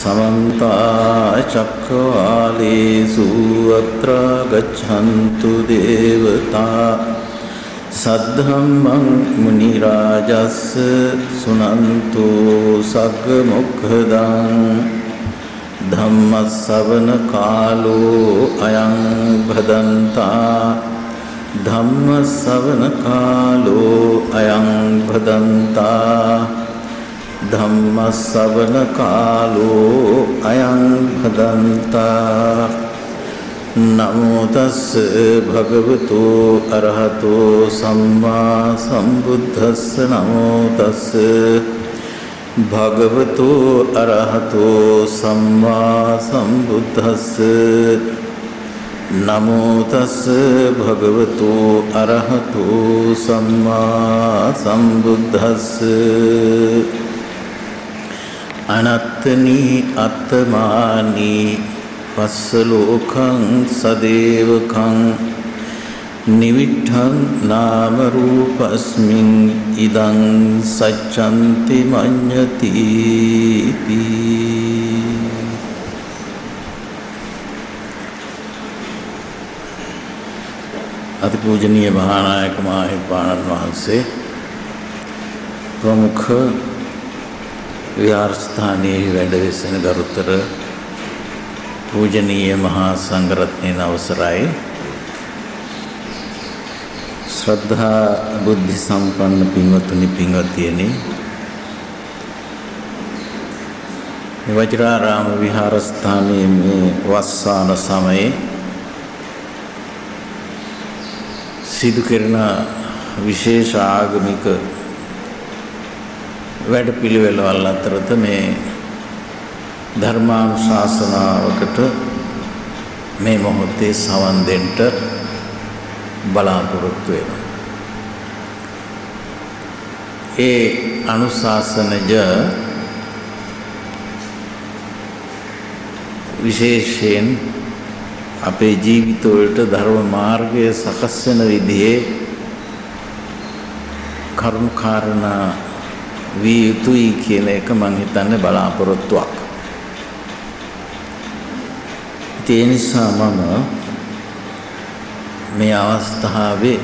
समन्ता चक्रवालेषु अत्र गच्छन्तु देवता सद्धम्मं मुनिराजस्य सुनन्तु सग्मुखदं धम्मसवनकालो अयं भदन्ता धम्मसवनकालो अयं भदन्ता ධම්මස්සවන අයං භදන්තා නමෝ තස් භගවතු අරහතෝ සම්මා සම්බුද්දස්ස. නමෝ තස් භගවතු අරහතෝ සම්මා සම්බුද්දස්ස. නමෝ තස් භගවතු අරහතෝ සම්මා සම්බුද්දස්ස. අනත්තනී අත්තමානී පස්සලෝකං සදේවකං නිවිට්ඨං නාම රූපස්මින් ඉදං සච්ඡන්ති මඤ්ඤති අතිපූජනීය මහානායක මාහිමිපාණන් වහන්සේ ප්‍රමුඛ විහාරස්ථානයේ වැඩ වෙසෙන ගරුතර පූජනීය මහා සංඝරත්නයන් අවසරයි. ශ්‍රද්ධා බුද්ධ සම්පන්න පින්වත්නි පින්වතියනි මේ වජිරාරාම විහාරස්ථානයේ මේ වස්සාන සමයේ සිදු කරන විශේෂ ආගමික වැඩපිළිවෙළවල් අතරත මේ ධර්මානුශාසනාවකට මේ මොහොතේ සවන් දෙන්න බලාපොරොත්තු වෙනවා. ඒ අනුශාසනජ විශේෂයෙන් අපේ ජීවිතවලට ධර්ම මාර්ගය සකස් වෙන විදිහේ කරුණු කාරණා විය යුතුයි කියන එක මම හිතන්නේ බලාපොරොත්තුවක්. ඒ නිසා මම මේ අවස්ථාවේ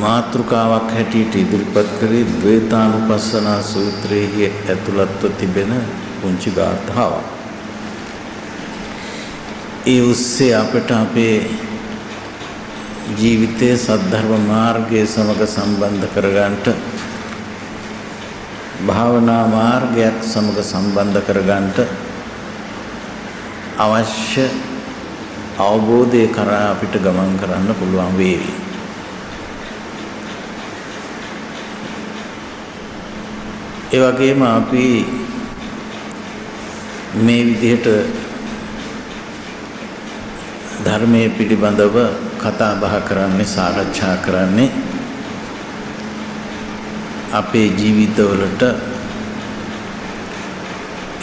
මාතෘකාවක් හැටියට ඉදිරිපත් කරේ ද්වේතානුපස්සනා සූත්‍රයේ ඇතුළත්ව තිබෙන පුංචි ගාථාවක්. ඒ ඔස්සේ අපට අපේ ජීවිතයේ සද්ධර්ම මාර්ගයේ සමග සම්බන්ධ කරගන්නට භාවනා මාර්ගයක් සමග සම්බන්ධ කරගන්නට අවශ්‍ය අවබෝධය කරා අපිට ගමන් කරන්න පුළුවන් වේවි. ඒ වගේම අපි මේ විදිහට ධර්මයේ පිළිබඳව කතා බහ කරන්නේ සාකච්ඡා කරන්නේ අපේ ජීවිතවලට.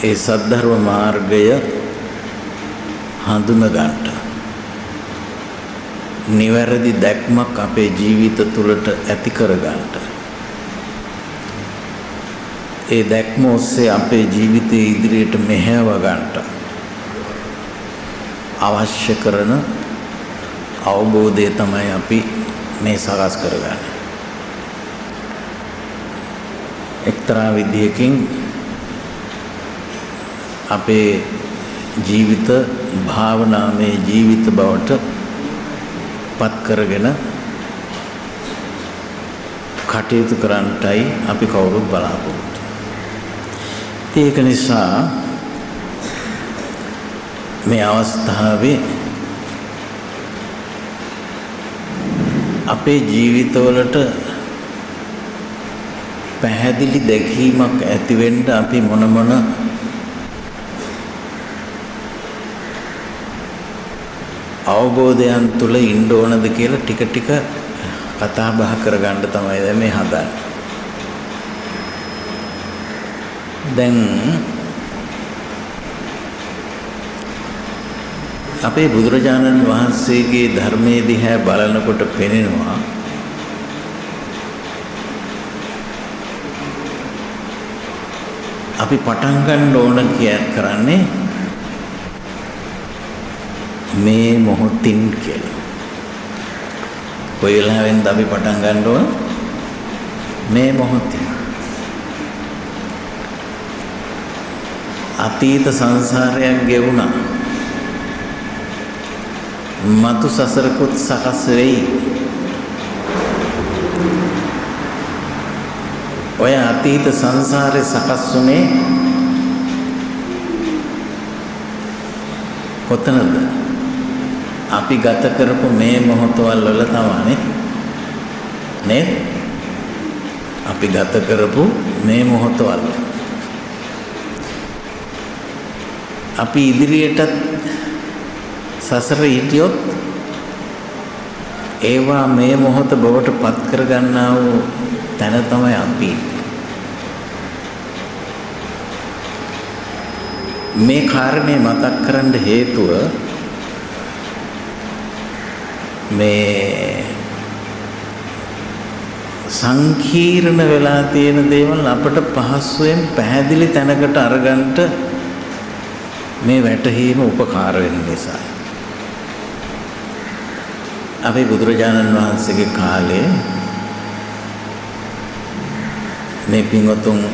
ඒ සද්ධර්ම මාර්ගය හඳුන ගන්නට. නිවැරදි දැක්මක් අපේ ජීවිත තුළට ඇති කර ගන්නට. ඒ දැක්ම ඔස්සේ අපේ ජීවිතයේ ඉදිරියට මෙහෙයව ගන්නට. අවශ්‍ය කරන අවබෝධය තමයි අපි මේ සකස් කරගන්නේ. එක්තරා විදියකින් අපේ ජීවිත භාවනාමය ජීවිත බවට පත් කරගෙන කටයුතු කරන්නටයි අපි කවුරුත් බලාපොරොත්තු. ඒක නිසා මේ අවස්ථාවේ අපේ ජීවිතවලට පැහැදිලි දැකීමක් ඇති වෙන්න අපි මොන මොන අවබෝධයන් තුල ඉන්න ඕනද කියලා ටික ටික කතා බහ කරගන්න තමයි දැන් මේ හදන්නේ. දැන් අපේ බුදුරජාණන් වහන්සේගේ ධර්මයේ දිහා බලනකොට පෙනෙනවා අපි පටන් ගන්න ඕන කිය කරන්නේ මේ මොහොතින් කියලා. කොයි වෙලාවෙන්ද අපි පටන් ගන්න ඕන? මේ මොහොතින්. අතීත සංසාරයක් ගෙවුණා. මතු සසරකුත් සකස් වෙයි. ඔය අතීත සංසාරේ සකස් වුනේ කොතනද? අපි ගත කරපු මේ මොහොතවල් වල තමයි නේද? අපි ගත කරපු මේ මොහොතවල්. අපි ඉදිරියටත් සසර හිටියොත් ඒවා මේ මොහොත බවට පත් කරගන්නා වූ තැන තමයි අපි. මේ කාරණේ මතක් කරන්න හේතුව මේ සංකීර්ණ වෙලා තියෙන දේවල් අපට පහසුවෙන් පැහැදිලි තැනකට අරගන්නට මේ වැටහීම උපකාර වෙන නිසා. අපි බුදුරජාණන් වහන්සේගේ කාලේ මේ පින්වතුන්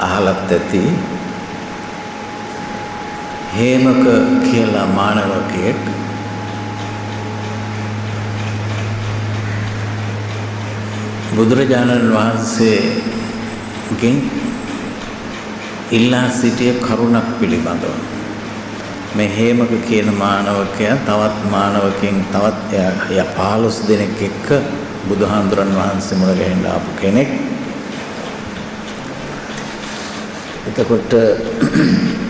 අහලත් ඇති හේමක කියලා මානවකයෙක් බුදුරජාණන් වහන්සේගෙන් ඉල්ලා සිටිය කරුණක් පිළිබඳව. මේ හේමක කියන මානවකයා තවත් මානවකෙන් තවත් එයා 15 දෙනෙක් එක්ක බුදුහාඳුරන් වහන්සේ මුල ගැහෙන්න ආපු කෙනෙක්. එතකොට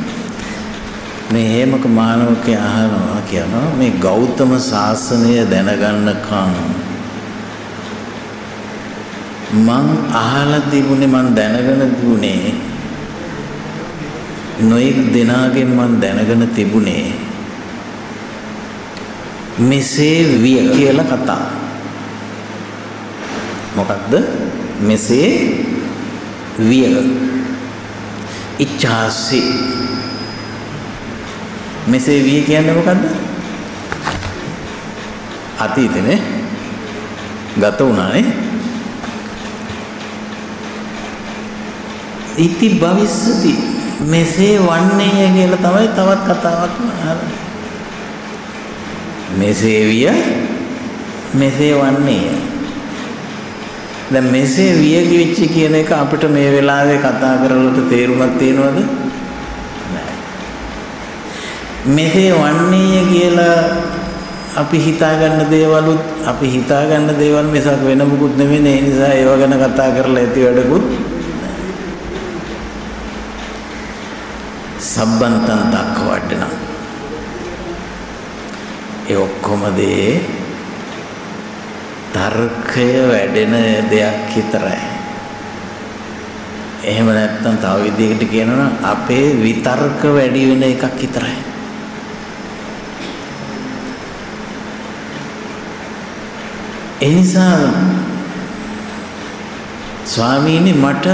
මේ හේමක මානවකයා අහනවා කියනවා මේ ගෞතම සාසනය දැනගන්නකම් මං අහලා තිබුණේ මං දැනගෙන තිබුණේ නොඑක් දෙනාගෙන් මං දැනගෙන තිබුණේ මෙසේ විය කියලා කතා. මොකක්ද? මෙසේ විය. ඉච්ඡාසි. මෙසේ විය කියන්නේ මොකද්ද? අතීතනේ ගත වුණානේ. ඉති භවිස්සති මෙසේ වන්නේය කියලා තමයි තවත් කතාවක් මෙසේ විය මෙසේ වන්නේය. දැන් මෙසේ විය කිවිච්ච කියන එක අපිට මේ වෙලාවේ කතා කරලට තේරුමක් තියෙනවද? නැහැ මෙසේ වන්නේය කියලා අපි හිතා ගන්න දේවලුත් අපි හිතා ගන්න දේවල් මිසක් වෙන මොකුත් නෙමෙයි ඒ නිසා ඒව ගැන කතා කරලා ඇති වැඩකුත් සබ්බන්තං දක්ක වඩන ඒ ඔක්කොම දේ තර්කය වැඩෙන දෙයක් විතරයි. එහෙම නැත්නම් තව විදිහකට කියනවා අපේ විතර්ක වැඩි වෙන එකක් විතරයි. ඒ නිසා ස්වාමීනි මට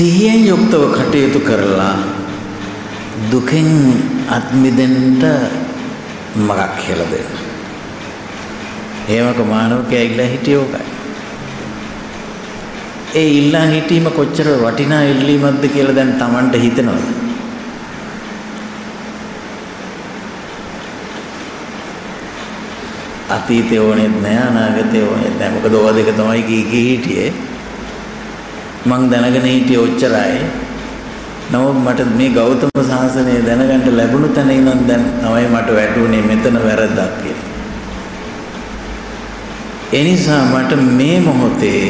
සිහියෙන් යුක්තව කටයුතු කරලා දුකෙන් අත් මිදෙන්න මගක් කියලා දෙන්න. හේමක මානවකයා ඉල්ලා හිටියේ ඕකයි. ඒ ඉල්ලා හිටීම කොච්චර වටිනා ඉල්ලීමක්ද කියලා දැන් Tamanට හිතෙනවද? අතීතේ ඕනෙත් නෑ අනාගතේ ඕනෙත් නෑ මොකද ඕවා දෙක තමයි කී කී හිටියේ මං දැනගෙන හිටියේ ඔච්චරයි නමුත් මට මේ ගෞතම සාසනය දැනගන්න ලැබුණු තැන ඉඳන් දැන් තමයි මට වැටුනේ මෙතන වැරද්දක් කියලා. ඒ නිසා මට මේ මොහොතේ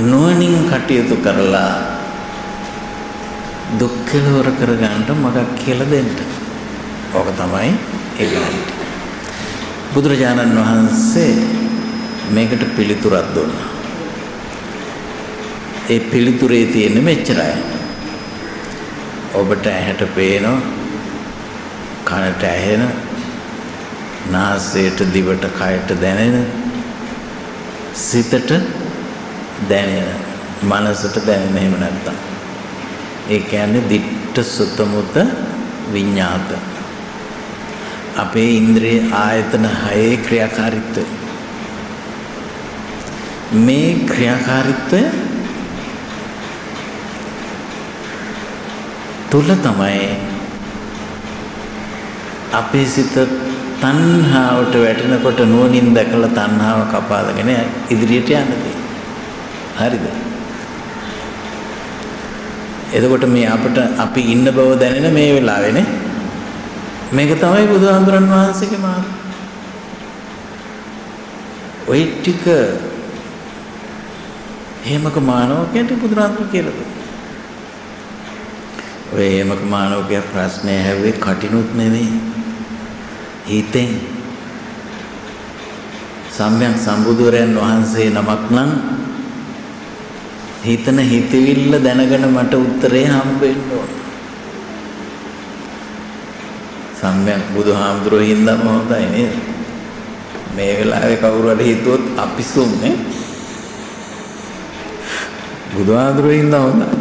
නුවණින් කටයුතු කරලා දුක් කෙලවර කරගන්න මගක් කියලා දෙන්න. ඕක තමයි ඒකට. බුදුරජාණන් වහන්සේ මේකට පිළිතුරක් දුන්නා. ඒ පිළිතුරේ තියෙන මෙච්චරයි. ඔබට ඇහැට පේනවා කනට ඇහෙන නාසයට දිවට කයට දැනෙන සිතට දැනෙන මනසට දැනෙන එහෙම නැත්තම්. ඒ කියන්නේ ditta sutta mutta විඤ්ඤාත. අපේ ඉන්ද්‍රිය ආයතන හයේ ක්‍රියාකාරීත්වය. මේ ක්‍රියාකාරීත්වය තුල තමයි අපේ සිත තණ්හාවට වැටෙනකොට නුවණින් දැකලා තණ්හාව කපාගෙන ඉදිරියට යන්නේ. හරිද? එතකොට මේ අපිට අපි ඉන්න බව දැනෙන මේ වෙලාවේනේ මේක තමයි බුදුහාමුදුරන් වහන්සේගේ මාර්ගය. ওই ටික හේමක මානවකයට බුදුරාමුදුර කියලා දුන්නා. ඔය හේමක මානවකයා ප්‍රශ්නය හැව්වේ කටිනුත් නෙවෙයි. හිතෙන් සම්්‍යක් සම්බුදුරයන් වහන්සේ නමක් නම් හිතන හිතවිල්ල දැනගෙන මට උත්තරේ හම්බෙන්න ඕන. සම්්‍යක් බුදුහාමුදුරුවෝ හින්දාම හොඳයි නේද? මේ වෙලාවේ කවුරු හරි හිතුවොත් අපිසුම් නේ. බුදුහාමුදුරුවෝ හින්දා හොඳයි.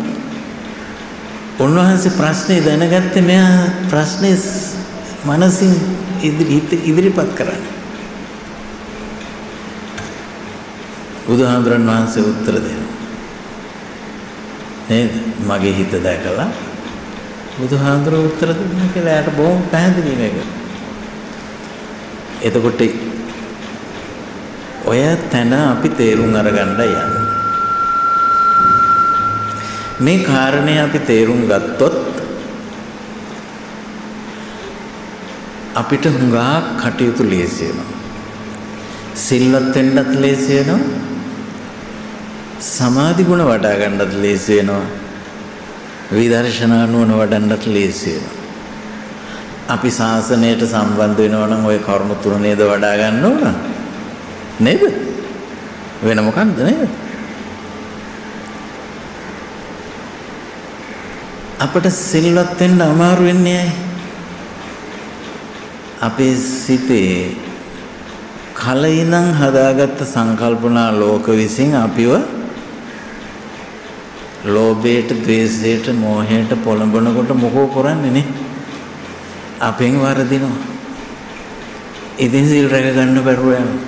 උන්වහන්සේ ප්‍රශ්නේ දැනගත්තේ මෙයා ප්‍රශ්නේ මනසින් ඉදිරිපත් කරන්නේ. බුදුහාමුදුරන් වහන්සේ උත්තර දෙනවා. නේද? මගේ හිත දැකලා බුදුහාමුදුරුවෝ උත්තර දුන්නා කියලා එයාට බොහොම පැහැදිලි මේක. එතකොට ඔය තැන අපි තේරුම් අරගන්න යන්නේ. මේ කාරණේ අපි තේරුම් ගත්තොත් අපිට හුඟා කටයුතු ලේසි වෙනවා. සිල්වත් වෙන්නත් ලේසි වෙනවා. සමාධි ගුණ වඩා ගන්නත් ලේසි වෙනවා. විදර්ශනා නුවණ වඩන්නත් ලේසි වෙනවා. අපි ශාසනයට සම්බන්ධ වෙනවා නම් ওই කර්ම තුන නේද වඩා ගන්න ඕන. නේද? වෙන මොකක්ද නේද? අපට සිල්වත් වෙන්න අමාරු වෙන්නේ ඇයි? අපේ සිතේ කල ඉඳන් හදාගත්ත සංකල්පනා ලෝක විසින් අපිව ලෝභයට, ද්වේෂයට, මෝහයට පොළඹනකොට මොකෝ කරන්නේ නේ? අපෙන් වරදිනවා. ඉතින් සිල් රැක ගන්න බැරුව යනවා.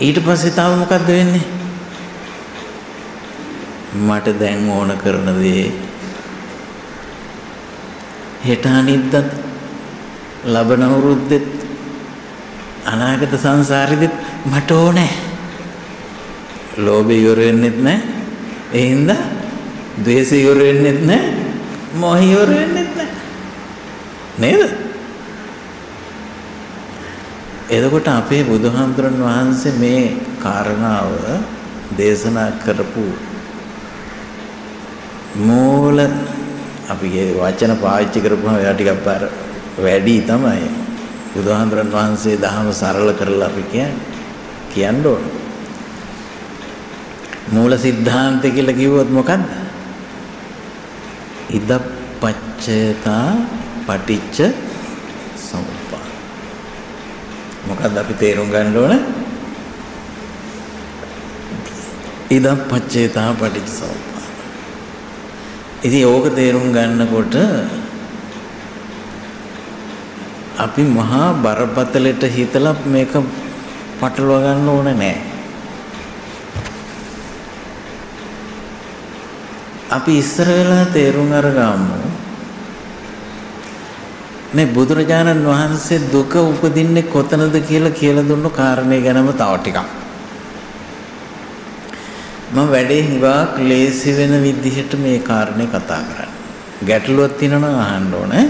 ඊට පස්සේ තව මොකද්ද වෙන්නේ? මට දැන් ඕන කරන දේ හෙට අනිද්දත් ලබන අවුරුද්දෙත් අනාගත සංසාරෙදිත් මට ඕනේ. ලෝභය ඉවර වෙන්නෙත් නැහැ. ඒ හින්දා ද්වේෂය ඉවර වෙන්නෙත් නැහැ. මොහය ඉවර වෙන්නෙත් නැහැ. නේද? එතකොට අපේ බුදුහාමුදුරන් වහන්සේ මේ කාරණාව දේශනා කරපු මූල අපි ඒ වචන පාවිච්චි කරපුවම එයා ටිකක් පාර වැඩි තමයි. බුදුහාඳුරන් වහන්සේ දහම සරල කරලා අපි කියන්නේ කියන්න ඕන. මූල સિદ્ધාන්තය කියලා කිව්වොත් මොකද්ද? ඉදප්පච්චයතා පටිච්ච සමුප්පා. මොකද්ද අපි තේරුම් ගන්න ඕන? ඉදප්පච්චයතා පටිච්ච සමුප්පා. ඉතින් ඕක තේරුම් ගන්නකොට අපි මහා බරපතලට හිතලා මේක පටලව ගන්න ඕනේ නෑ. අපි ඉස්සර වෙලා තේරුම් අරගමු. මේ බුදුරජාණන් වහන්සේ දුක උපදින්නේ කොතනද කියලා කියලා දුන්නු කාරණේ ගැනම තව ටිකක්. මම වැඩේ හුඟක් ලේසි වෙන විදිහට මේ කාරණේ කතා කරන්නේ. ගැටලුවක් තියෙනවා අහන්න ඕනේ.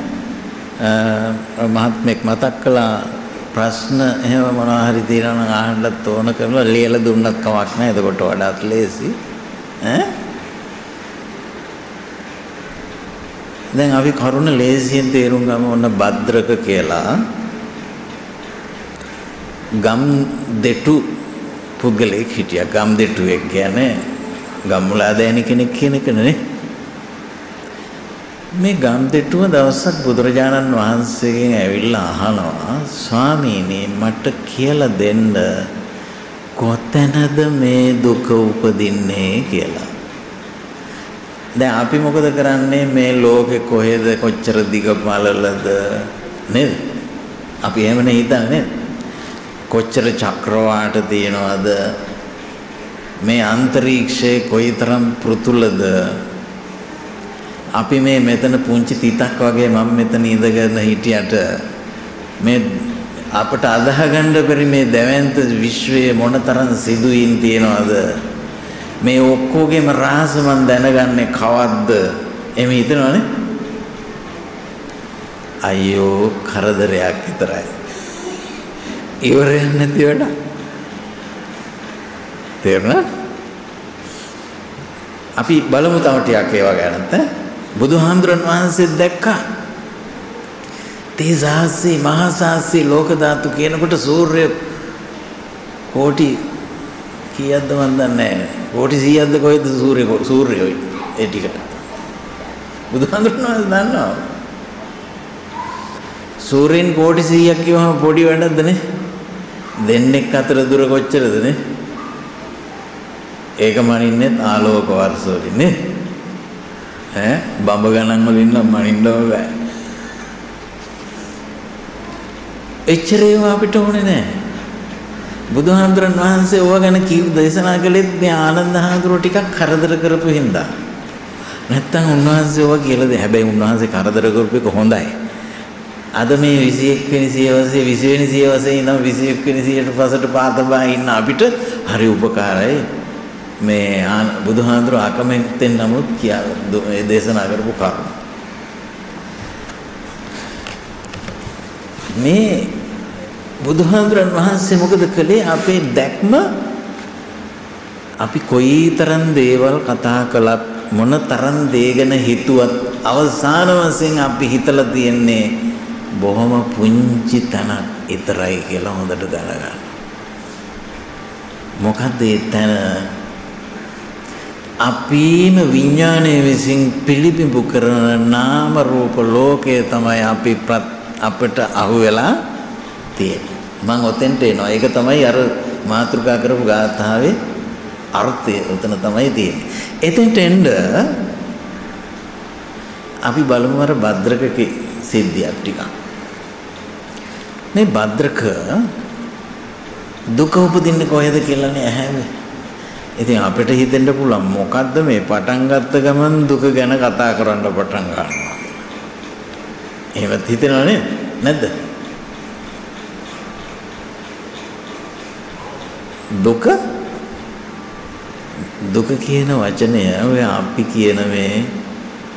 මහත්මෙක් මතක් කළා ප්‍රශ්න එහෙම මොනවා හරි තියෙනවා නම් අහන්නත් ඕන කරලා ලියලා දුන්නත් කමක් නැහැ. එතකොට වඩාත් ලේසි. ඈ දැන් අපි කරුණ ලේසියෙන් තේරුම් ගමු ඔන්න භද්‍රක කියලා ගම් දෙටු පුද්ගලෙක් හිටියා ගම් දෙටුවෙක් කියන්නේ ගම්මුලා දෑනි කෙනෙක් කියන එක නේ මේ ගම් දෙටුව දවසක් බුදුරජාණන් වහන්සේගෙන් ඇවිල්ලා අහනවා ස්වාමීනි මට කියලා දෙන්න කොතැනද මේ දුක උපදින්නේ කියලා. දැන් අපි මොකද කරන්නේ මේ ලෝකෙ කොහෙද කොච්චර දිග පළලද නේද? අපි එහෙමනේ හිතන්නේ නේද? කොච්චර චක්‍රවාට තියෙනවද? මේ අන්තරීක්ෂයේ කොයිතරම් පෘතුලද? අපි මේ මෙතන පුංචි තිතක් වගේ මම මෙතන ඉඳගෙන හිටියට මේ අපට අදාහ ගන්න බැරි මේ දැවැන්ත විශ්වයේ මොනතරම් සිදුවීම් තියනවද මේ ඔක්කොගේම රහස මන් දැනගන්නේ කවද්ද එමෙ හිතනවනේ අයියෝ කරදරයක් විතරයි ඉවරයක් නැති වැඩ තේරුණා අපි බලමු තව ටිකක් ඒවා ගැනත් බුදුහාමුදුරන් වහන්සේ දැක්කා තේ සාස්සේ මහා සාස්සේ ලෝක ධාතු කියනකොට සූර්ය කෝටි කීයක්ද මන් දන්නේ නැහැ. කෝටි 100ක්ද කොහෙද සූර්ය සූර්යෝයි ඒ ටිකට. බුදුහාමුදුරනේ දන්නවා. සූර්යන් කෝටි 100ක් කියවම පොඩි වැඩක්ද නේ? දෙන්නෙක් අතර දුර කොච්චරද නේ? ඒක මනින්නේ ආලෝක වර්ෂ වලින් නේ? ඈ බඹ ගණන් වලින් නම් මනින්න බෑ. එච්චර ඒවා අපිට ඕනේ නැහැ. බුදුහාමුදුරන් වහන්සේ ඕවා ගැන කීව දේශනා කළෙත් මේ ආනන්ද හාමුදුරුවෝ ටිකක් කරදර කරපු හින්දා. නැත්තම් උන්වහන්සේ ඕවා කියලා දෙයි. හැබැයි උන්වහන්සේ කරදර කරපු එක හොඳයි. අද මේ 21 වෙනි සියවසේ 20 වෙනි සියවසේ ඉඳන් 21 වෙනි සියයට පසට පාතබා ඉන්න අපිට හරි උපකාරයි. මේ බුදුහාමුදුරුවෝ අකමැත්තෙන් නමුත් කියා දේශනා කරපු කරුණ. මේ බුදුහාමුදුරන් වහන්සේ මොකද කළේ අපේ දැක්ම අපි කොයිතරම් දේවල් කතා කළත් මොන තරම් දේගෙන හිතුවත් අවසාන වශයෙන් අපි හිතලා තියන්නේ බොහොම පුංචි තැනක් විතරයි කියලා හොඳට දැනගන්න. මොකද්ද ඒ තැන? අපීම විඥානයේ විසින් පිළිබිඹු කරන නාම රූප ලෝකය තමයි අපි අපිට අහුවෙලා තියෙන්නේ. මම ඔතෙන්ට එනවා. ඒක තමයි අර මාතෘකා කරපු ගාථාවේ අර්ථය උතන තමයි තියෙන්නේ. එතෙන්ට එන්න අපි බලමු අර භද්‍රකගේ සිද්ධියක් ටිකක්. මේ භද්‍රක දුක උපදින්නේ කොහෙද කියලානේ ඇහැවේ. ඉතින් අපිට හිතෙන්න පුළුවන් මොකද්ද මේ පටන් ගත්ත ගමන් දුක ගැන කතා කරන්න පටන් ගන්නවා. එහෙමත් හිතෙනව නේද? නැද්ද? දුක දුක කියන වචනය ඔය අපි කියන මේ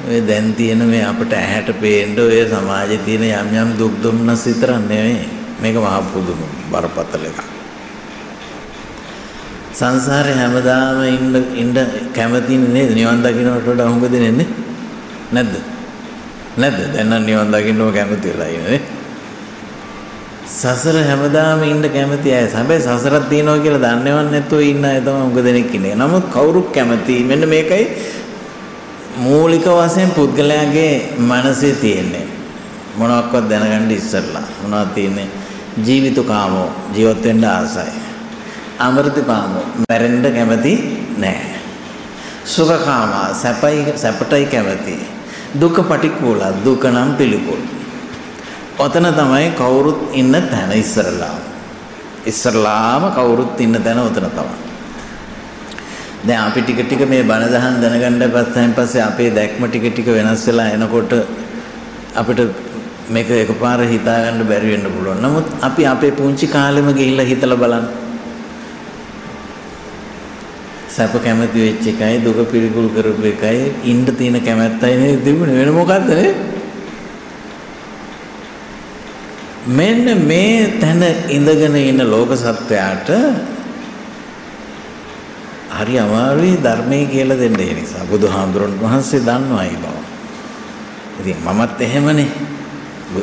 ඔය දැන් තියෙන මේ අපිට ඇහැට පේන්න ඔය සමාජයේ තියෙන යම් යම් දුක් දුම්නස් විතරක් නෙවෙයි මේක මහ පුදුම බරපතල එකක්. සංසාරේ හැමදාම ඉන්න ඉන්න කැමතිනේ නේද? නිවන් දකින්නට වඩා හුඟ දෙන්නේ නැද්ද? නැද්ද? දැන් නම් නිවන් දකින්නම කැමති වෙලා ඉන්නේ. සසර හැමදාම ඉන්න කැමති අය. හැබැයි සසරක් තියෙනවා කියලා දන්නේවත් නැතුව ඉන්න අය තමයි උඟ දෙනෙක් ඉන්නේ. නමුත් කවුරුත් කැමති. මෙන්න මේකයි. මූලික වශයෙන් පුද්ගලයාගේ මනසේ තියෙන්නේ. මොනක්වත් දැනගන්න ඉස්සෙල්ලා. මොනවද තියෙන්නේ? ජීවිතකාමෝ ජීවත් වෙන්න ආසයි. අමෘතකාමෝ මැරෙන්න කැමති නැහැ. සුඛකාමා සැපයි සැපටයි කැමති. දුක පටික්කුල දුක නම් පිළිකුල්. ඔතන තමයි කවුරුත් ඉන්න තැන ඉස්සරලා. ඉස්සරලාම කවුරුත් ඉන්න තැන ඔතන තමයි. දැන් අපි ටික ටික මේ බණ දහම් දැනගන්න පස්සෙන් පස්සේ අපේ දැක්ම ටික ටික වෙනස් වෙලා එනකොට අපිට මේක එකපාර හිතා ගන්න බැරි වෙන්න පුළුවන්. නමුත් අපි අපේ පුංචි කාලෙම ගිහිල්ලා හිතලා බලන්න. සැප කැමති වෙච්ච එකයි දුක පිළිකුල් කරපු එකයි ඉන්න තියෙන කැමැත්තයි නේ තිබුණේ වෙන මොකද්ද නේ? මෙන්න මේ තැන ඉඳගෙන ඉන්න ලෝක සත්වයාට හරි අමාරුයි ධර්මයේ කියලා දෙන්න ඒ නිසා බුදුහාමුදුරන් වහන්සේ දන්නවායි බව. ඉතින් මමත් එහෙමනේ.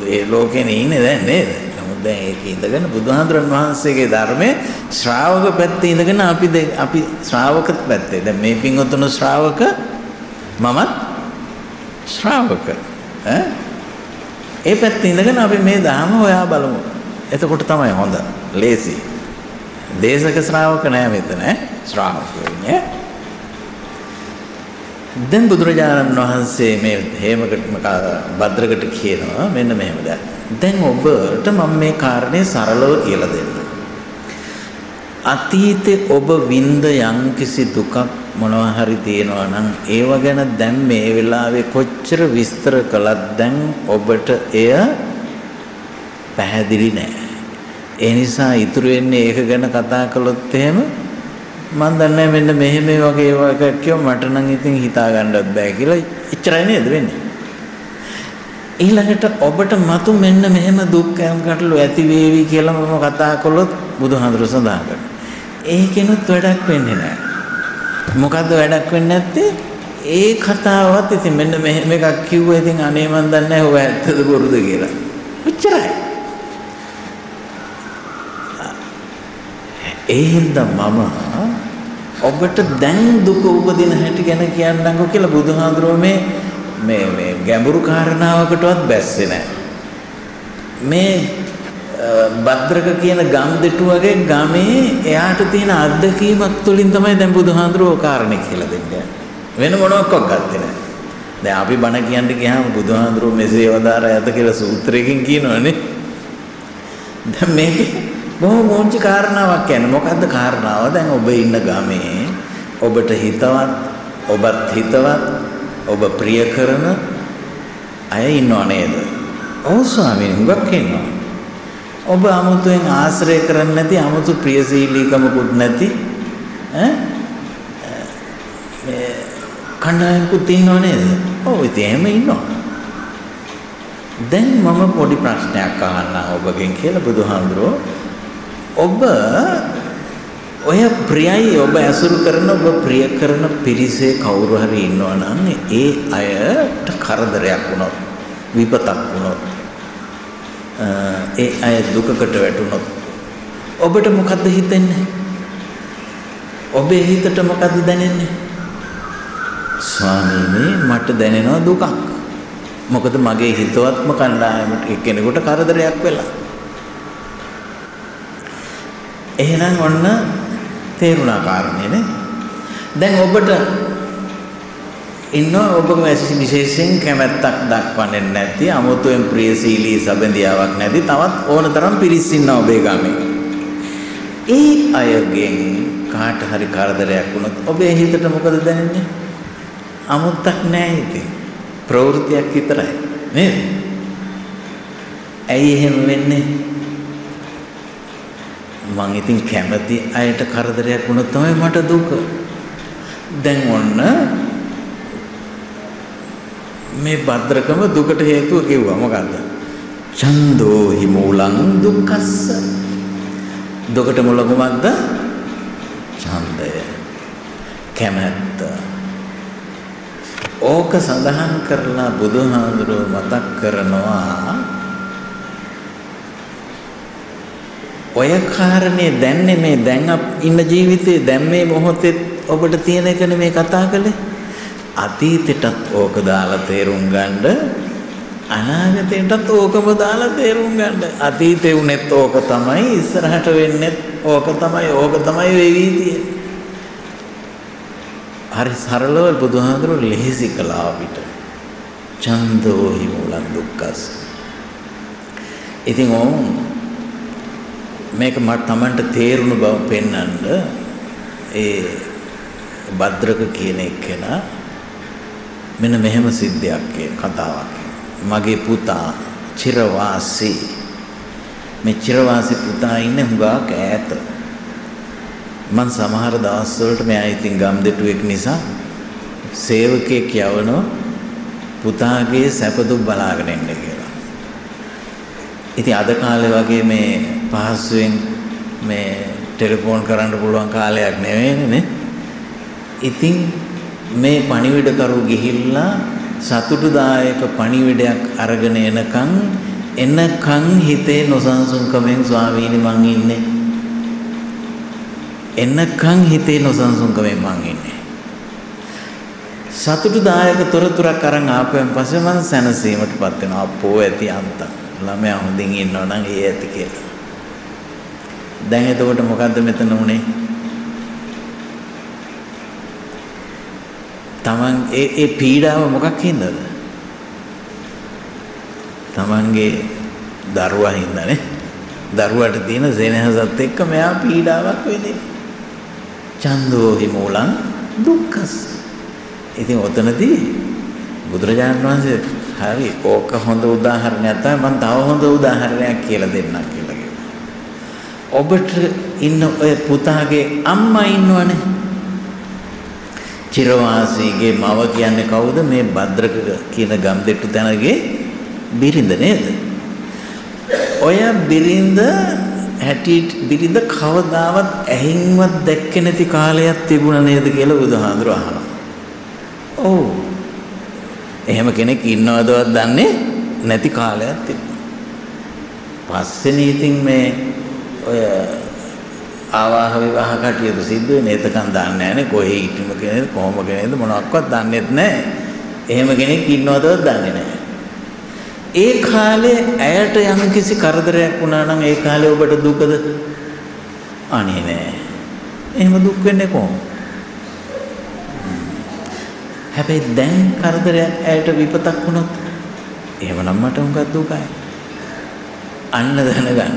ඒ ලෝකෙනේ ඉන්නේ දැන් නේද? නමුත් දැන් ඒක ඉඳගෙන බුදුහාමුදුරන් වහන්සේගේ ධර්මයේ ශ්‍රාවක පැත්තේ ඉඳගෙන අපි අපි ශ්‍රාවක පැත්තේ. දැන් මේ පින්වතුන් ශ්‍රාවක මමත් ශ්‍රාවක. ඈ ඒ පැත්තේ ඉඳගෙන අපි මේ ධර්ම හොයා බලමු. එතකොට තමයි හොඳ. ලේසි. දේශක ශ්‍රාවක නෑ මෙතන ශ්‍රාවකයෝ ඉන්නේ. දැන් බුදුරජාණන් වහන්සේ මේ හේමකට භද්‍රකට කියනවා මෙන්න මෙහෙම දැන්. දැන් ඔබට මම මේ කාරණේ සරලව කියලා දෙන්න. අතීතේ ඔබ විඳ යම්කිසි දුකක් මොනවා හරි තියෙනවා නම් ඒව ගැන දැන් මේ වෙලාවේ කොච්චර විස්තර කළත් දැන් ඔබට එය පැහැදිලි නෑ. ඒ නිසා ඉතුරු වෙන්නේ ඒක ගැන කතා කළොත් එහෙම මම දන්නේ මෙන්න මෙහෙම වගේ එකක් කියව මට නම් ඉතින් හිතා ගන්නවත් බෑ කියලා එච්චරයි නේද වෙන්නේ. ඊළඟට ඔබට මතු මෙන්න මෙහෙම දුක් කටළු ඇති වේවි කියලා මම කතා කළොත් බුදුහාඳුර සඳහන් කරනවා. ඒකෙනුත් වැඩක් වෙන්නේ නැහැ. මොකද්ද වැඩක් වෙන්නේ නැත්තේ? ඒ කතාවත් ඉතින් මෙන්න මෙහෙම එකක් කිව්වා ඉතින් අනේ මන් දන්නේ නැහැ ඔය ඇත්තද බොරුද කියලා. ඔච්චරයි. ඒ හින්දා මම ඔබට දැන් දුක උපදින හැටි ගැන කියන්නම්කෝ කියලා බුදුහාඳුරෝ මේ මේ මේ ගැඹුරු කාරණාවකටවත් බැස්සේ නැහැ. මේ භද්‍රක කියන ගම් දෙටු වගේ ගමේ එයාට තියෙන අත්දැකීමක් තුළින් තමයි දැන් බුදුහාඳුරෝ කාරණේ කියලා දෙන්නේ. වෙන මොනවාක්වත් ගත්තේ නැහැ. දැන් අපි බණ කියන්න ගියාම බුදුහාඳුරෝ මෙසේ වදාර යත කියලා සූත්‍රයකින් කියනවනේ. දැන් මේකේ බොහොම මොංචි කාරණාවක් කියන්නේ මොකද්ද කාරණාව? දැන් ඔබ ඉන්න ගමේ ඔබට හිතවත් ඔබත් හිතවත් ඔබ ප්‍රිය කරන අය ඉන්නව නේද? ඔව් ස්වාමීන් හුඟක් ඉන්නවා. ඔබ 아무තෙන් ආශ්‍රය කරන්නේ නැති 아무තු ප්‍රියශීලීකමකුත් නැති ඈ මේ කණ්ඩායමකුත් ඉන්නව නේද? ඔව් ඉතින් එහෙම ඉන්නවා. දැන් මම පොඩි ප්‍රශ්නයක් අහන්න ඔබගෙන් කියලා බුදුහාමුදුරුවෝ ඔබ ඔය ප්‍රියයි ඔබ ඇසුරු කරන ඔබ ප්‍රිය කරන පිරිසේ කවුරු හරි ඉන්නවා නම් ඒ අයට කරදරයක් වුණොත් විපතක් වුණොත් ඒ අය දුකකට වැටුණොත් ඔබට මොකද්ද හිතෙන්නේ? ඔබේ හිතට මොකද්ද දැනෙන්නේ? ස්වාමීනි මට දැනෙනවා දුකක්. මොකද මගේ හිතවත්ම කණ්ඩායමට එක්කෙනෙකුට කරදරයක් වෙලා. එහෙනම් ඔන්න තේරුණා කාරණේ නේ. දැන් ඔබට ඉන්න ඔබ විශේෂයෙන් කැමැත්තක් දක්වන්නේ නැති අමුතුවෙන් ප්‍රියශීලී සබඳියාවක් නැති තවත් ඕනතරම් පිරිස් ඉන්නවා ඔබේ ගමේ. ඒ අයගෙන් කාට හරි කරදරයක් වුණොත් ඔබේ හිතට මොකද දැනෙන්නේ? අමුත්තක් නැහැ ඉතින්. ප්‍රවෘත්තියක් විතරයි නේද? ඇයි එහෙම වෙන්නේ? මං ඉතින් කැමති අයට කරදරයක් වුණොත් තමයි මට දුක. දැන් ඔන්න මේ භද්‍රකම දුකට හේතුව කිව්වා මොකද්ද? චන්දෝ හි මූලං දුක්ඛස්ස. දුකට මුල කොහොමද? ඡන්දය. කැමැත්ත. ඕක සඳහන් කරලා බුදුහාමුදුරුව මතක් කරනවා ඔය කාරණේ දැන්නේ මේ දැන් ඉන්න ජීවිතේ දැන් මේ මොහොතේ ඔබට තියෙන එකනේ මේ කතා කළේ? අතීතෙටත් ඕක දාලා තේරුම් ගන්න අනාගතේටත් ඕකම දාලා තේරුම් ගන්න. අතීතේ උනේත් ඕක තමයි ඉස්සරහට වෙන්නේත් ඕක තමයි ඕක තමයි වෙවි තියෙන්නේ. හරි සරලව බුදුහාඳුරු ලෙහෙසි කළා අපිට. චන්දෝ හි මූලං දුක්ඛස් ඉතින් ඕම් මේක මට Tamanට තේරුණු බව පෙන්වන්න ඒ භද්‍රක කියන එක්කෙනා මෙන්න මෙහෙම සිද්ධියක් කතාවක්. මගේ පුතා චිරවාසී. මේ චිරවාසී පුතා ඉන්නේ හුඟක් ඈත. මං සමහර දවස් වලට මෙයා ඉතින් ගම් දෙටුවෙක් නිසා සේවකයෙක් යවනවා පුතාගේ සැපදුක් බලාගෙන ඉන්න කියලා. ඉතින් අද කාලේ වගේ මේ පහසුවෙන් මේ ටෙලිෆෝන් කරන්න පුළුවන් කාලයක් නෙවෙයිනේ නේ. ඉතින් මේ පණිවිඩකරු ගිහිල්ලා සතුටුදායක පණිවිඩයක් අරගෙන එනකන් එනකන් හිතේ නොසන්සුන්කමෙන් ස්වාමීනි මං ඉන්නේ. එනකන් හිතේ නොසන්සුන්කමෙන් මං ඉන්නේ. සතුටුදායක තොරතුරක් අරන් ආපුවෙන් පස්සේ මං සැනසීමටපත් වෙනවා. අපෝ ඇති අන්ත. ළමයා හොඳින් ඉන්නවා නම් ඒ ඇති කියලා. දැන් එතකොට මොකද්ද මෙතන උනේ? Taman ඒ ඒ පීඩාව මොකක් හින්දාද? Tamanගේ දරුවා හින්දානේ. දරුවාට තියෙන සෙනෙහසත් එක්ක මෙයා පීඩාවක් වෙන්නේ. චන්දෝ හිමූලං දුක්ඛස්. ඉතින් ඔතනදී බුදුරජාණන් වහන්සේ හරි ඕක හොඳ උදාහරණයක් තමයි මම තව හොඳ උදාහරණයක් කියලා දෙන්නම් කියලා කිව්වා. ඔබට ඉන්න ඔය පුතාගේ අම්මා ඉන්නවනේ. චිරවාසීගේ මව කියන්නේ කවුද? මේ භද්‍රක කියන ගම්දෙට්ටු තැනගේ බිරිඳ නේද? ඔය බිරිඳ හැටියට බිරිඳ කවදාවත් ඇහින්වත් දැක්කේ නැති කාලයක් තිබුණා නේද කියලා බුදුහාඳුර අහනවා. ඔව්. එහෙම කෙනෙක් ඉන්නවදවත් දන්නේ නැති කාලයක් තිබුණා. පස්සේනේ ඉතින් මේ ඔය ආවාහ විවාහ කටියද සිද්ධ වෙන්නේ එතකන් දන්නේ නැහනේ කොහේ හිටීම කෙනෙක්ද කොහොම කෙනෙක්ද මොනවත්වත් දන්නේත් නැහැ. එහෙම කෙනෙක් ඉන්නවදවත් දන්නේ නැහැ. ඒ කාලේ ඇයට යම් කිසි කරදරයක් වුණා නම් ඒ කාලේ ඔබට දුකද? අනේ නෑ. එහෙම දුක් වෙන්නේ කොහොමද? හැබැයි දැන් කරදරයක් ඇයට විපතක් වුණොත් එහෙමනම් මට උඟක් දුකයි. අන්න දැනගන්න.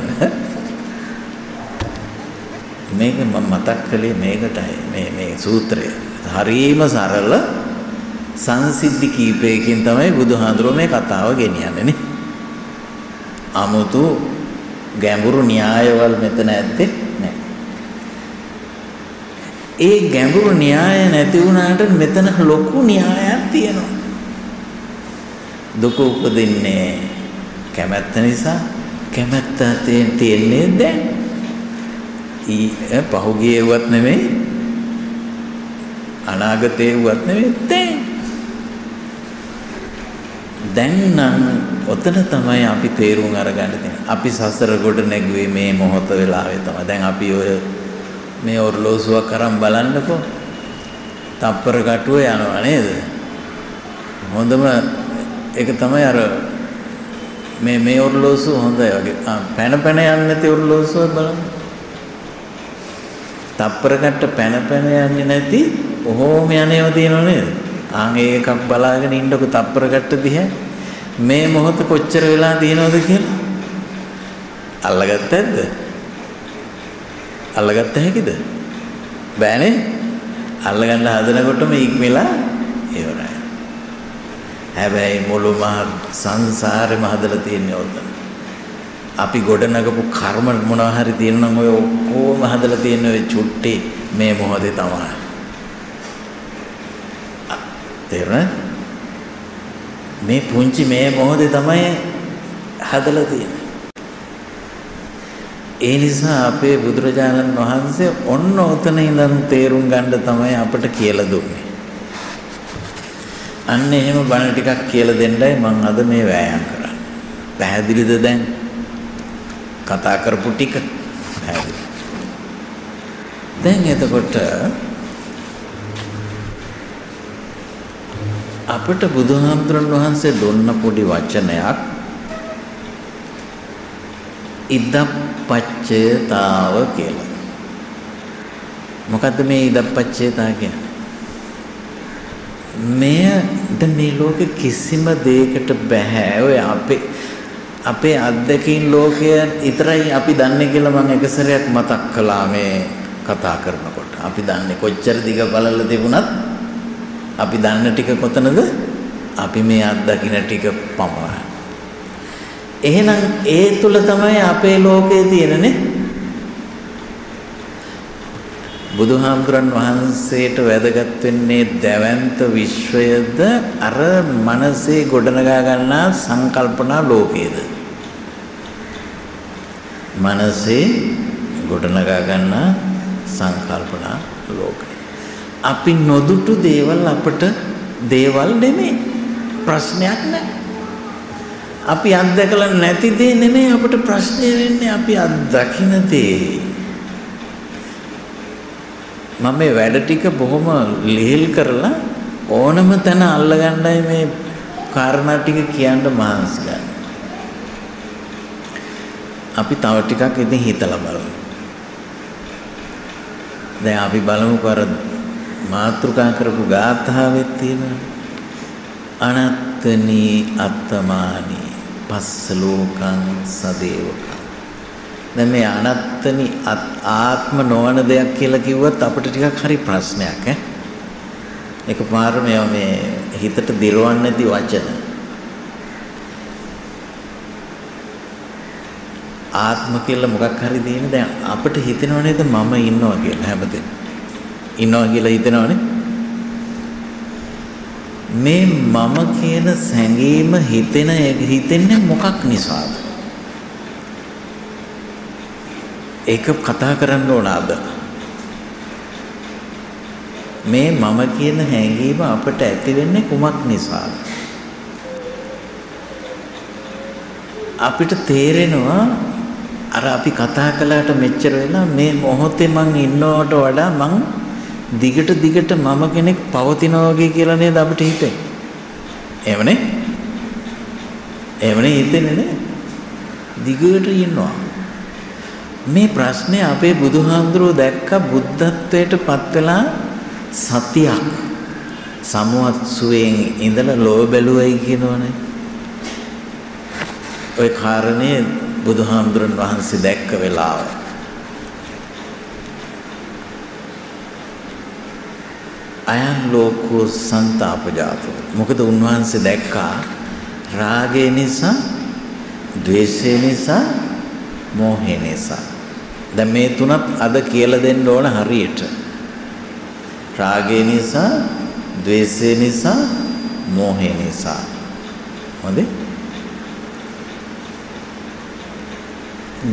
මේක මම මතක් කළේ මේකටයි මේ මේ සූත්‍රය. හරීම සරල සංසිද්ධි කීපයකින් තමයි බුදුහාඳුරෝ මේ කතාව ගෙනියන්නේ නේ. 아무තු ගැඹුරු න්‍යායවල මෙතන ඇත්තේ නැහැ. ඒ ගැඹුරු න්‍යාය නැති වුණාට මෙතන ලොකු න්‍යායක් තියෙනවා. දුක උපදින්නේ කැමැත්ත නිසා කැමැත්ත තියෙන්නේ දැන්. ඊ පහුගියේවත් නෙමෙයි අනාගතේවත් නෙමෙයි දැන්. දැන් නම් ඔතන තමයි අපි තේරුම් අරගන්න තියෙන්නේ. අපි සසර ගොඩ නැගුවේ මේ මොහොත වෙලාවේ තමයි. දැන් අපි ඔය මේ ඔර්ලෝසුවක් අරන් බලන්නකෝ. තප්පර කටුව යනවා නේද? හොඳම ඒක තමයි අර මේ මේ ඔර්ලෝසුව හොඳයි වගේ. පැන පැන යන්නේ නැති ඔර්ලෝසුව බලන්න. තප්පර කට්ට පැන පැන යන්නේ නැති ඔහොම යන්නේව තියෙනව නේද? ආන් ඒකක් බලාගෙන ඉන්නකො තප්පර කට්ට දිහා මේ මොහොත කොච්චර වෙලා තියෙනවද කියලා අල්ලගත්තද? අල්ලගත්ත හැකිද? බෑනේ. අල්ලගන්න හදනකොටම ඉක්මලා ඉවරයි. හැබැයි මුළු මහ සංසාරෙම හදලා තියෙන්නේ ඔතන. අපි ගොඩනගපු කර්ම මොනවා හරි තියෙනනම් ඔය ඔක්කොම හදලා තියෙන ඔය චුට්ටි මේ මොහොතේ තමයි. තේරුණා? මේ පුංචි මේ මොහොතේ තමයි හදලා තියෙන්නේ. ඒ නිසා අපේ බුදුරජාණන් වහන්සේ ඔන්න ඔතන ඉඳන් තේරුම් ගන්න තමයි අපට කියලා දුන්නේ. අන්න එහෙම බණ ටිකක් කියලා දෙන්නයි මම අද මේ වෑයම් කරන්නේ. පැහැදිලිද දැන්? කතා කරපු ටික පැහැදිලි. දැන් එතකොට අපිට බුදුහාමුදුරන් වහන්සේ දුන්න පොඩි වචනයක් ඉදප්පච්චයතාව කියලා. මොකද්ද මේ ඉදප්පච්චයතාව කියන්නේ? මෙය දැන් මේ ලෝකෙ කිසිම දෙයකට බෑ ඔය අපේ අපේ අත්දැකීම් ලෝකය විතරයි අපි දන්නේ කියලා මම එක සැරයක් මතක් කළා මේ කතා කරනකොට. අපි දන්නේ කොච්චර දිග බලලා තිබුණත් අපි දන්න ටික කොතනද? අපි මේ අත්දකින්න ටික පමණයි. එහෙනම් ඒ තුල තමයි අපේ ලෝකේ තියෙනනේ. බුදුහාමුදුරන් වහන්සේට වැදගත් වෙන්නේ දැවැන්ත විශ්වයද අර මනසේ ගොඩනගා ගන්නා සංකල්පනා ලෝකයේද? මනසේ ගොඩනගා ගන්නා සංකල්පනා ලෝකය. අපි නොදුටු දේවල් අපට දේවල් නෙමෙයි. ප්‍රශ්නයක් නැහැ අපි අත්දකලා නැති දේ නෙමෙයි අපට ප්‍රශ්නේ වෙන්නේ අපි අත්දකින දේ මම මේ වැඩ ටික බොහොම ලිහිල් කරලා ඕනම තැන අල්ලගන්නයි මේ කාරණා ටික කියන්න මහන්සි ගන්න. අපි තව ටිකක් ඉතින් හිතලා බලමු. දැන් අපි බලමුකෝ අර මාත්‍රිකා කරපු ගාථාවෙත් තියෙනවා අනත්තනී අත්තමානි පස්ස ලෝකං සදේවකං. දැන් මේ අනත්තනි ආත්ම නොවන දෙයක් කියලා කිව්වත් අපිට ටිකක් හරි ප්‍රශ්නයක් ඈ. එකපාර මේවා මේ හිතට දිරවන්නේ නැති වචන. ආත්ම කියලා මොකක් හරි දෙන්නේ දැන් අපිට හිතෙනව නේද මම ඉන්නවා කියලා හැමදේම. ඉන්නවා කියලා හිතෙනවනේ මේ මම කියන සැඟීම හිතෙන හිතෙන්නේ මොකක් නිසාද? ඒක කතා කරන්න ඕන අද මේ මම කියන හැඟීම අපට ඇති වෙන්නේ කුමක් නිසාද? අපිට තේරෙනවා අර අපි කතා කළාට මෙච්චර වෙලා මේ මොහොතේ මං ඉන්නවට වඩා මං දිගට දිගට මම කෙනෙක් පවතිනවා වගේ කියලා නේද අපිට හිතෙන්නේ. එහෙමනේ? එහෙමනේ හිතෙන්නේ නේ? දිගට ඉන්නවා. මේ ප්‍රශ්නේ අපේ බුදුහාමුදුරුවෝ දැක්ක බුද්ධත්වයට පත් වෙලා සතියක් සමුවත්සුවෙන් ඉඳලා ලෝ බැලුවයි කියනවනේ. ওই කාරණේ බුදුහාමුදුරන් වහන්සේ දැක්ක වෙලාව. අයන් ලෝකෝ සන්තාපජාතෝ. මොකද උන්වහන්සේ දැක්කා රාගය නිසා, ద్వේෂය නිසා, මෝහය නිසා. දැන් මේ තුනත් අද කියලා දෙන්න ඕන හරියට. රාගය නිසා, ద్వේෂය නිසා, මෝහය නිසා. හොඳේ?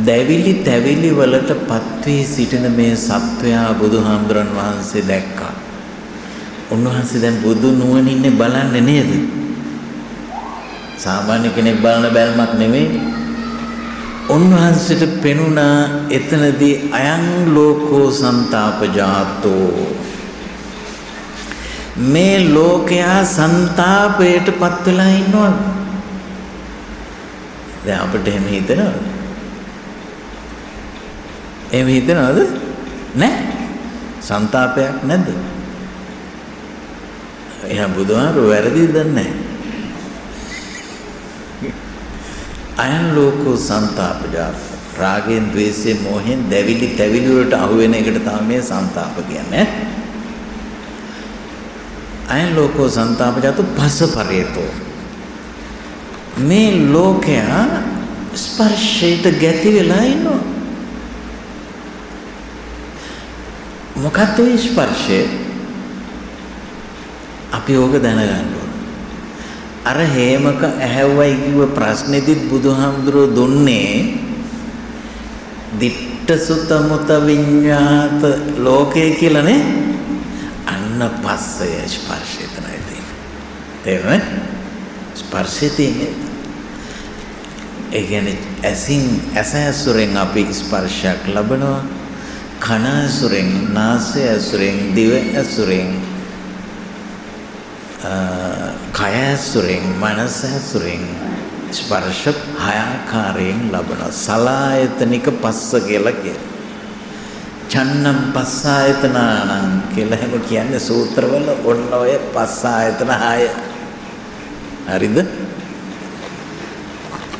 දැවිලි තැවිලි වලට පත්වී සිටින මේ සත්වයා බුදුහාමුදුරන් වහන්සේ දැක්කා. උන්වහන්සේ දැන් බුදු නුවණින්නේ බලන්නේ නේද? සාමාන්‍ය කෙනෙක් බලන බැල්මක් නෙමෙයි. උන්වහන්සේට පෙනුණා එතනදී අයං ලෝකෝ සන්තාපජාතෝ මේ ලෝකයා සන්තාපයට පත් වෙලා ඉන්නවා. දැන් අපිට එහෙම හිතනවද? එහෙම හිතනවද? නැහැ. සන්තාපයක් නැද්ද? එහෙනම් බුදුහාරු වැරදිද නැහැ. අයන් ලෝකෝ සන්තාපජාත රාගෙන් ද්වේෂයෙන් මෝහෙන් දැවිලි තැවිලි වලට අහු වෙන එකට තමයි මේ සන්තාප කියන්නේ. අයන් ලෝකෝ සන්තාපජාත පස්සපරේතෝ මේ ලෝකයා ස්පර්ශයට ගැති වෙලා ඉන්නවා. මොකක්ද ඒ ස්පර්ශය? අපි ඕක දැනගන්න ඕන. අර හේමක ඇහැව්වයි කිව්ව ප්‍රශ්නේදිත් බුදුහාමුදුරුවෝ දුන්නේ ditta sutta muta විඤ්ඤාත ලෝකේ කියලානේ. අන්න පස්සය ස්පර්ශය තමයි තියෙන්නේ. තේරුණාද? ස්පර්ශය තියෙන්නේ. ඒ කියන්නේ ඇසින් ඇස ඇසුරෙන් අපි ස්පර්ශයක් ලබනවා. කන ඇසුරෙන්, නාසය ඇසුරෙන්, දිව ඇසුරෙන්, කය ඇසුරෙන්, මනස ඇසුරෙන් ස්පර්ශ හය ආකාරයෙන් ලබනවා. සලායතනික පස්ස කියලා කියනවා. චන්නම් පස්සායතනානං කියලා හැම කියන්නේ සූත්‍රවල ඔන්න ඔය පස්සායතන හය. හරිද?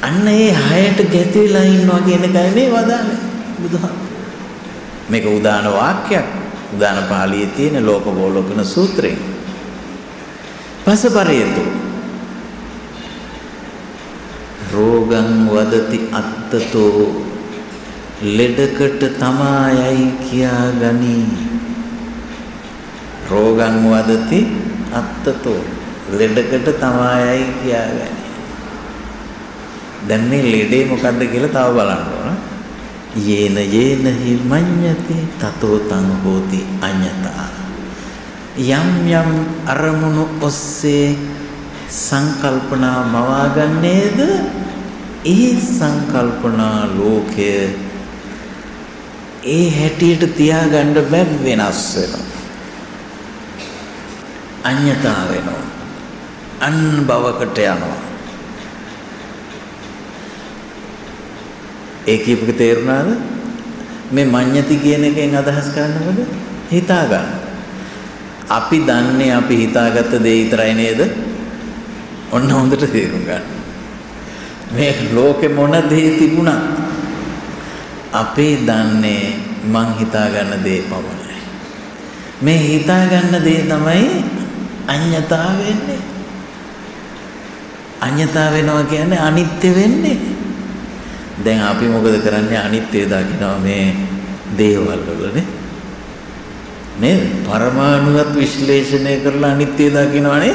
අන්න ඒ හයට ගැතිලා ඉන්නවා කියන එකයි මේ වදානේ බුදුහාම. මේක උදාන වාක්‍යයක්. උදාන පාළියේ තියෙන ලෝකබෝලකන සූත්‍රය. පසපරේතු. රෝගං වදති අත්තතෝ. ලෙඩකට තමායයි කියා ගනි රෝගං වදති අත්තතෝ. ලෙඩකට තමායයි කියා ගනි දැන් මේ ලෙඩේ මොකද්ද කියලා තව බලන්න ඕන. යේන යේන හි මඤ්ඤති තතෝ තං හෝති අඤ්ඤතා. යම් යම් අරමුණු ඔස්සේ සංකල්පනා මවාගන්නේද? ඒ සංකල්පනා ලෝකය ඒ හැටියට තියාගන්න බැරි වෙනස් වෙනවා. අඤ්‍යතා වෙනවා. අන් බවකට යනවා. ඒ කියපුක තේරුණාද? මේ මඤ්ඤති කියන එකෙන් අදහස් කරන්නේ මොකද හිතා ගන්න. අපි දන්නේ අපි හිතාගත්ත දේ විතරයි නේද? ඔන්න හොඳට තේරුම් ගන්න. මේ ලෝකෙ මොන දේ තිබුණා අපේ දන්නේ මං හිතා ගන්න දේ පමණයි. මේ හිතා ගන්න දේ තමයි අඤ්‍යතාව වෙන්නේ. අඤ්‍යතාව වෙනවා කියන්නේ අනිත්‍ය වෙන්නේ. දැන් අපි මොකද කරන්නේ අනිත්‍ය දකිනවා මේ දේවල් වලනේ. නේද? පරමාණුවත් විශ්ලේෂණය කරලා අනිත්‍ය දකින්නවනේ.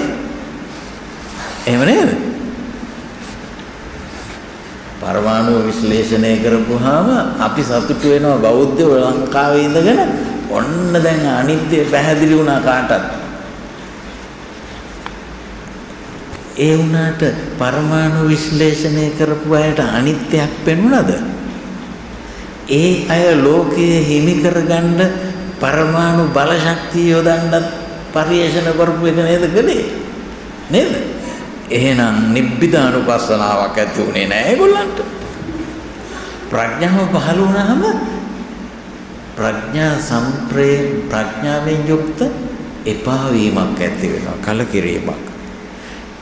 එහෙම නේද? පරමාණු විශ්ලේෂණය කරපුවාම අපි සතුටු වෙනවා බෞද්ධ ලංකාවේ ඉඳගෙන ඔන්න දැන් අනිත්‍ය පැහැදිලි වුණා කාටත්. ඒ වුණාට පරමාණු විශ්ලේෂණය කරපු අයට අනිත්‍යයක් පෙනුනද? ඒ අය ලෝකයේ හිමි කරගන්න පරමාණු බල ශක්තිය යොදන්නත් පරිේශන කරපු එක නේද කළේ? නේද? එහෙනම් නිබ්බිදානුපස්සනාවක් ඇති උනේ නෑ ඒගොල්ලන්ට. ප්‍රඥාව පහළ වුණාම ප්‍රඥා සම්ප්‍රේ ප්‍රඥාවෙන් යුක්ත එපා වීමක් ඇති වෙනවා කලකිරීමක්.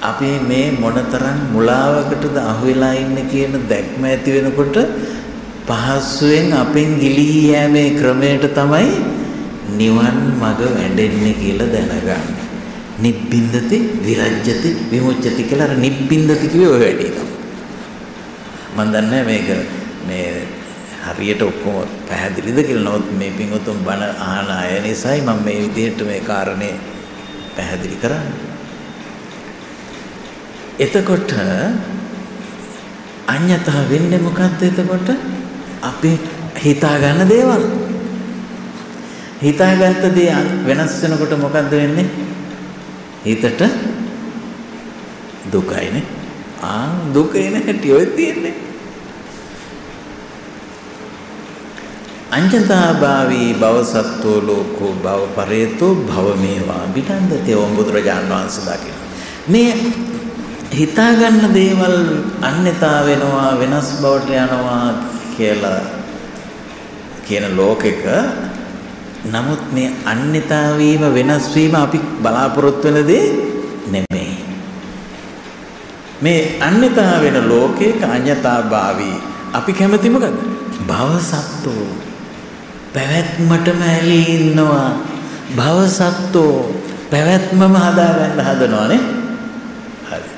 අපි මේ මොනතරම් මුලාවකටද අහු වෙලා ඉන්නේ කියන දැක්ම ඇති වෙනකොට පහසුවෙන් අපෙන් ගිලී යෑමේ ක්‍රමයට තමයි නිවන් මඟ වැටෙන්නේ කියලා දැනගන්න. නිබ්බින්දති විරජ්‍යති විමුච්ඡති කියලා අර නිබ්බින්දති කිව්වේ ඔය වැඩේ තමයි. මම දන්නේ මේක මේ හරියට ඔක්කොම පැහැදිලිද කියලා නමුත් මේ පින්වතුන් බණ අහන අය නිසායි මම මේ විදිහට මේ කාරණේ පැහැදිලි කරන්නේ. එතකොට අඤ්‍යතා වෙන්නේ මොකද්ද එතකොට? අපි හිතා ගන්න දේවල්. හිතාගත්ත දේ වෙනස් වෙනකොට මොකද්ද වෙන්නේ? හිතට දුකයිනේ. ආ දුකේ නැටි ඔය තියෙන්නේ. අඤ්ඤතාභාවී භවසත්ත්වෝ ලෝකෝ භව පරේතෝ භවමේවා විතන්දතේ ඕම් බුදුරජාන් වහන්සේ දකින. මේ හිතා ගන්න දේවල් අන්‍යතා වෙනවා වෙනස් බවට යනවා කියලා කියන ලෝකෙක නමුත් මේ අන්‍යතා වීම වෙනස් වීම අපි බලාපොරොත්තු වෙන දේ නෙමෙයි. මේ අන්‍යතා වෙන ලෝකයක අඤ්‍යතාභාවී අපි කැමති මොකද? භව සත්ත්වෝ පැවැත්මටම ඇලී ඉන්නවා. භව සත්ත්වෝ පැවැත්මම හදාගන්න හදනවානේ. හරි.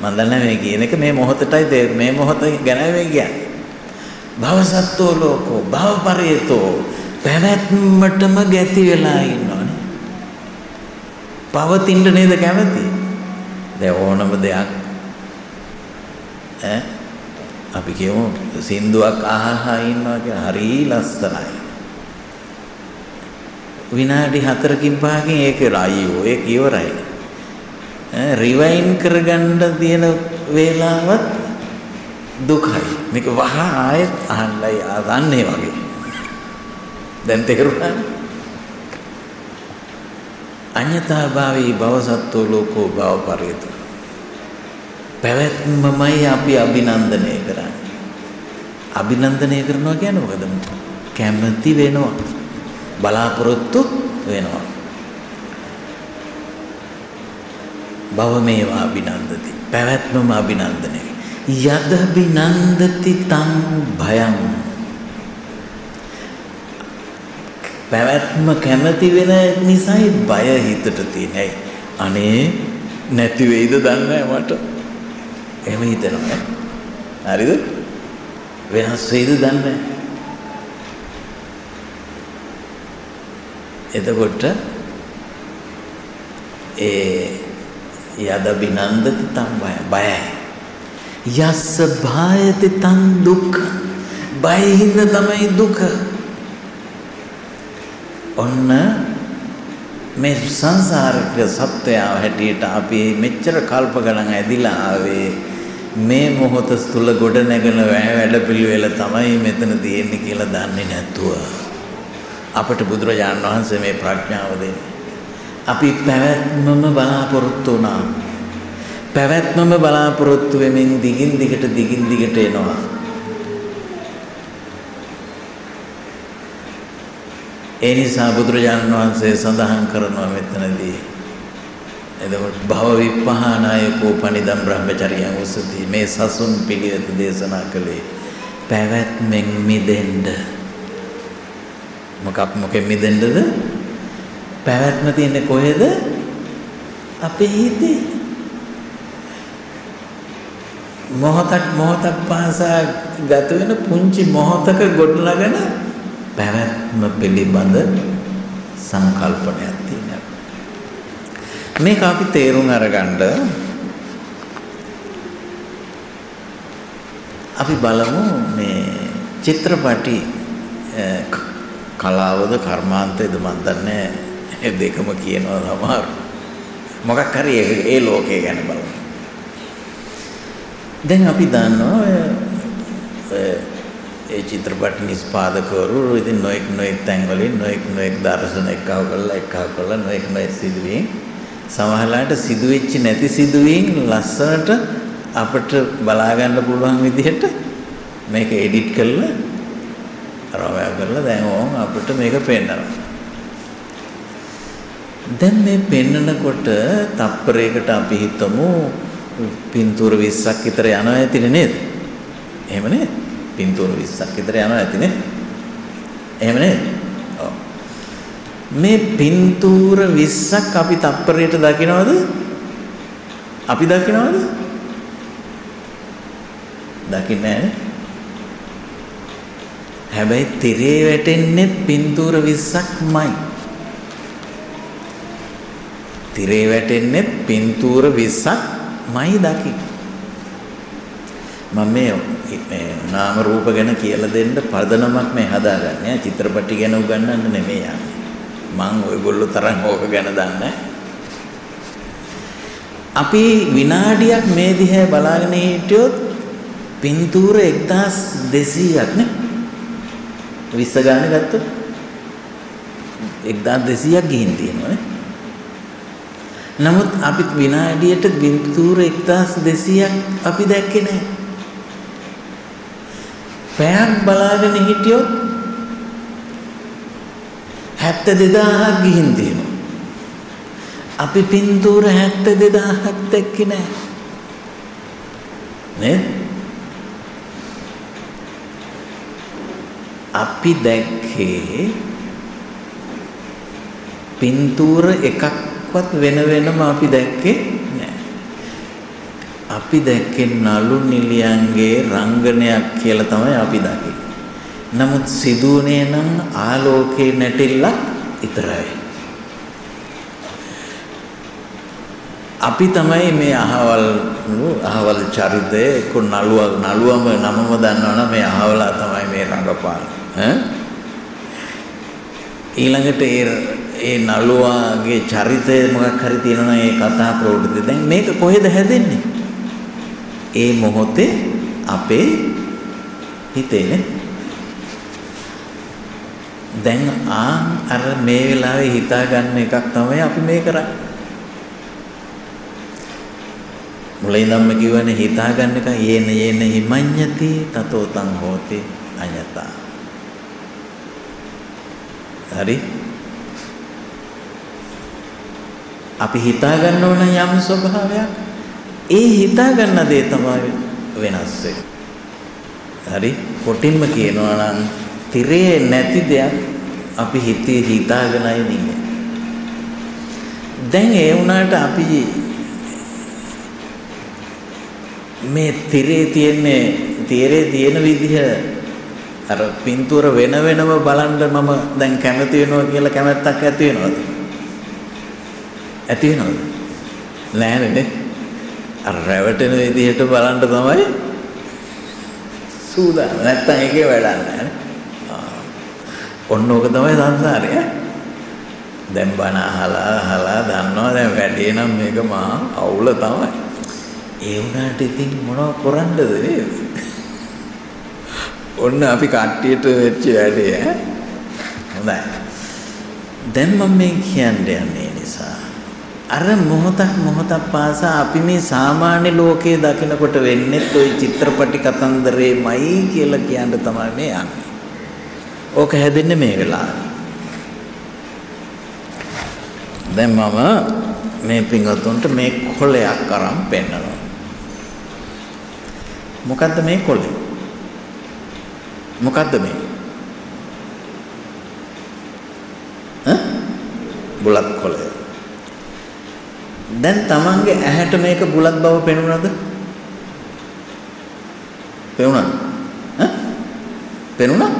මම දන්නේ මේ කියන එක මේ මොහොතටයි මේ මොහොත ගැන මේ කියන්නේ. භව සත්ත්වෝ ලෝකෝ භව පරේතෝ පැවැත්මටම ගැති වෙලා ඉන්නවනේ. පවතින්න නේද කැමති? දැන් ඕනම දෙයක් ඈ අපි කියමු සින්දුවක් අහහා ඉන්නවා කියලා හරි ලස්සනයි. විනාඩි 4කින් 5කින් ඒක රායෝ ඒක ඉවරයි. ඈ රිවයින් කරගන්න තියෙන වේලාවත් දුකයි. මේක වහා ආයෙත් අහන්නයි ආදන්නේ වගේ. දැන් තේරුණා. අඤ්‍යතාභාවී භවසත්ත්ව ලෝකෝ භව පරිත පැවැත්මමයි අපි අභිනන්දනය කරන්නේ. අභිනන්දනය කරනවා කියන්නේ මොකද? කැමති වෙනවා. බලාපොරොත්තු වෙනවා. භවමේවා අභිනන්දති. පැවැත්මම අභිනන්දනය. යද බිනන්දති තං භයං. පැවැත්ම කැමති වෙන නිසායි බය හිතට තියෙන්නේ. අනේ නැති වෙයිද දන්නේ මට. එහෙම හිතනවා. හරිද? වෙනස් වෙයිද දන්නේ එතකොට ඒ යද බිනන්දති තම් බය බයයි. යස්ස භායති තං දුක් බයින්ද තමයි දුක. ඔන්න මේ සංසාරික සත්‍යය හැටියට අපි මෙච්චර කල්ප ගණන් ඇදිලා ආවේ මේ මොහොත තුල ගොඩ නැගෙන වැඩපිළිවෙල තමයි මෙතන තියෙන්නේ කියලා දන්නේ නැතුව අපට බුදුරජාන් වහන්සේ මේ ප්‍රඥාව දෙන්නේ. අපි පැවැත්මම බලාපොරොත්තු වුණා. පැවැත්මම බලාපොරොත්තු වෙමින් දිගින් දිගට දිගින් දිගට එනවා. ඒ නිසා බුදුරජාණන් වහන්සේ සඳහන් කරනවා මෙතනදී. එතකොට භව විපහානායකෝ පනිදම් බ්‍රහ්මචරියං උසති මේ සසුන් පිළිවෙත දේශනා කළේ පැවැත්මෙන් මිදෙන්න. මොකක් මොකෙන් මිදෙන්නද? පැවැත්ම තියෙන්නේ කොහෙද? අපේ හිතේ. මොහොතක් මොහොතක් පාසා ගත වෙන පුංචි මොහොතක ගොඩනගන පැවැත්ම පිළිබඳ සංකල්පනයක් තියෙනවා. මේක අපි තේරුම් අරගන්න අපි බලමු මේ චිත්‍රපටි කලාවද කර්මාන්තයද මන් දන්නේ දෙකම කියනවා සමහර. මොකක් හරි ඒ ලෝකය ගැන බලමු. දැන් අපි දන්නවා ඒ චිත්‍රපට නිෂ්පාදකවරු ඉතින් නොඑක් නොඑක් තැන්වලින් නොඑක් නොඑක් දර්ශන එක්කව කරලා එක්කව කරලා නොඑක් නොඑක් සිදුවීම් සමහරලාට සිදුවෙච්ච නැති සිදුවීම් ලස්සනට අපිට බලා ගන්න පුළුවන් විදිහට මේක එඩිට් කරලා රවය කරලා දැන් ඕම් අපිට මේක පෙන්නනවා. දැන් මේ පෙන්නකොට තප්පරයකට අපි හිතමු පින්තූර 20ක් විතර යනවා ඇතිනේ නේද? එහෙම නේද? පින්තූර 20ක් විතර යනවා ඇතිනේ. එහෙම නේද? ඔව්. මේ පින්තූර 20ක් අපි තප්පරයට දකිනවද? අපි දකිනවද? දකින්නේ නැහැ. හැබැයි තිරේ වැටෙන්නේ පින්තූර 20ක්මයි. තිරේ වැටෙන්නේ පින්තූර 20ක්මයි දකි. මම මේ මේ නාම රූප ගැන කියලා දෙන්න පදනමක් මේ හදාගන්නේ. චිත්‍රපටි ගැන උගන්වන්න නෙමෙයි යන්නේ. මං ඔයගොල්ලෝ තරම් ඕක ගැන දන්නේ අපි විනාඩියක් මේ දිහා බලාගෙන හිටියොත් පින්තූර 1200ක් නේ 20 ගානේ ගත්තොත් 1200ක් ගිහින් තියෙනවා නේ නමුත් අපි විනාඩියට පින්තූර 1200ක් අපි දැක්කේ නැහැ පැයක් බලාගෙන හිටියොත් 72000ක් ගිහින් තියෙනවා අපි පින්තූර 72000ක් දැක්කේ නැහැ නේද අපි දැක්කේ පින්තූර එකක්වත් වෙන වෙනම අපි දැක්කේ නෑ. අපි දැක්කේ නලු නිලියන්ගේ රංගනයක් කියලා තමයි අපි දකින්නේ. නමුත් සිදුවනේ නම් ආලෝකේ නැටිල්ලක් විතරයි. අපි තමයි මේ අහවල් අහවල් චරිතය එක්ක නළුව නළුවම නමම දන්නවනම් මේ අහවලා තමයි මේ රඟපාන්නේ ඊළඟට ඒ ඒ නළුවාගේ චරිතය මොකක් හරි තියෙනවා ඒ කතා ප්‍රවෘත්ති. දැන් මේක කොහෙද හැදෙන්නේ? ඒ මොහොතේ අපේ හිතේනේ. දැන් ආ අර මේ වෙලාවේ හිතා ගන්න එකක් තමයි අපි මේ කරන්නේ. මුලින්දම්ම කියවනේ හිතා ගන්න එක යේන යේන හිමඤ්ඤති තතෝ තං හෝති අඤතා හරි අපි හිතා ගන්න ඕන යම් ස්වභාවයක් ඒ හිතා ගන්න දේ තමයි වෙනස් හරි කොටින්ම කියනවා නම් තිරේ නැති දෙයක් අපි හිතේ හිතාගෙනයි ඉන්නේ දැන් ඒ වුණාට අපි මේ තිරේ තියෙන්නේ තිරේ තියෙන විදිහ අර පින්තූර වෙන වෙනම බලන්න මම දැන් කැමති වෙනවා කියලා කැමැත්තක් ඇති වෙනවද? ඇති වෙනවද? නෑ නේ. අර රැවටෙන විදිහට බලන්න තමයි සූදානම්. නැත්තම් ඒකේ වැඩක් නෑ ඔන්න ඕක තමයි සංසාරය. දැන් බණ අහලා අහලා දන්නවා දැන් වැඩේ නම් මේක මහා අවුල තමයි. ඒ වුණාට ඉතින් මොනව කරන්නද නේද? ඔන්න අපි කට්ටියට වෙච්ච වැඩේ ඈ. හොඳයි. දැන් මම මේ කියන්න යන්නේ නිසා අර මොහොතක් මොහොතක් පාසා අපි මේ සාමාන්‍ය ලෝකයේ දකිනකොට වෙන්නේ ওই චිත්‍රපටි කතන්දරේමයි කියලා කියන්න තමයි මේ යන්නේ. ඕක හැදෙන්නේ මේ වෙලාවේ. දැන් මම මේ පින්වතුන්ට මේ කොලයක් අරන් පෙන්නනවා. මොකද්ද මේ කොලේ? මොකද්ද මේ? ඈ? බුලත් කොලය. දැන් Tamange ඇහැට මේක බුලත් බව පෙනුනද? පෙනුණා. ඈ? පෙනුණා?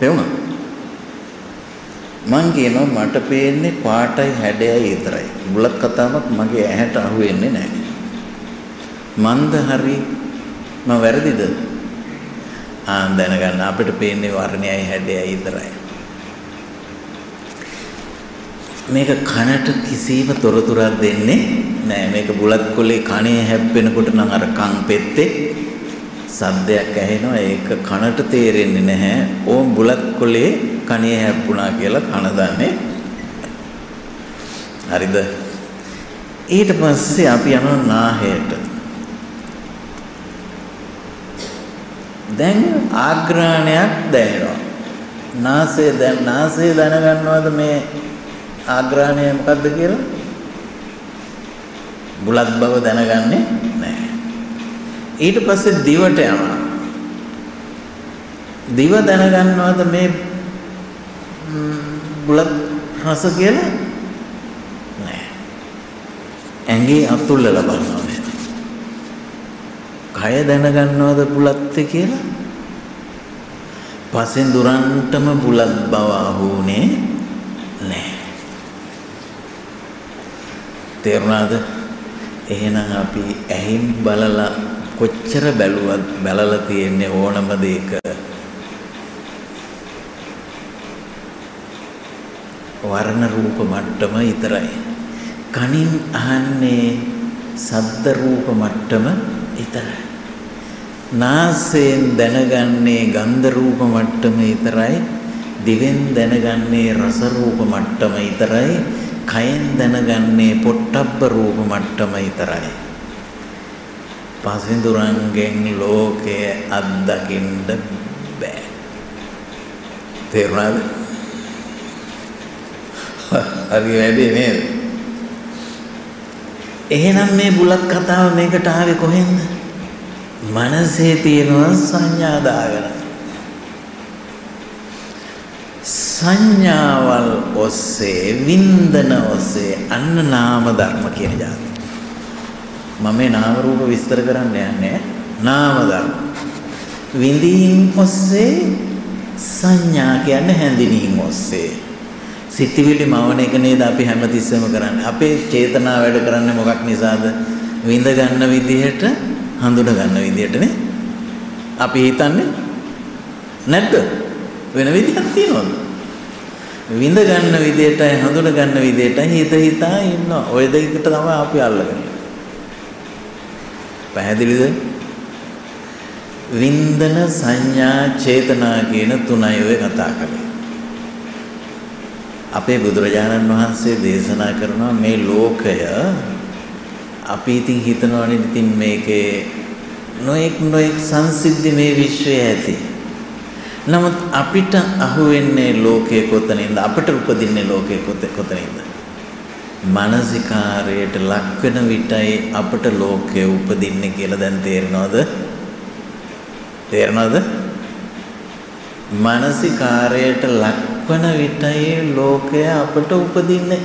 පෙනුණා. මං කියනවා මට පේන්නේ පාටයි හැඩයයි විතරයි. බුලත් කතාවක් මගේ ඇහැට අහු වෙන්නේ නැහැ. මන්ද හරි මම වැරදිද? ආ දැනගන්න අපිට පේන්නේ වර්ණයයි හැඩයයි විතරයි. මේක කනට කිසිම තොරතුරක් දෙන්නේ නෑ. මේක බුලත් කොලේ කනේ හැප්පෙනකොට නම් අර කන් පෙත්තේ සද්දයක් ඇහෙනවා. ඒක කනට තේරෙන්නේ නැහැ. ඕම් බුලත් කොලේ කණේ හැප්පුණා කියලා කන දන්නේ. හරිද? ඊට පස්සේ අපි යනවා නාහයට. දැන් ආග්‍රහණයක් දැනෙනවා. නාසය දැන් නාසය දැනගන්නවද මේ ආග්‍රහණය මොකද්ද කියලා බුලත් බව දැනගන්නේ නැහැ ඊට පස්සේ දිවට යනවා දිව දැනගන්නවද මේ බුලත් රස කියලා නෑ. ඇඟේ අතුල්ලලා බලනවා නේද? කය දැනගන්නවද බුලත් කියලා? පසෙන් දුරන්ටම බුලත් බව අහුනේ නෑ. තේරුණාද? එහෙනම් අපි ඇහින් බලලා කොච්චර බැලුවත් බැලලා තියෙන්නේ ඕනම දෙයක වර්ණ රූප මට්ටම විතරයි. කනින් අහන්නේ සද්ද රූප මට්ටම විතරයි. නාසයෙන් දැනගන්නේ ගන්ධ රූප මට්ටම විතරයි. දිවෙන් දැනගන්නේ රස රූප මට්ටම විතරයි. කයෙන් දැනගන්නේ පොට්ටබ්බ රූප මට්ටම විතරයි. පසින්දුරන්ගෙන් ලෝකය අත්දකින්න බෑ. තේරුණාද? හරි වැඩි නේද? එහෙනම් මේ බුලත් කතාව මේකට ආවේ කොහෙන්ද? මනසේ තියෙන සංඥා දාගෙන. සංඥාවල් ඔස්සේ වින්දන ඔස්සේ අන්න නාම ධර්ම කියන જાති. මම මේ නාම රූප විස්තර කරන්න යන්නේ නාම ධර්ම. විඳීම් ඔස්සේ සංඥා කියන්නේ හැඳිනීම ඔස්සේ සිතිවිලි මවන එක නේද අපි හැමතිස්සෙම කරන්නේ. අපේ චේතනා වැඩ කරන්නේ මොකක් නිසාද? විඳ ගන්න විදිහට, හඳුන ගන්න විදිහටනේ. අපි හිතන්නේ නැද්ද? වෙන විදිහක් තියනවද? විඳ ගන්න විදිහටයි හඳුන ගන්න විදිහටයි හිත හිතා ඉන්නවා. ওই දෙකට තමයි අපි අල්ලගෙන පැහැදිලිද? වින්දන සංඥා චේතනා කියන තුනයි ඔය කතා කරන්නේ. අපේ බුදුරජාණන් වහන්සේ දේශනා කරනවා මේ ලෝකය අපි ඉතින් හිතනවනේ ඉතින් මේකේ නොඑක් නොඑක් සංසිද්ධි මේ විශ්වයේ ඇති. නමුත් අපිට අහුවෙන්නේ ලෝකයේ කොතනින්ද? අපිට උපදින්නේ ලෝකයේ කොතනින්ද? මානසිකාරයට ලක් වෙන විටයි අපිට ලෝකයේ උපදින්නේ කියලා දැන් තේරෙනවද? තේරෙනවද? මානසිකාරයට ලක්වන විටයි ලෝකය අපට උපදින්නේ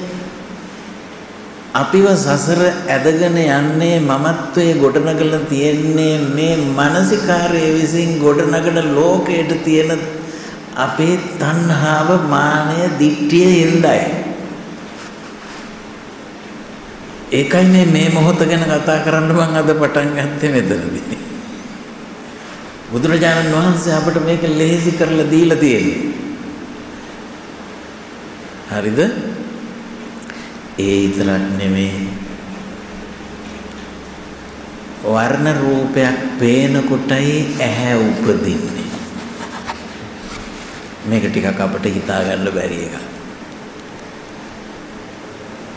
අපිව සසර ඇදගෙන යන්නේ මමත්වයේ ගොඩනගලා තියෙන්නේ මේ මානසිකාරයේ විසින් ගොඩනගන ලෝකයට තියෙන අපේ තණ්හාව මානය දිට්ඨිය හිඳයි ඒකයි මේ මොහොත ගැන කතා කරන්න මම අද පටන් ගත්තේ මෙතනදී බුදුරජාණන් වහන්සේ අපට මේක ලේසි කරලා දීලා තියෙන්නේ. හරිද? ඒ විතරක් නෙමෙයි. වර්ණ රූපයක් පේනකොටයි ඇහැ උපදින්නේ. මේක ටිකක් අපිට හිතා ගන්න බැරි එකක්.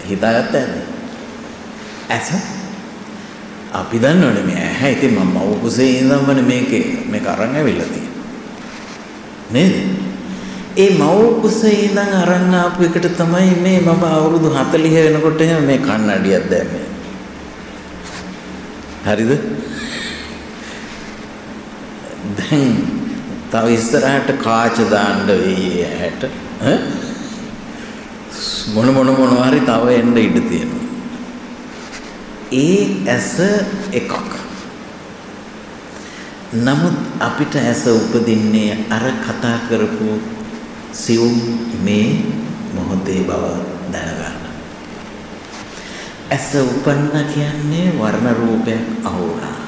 හිතාගත්තද? ඇස අපි දන්නවනේ මේ ඇහැ ඉතින් මම මව කුසේ ඉඳන්මනේ මේකේ මේක අරන් ඇවිල්ලා තියෙන්නේ. නේද? ඒ මව් කුසේ ඉඳන් අරන් ආපු එකට තමයි මේ මම අවුරුදු 40 වෙනකොට මේ කන්නඩියක් දැම්මේ. හරිද? දැන් තව ඉස්සරහට කාච දාන්න වෙයි ඇහැට. මොන මොන මොනවා හරි තව එන්න ඉඩ තියෙනවා. ඒ ඇස එකක්. නමුත් අපිට ඇස උපදින්නේ අර කතා කරපු සිවුම් මේ මොහොතේ බව දැනගන්න. ඇස උපන්න කියන්නේ වර්ණ රූපයක් අහුණා.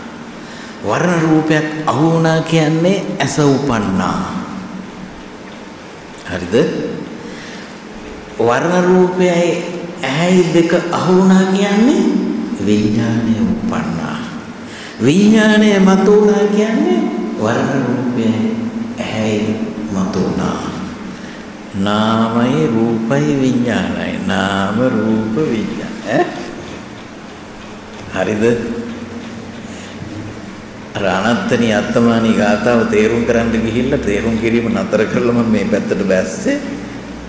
වර්ණ රූපයක් අහුණා කියන්නේ ඇස උපන්නා. හරිද? වර්ණ රූපයයි ඇහැයි දෙක අහුණා කියන්නේ විඥානය උපන්නා. විඥානය මතුණා කියන්නේ වර්ණ රූපයයි ඇහැයි මතුණා. නාමයි රූපයි විඥානයි. නාම රූප විඥාන. ඈ? හරිද? අර අනත්තනී අත්තමානී ගාතාව තේරුම් කරන්න ගිහිල්ලා තේරුම් කිරීම නතර කරලා මම මේ පැත්තට බැස්සේ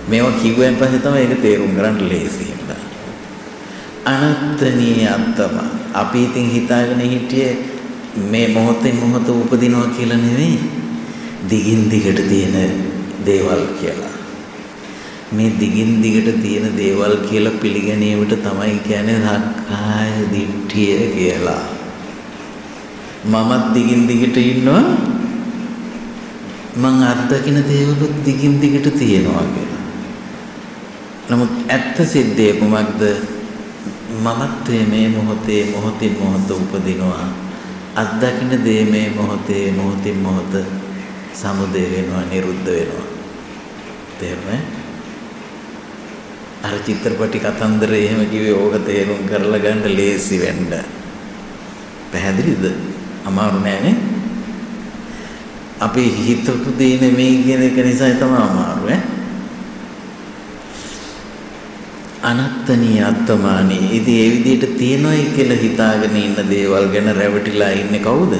මේවා කිව්වෙන් පස්සේ තමයි ඒක තේරුම් ගන්න ලේසි හින්දා අනත්තනී අත්තම. අපි ඉතින් හිතාගෙන හිටියේ මේ මොහොතෙන් මොහොත උපදිනවා කියලා නෙවෙයි. දිගින් දිගට තියෙන දේවල් කියලා. මේ දිගින් දිගට තියෙන දේවල් කියලා පිළිගැනීමට තමයි කියන්නේ සක්කාය දිට්ඨිය කියලා මමත් දිගින් දිගට ඉන්නවා මං අත්දකින දේවලුත් දිගින් දිගට තියෙනවා කියලා. නමුත් ඇත්ත සිද්ධිය කුමක්ද? මමත්වයේ මේ මොහොතේ මොහොතින් මොහොත උපදිනවා. අත්දකින දේ මේ මොහොතේ මොහොතින් මොහොත සමුදේ වෙනවා නිරුද්ධ වෙනවා. තේරුණා? අර චිත්‍රපටි කතන්දරේ එහෙම කිව්වේ ඕක තේරුම් කරලා ගන්න ලේසි වෙන්න. පැහැදිලිද? අමාරු නෑනේ. අපි හිතපු දේ නෙමෙයි කියන එක නිසා තමයි අමාරු ඈ. අනත්තනී අත්තමානී. ඉතින් ඒ විදිහට තියනොයි කියලා හිතාගෙන ඉන්න දේවල් ගැන රැවටිලා ඉන්නේ කවුද?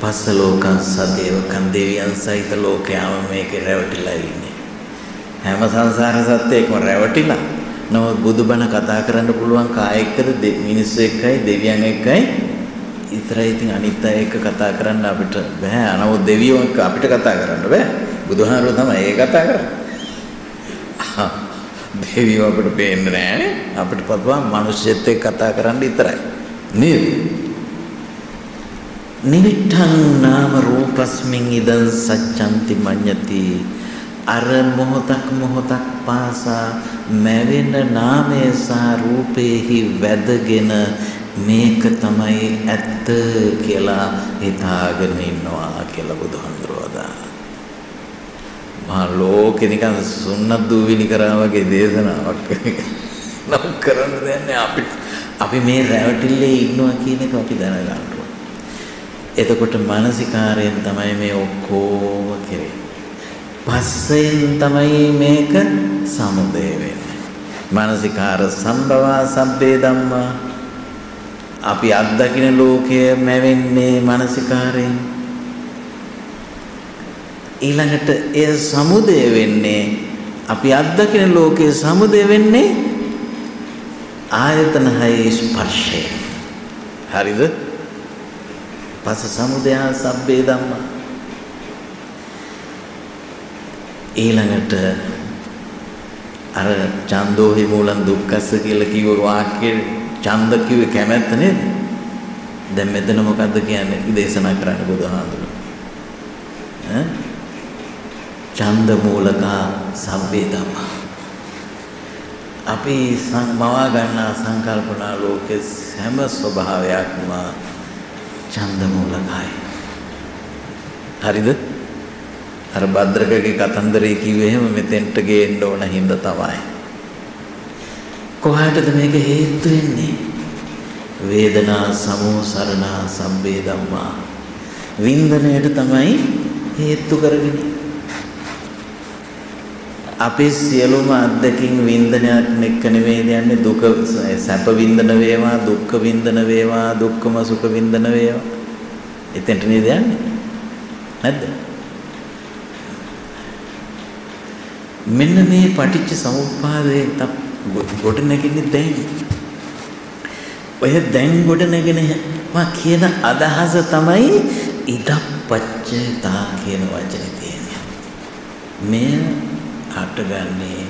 පස්ස ලෝකං සදේවකං දෙවියන් සහිත ලෝකයාම මේකේ රැවටිලා ඉන්නේ. හැම සංසාර සත්‍යයකම රැවටිලා. නමුත් බුදුබණ කතා කරන්න පුළුවන් කායෙක්ද මිනිස්සු එක්කයි දෙවියන් එක්කයි ඉතරයි ඉතින් අනිත් අය එක්ක කතා කරන්න අපිට බෑ. නමුත් දෙවියෝ එක්ක අපිට කතා කරන්න බෑ. බුදුහාමුදුරුවෝ තමයි ඒක කතා කරන්නේ. දෙවියෝ අපිට පේන්නේ නෑනේ. අපිට පපුවා මිනිස්සුත් එක්ක කතා කරන්න විතරයි. නේද? නිවිඨං නාම රූපස්මින් ඉදං සච්ඡන්ති මඤ්ඤති අර මොහොතක් මොහොතක් පාසා මැවෙන නාමයේ සහ රූපේහි වැදගෙන මේක තමයි ඇත්ත කියලා හිතාගෙන ඉන්නවා කියලා බුදුහාමුදුරුවෝ දානවා. මහා ලෝකෙ නිකන් සුන්නත් දූවිලි කරා වගේ දේශනාවක් නම් කරන්න දෙන්නේ අපි අපි මේ රැවටිල්ලේ ඉන්නවා කියන එක අපි දැනගන්න එතකොට මානසිකාරයෙන් තමයි මේ ඔක්කොම කෙරෙන්නේ. පස්සෙන් තමයි මේක සමුදය වෙන්නේ. මානසිකාර සම්භවා සබ්බේ ධම්මා අපි අත්දකින ලෝකය මැවෙන්නේ මානසිකාරයෙන්. ඊළඟට එය සමුදය වෙන්නේ අපි අත්දකින ලෝකයේ සමුදය වෙන්නේ ආයතන හයේ ස්පර්ශය. හරිද? පස සමුදය සබ්බේ ධම්මා ඊළඟට අර චන්දෝහි මූලං දුක්ඛස්ස කියලා කිව්ව වාක්‍යය ඡන්ද කිව්වේ කැමැත්ත නේද? දැන් මෙතන මොකද්ද කියන්නේ? දේශනා කරන්න බුදුහාඳුන. ඈ? ඡන්ද මූලකා සබ්බේ ධම්මා. අපි මවා ගන්නා සංකල්පනා ලෝකේ හැම ස්වභාවයක්ම ඡන්ද මූලකයි. හරිද? අර භද්‍රකගේ කතන්දරේ කිව්වේ එහෙම මෙතෙන්ට ගේන්න ඕන හින්දා තමයි. කොහාටද මේක හේතු වෙන්නේ? වේදනා සමෝසරණා සම්බේ ධම්මා. වින්දනයට තමයි හේතු කරගෙන අපේ සියලුම අත්දැකීම් වින්දනයක් එක්ක නෙවෙයි යන්නේ දුක සැප වින්දන වේවා දුක්ඛ වින්දන වේවා දුක්ඛම සුඛ වින්දන වේවා එතෙන්ට නේද යන්නේ නැද්ද මෙන්න මේ පටිච්ච සමුප්පාදයේ ගොඩ නැගෙන්නේ දැන්. ඔය දැන් ගොඩ නැගෙන මා කියන අදහස තමයි ඉදප්පච්චතා කියන වචනේ තියෙන්නේ. මෙය හටගන්නේ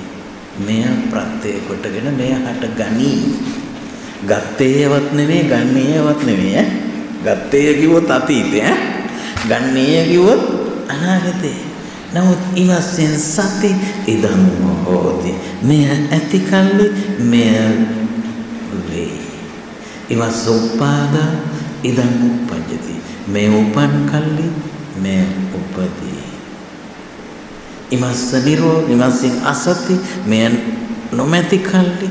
මෙය ප්‍රත්‍ය කොටගෙන මෙය හටගනී. ගත්තේවත් නෙමෙයි ගන්නේවත් නෙමෙයි ඈ. ගත්තේ කිව්වොත් අතීතය ඈ. ගන්නේ කිව්වොත් අනාගතේ. නමුත් ඉවසෙන් සති ඉදම් හෝති. මෙය ඇති කල්ලි මෙය වේ. ඉවස උපාදා ඉදම් උපජ්ජති. මේ උපන් කල්ලි මේ උපදී. ඉමස්ස නිරෝ ඉමස්සින් අසති මෙය නොමැති කල්ලි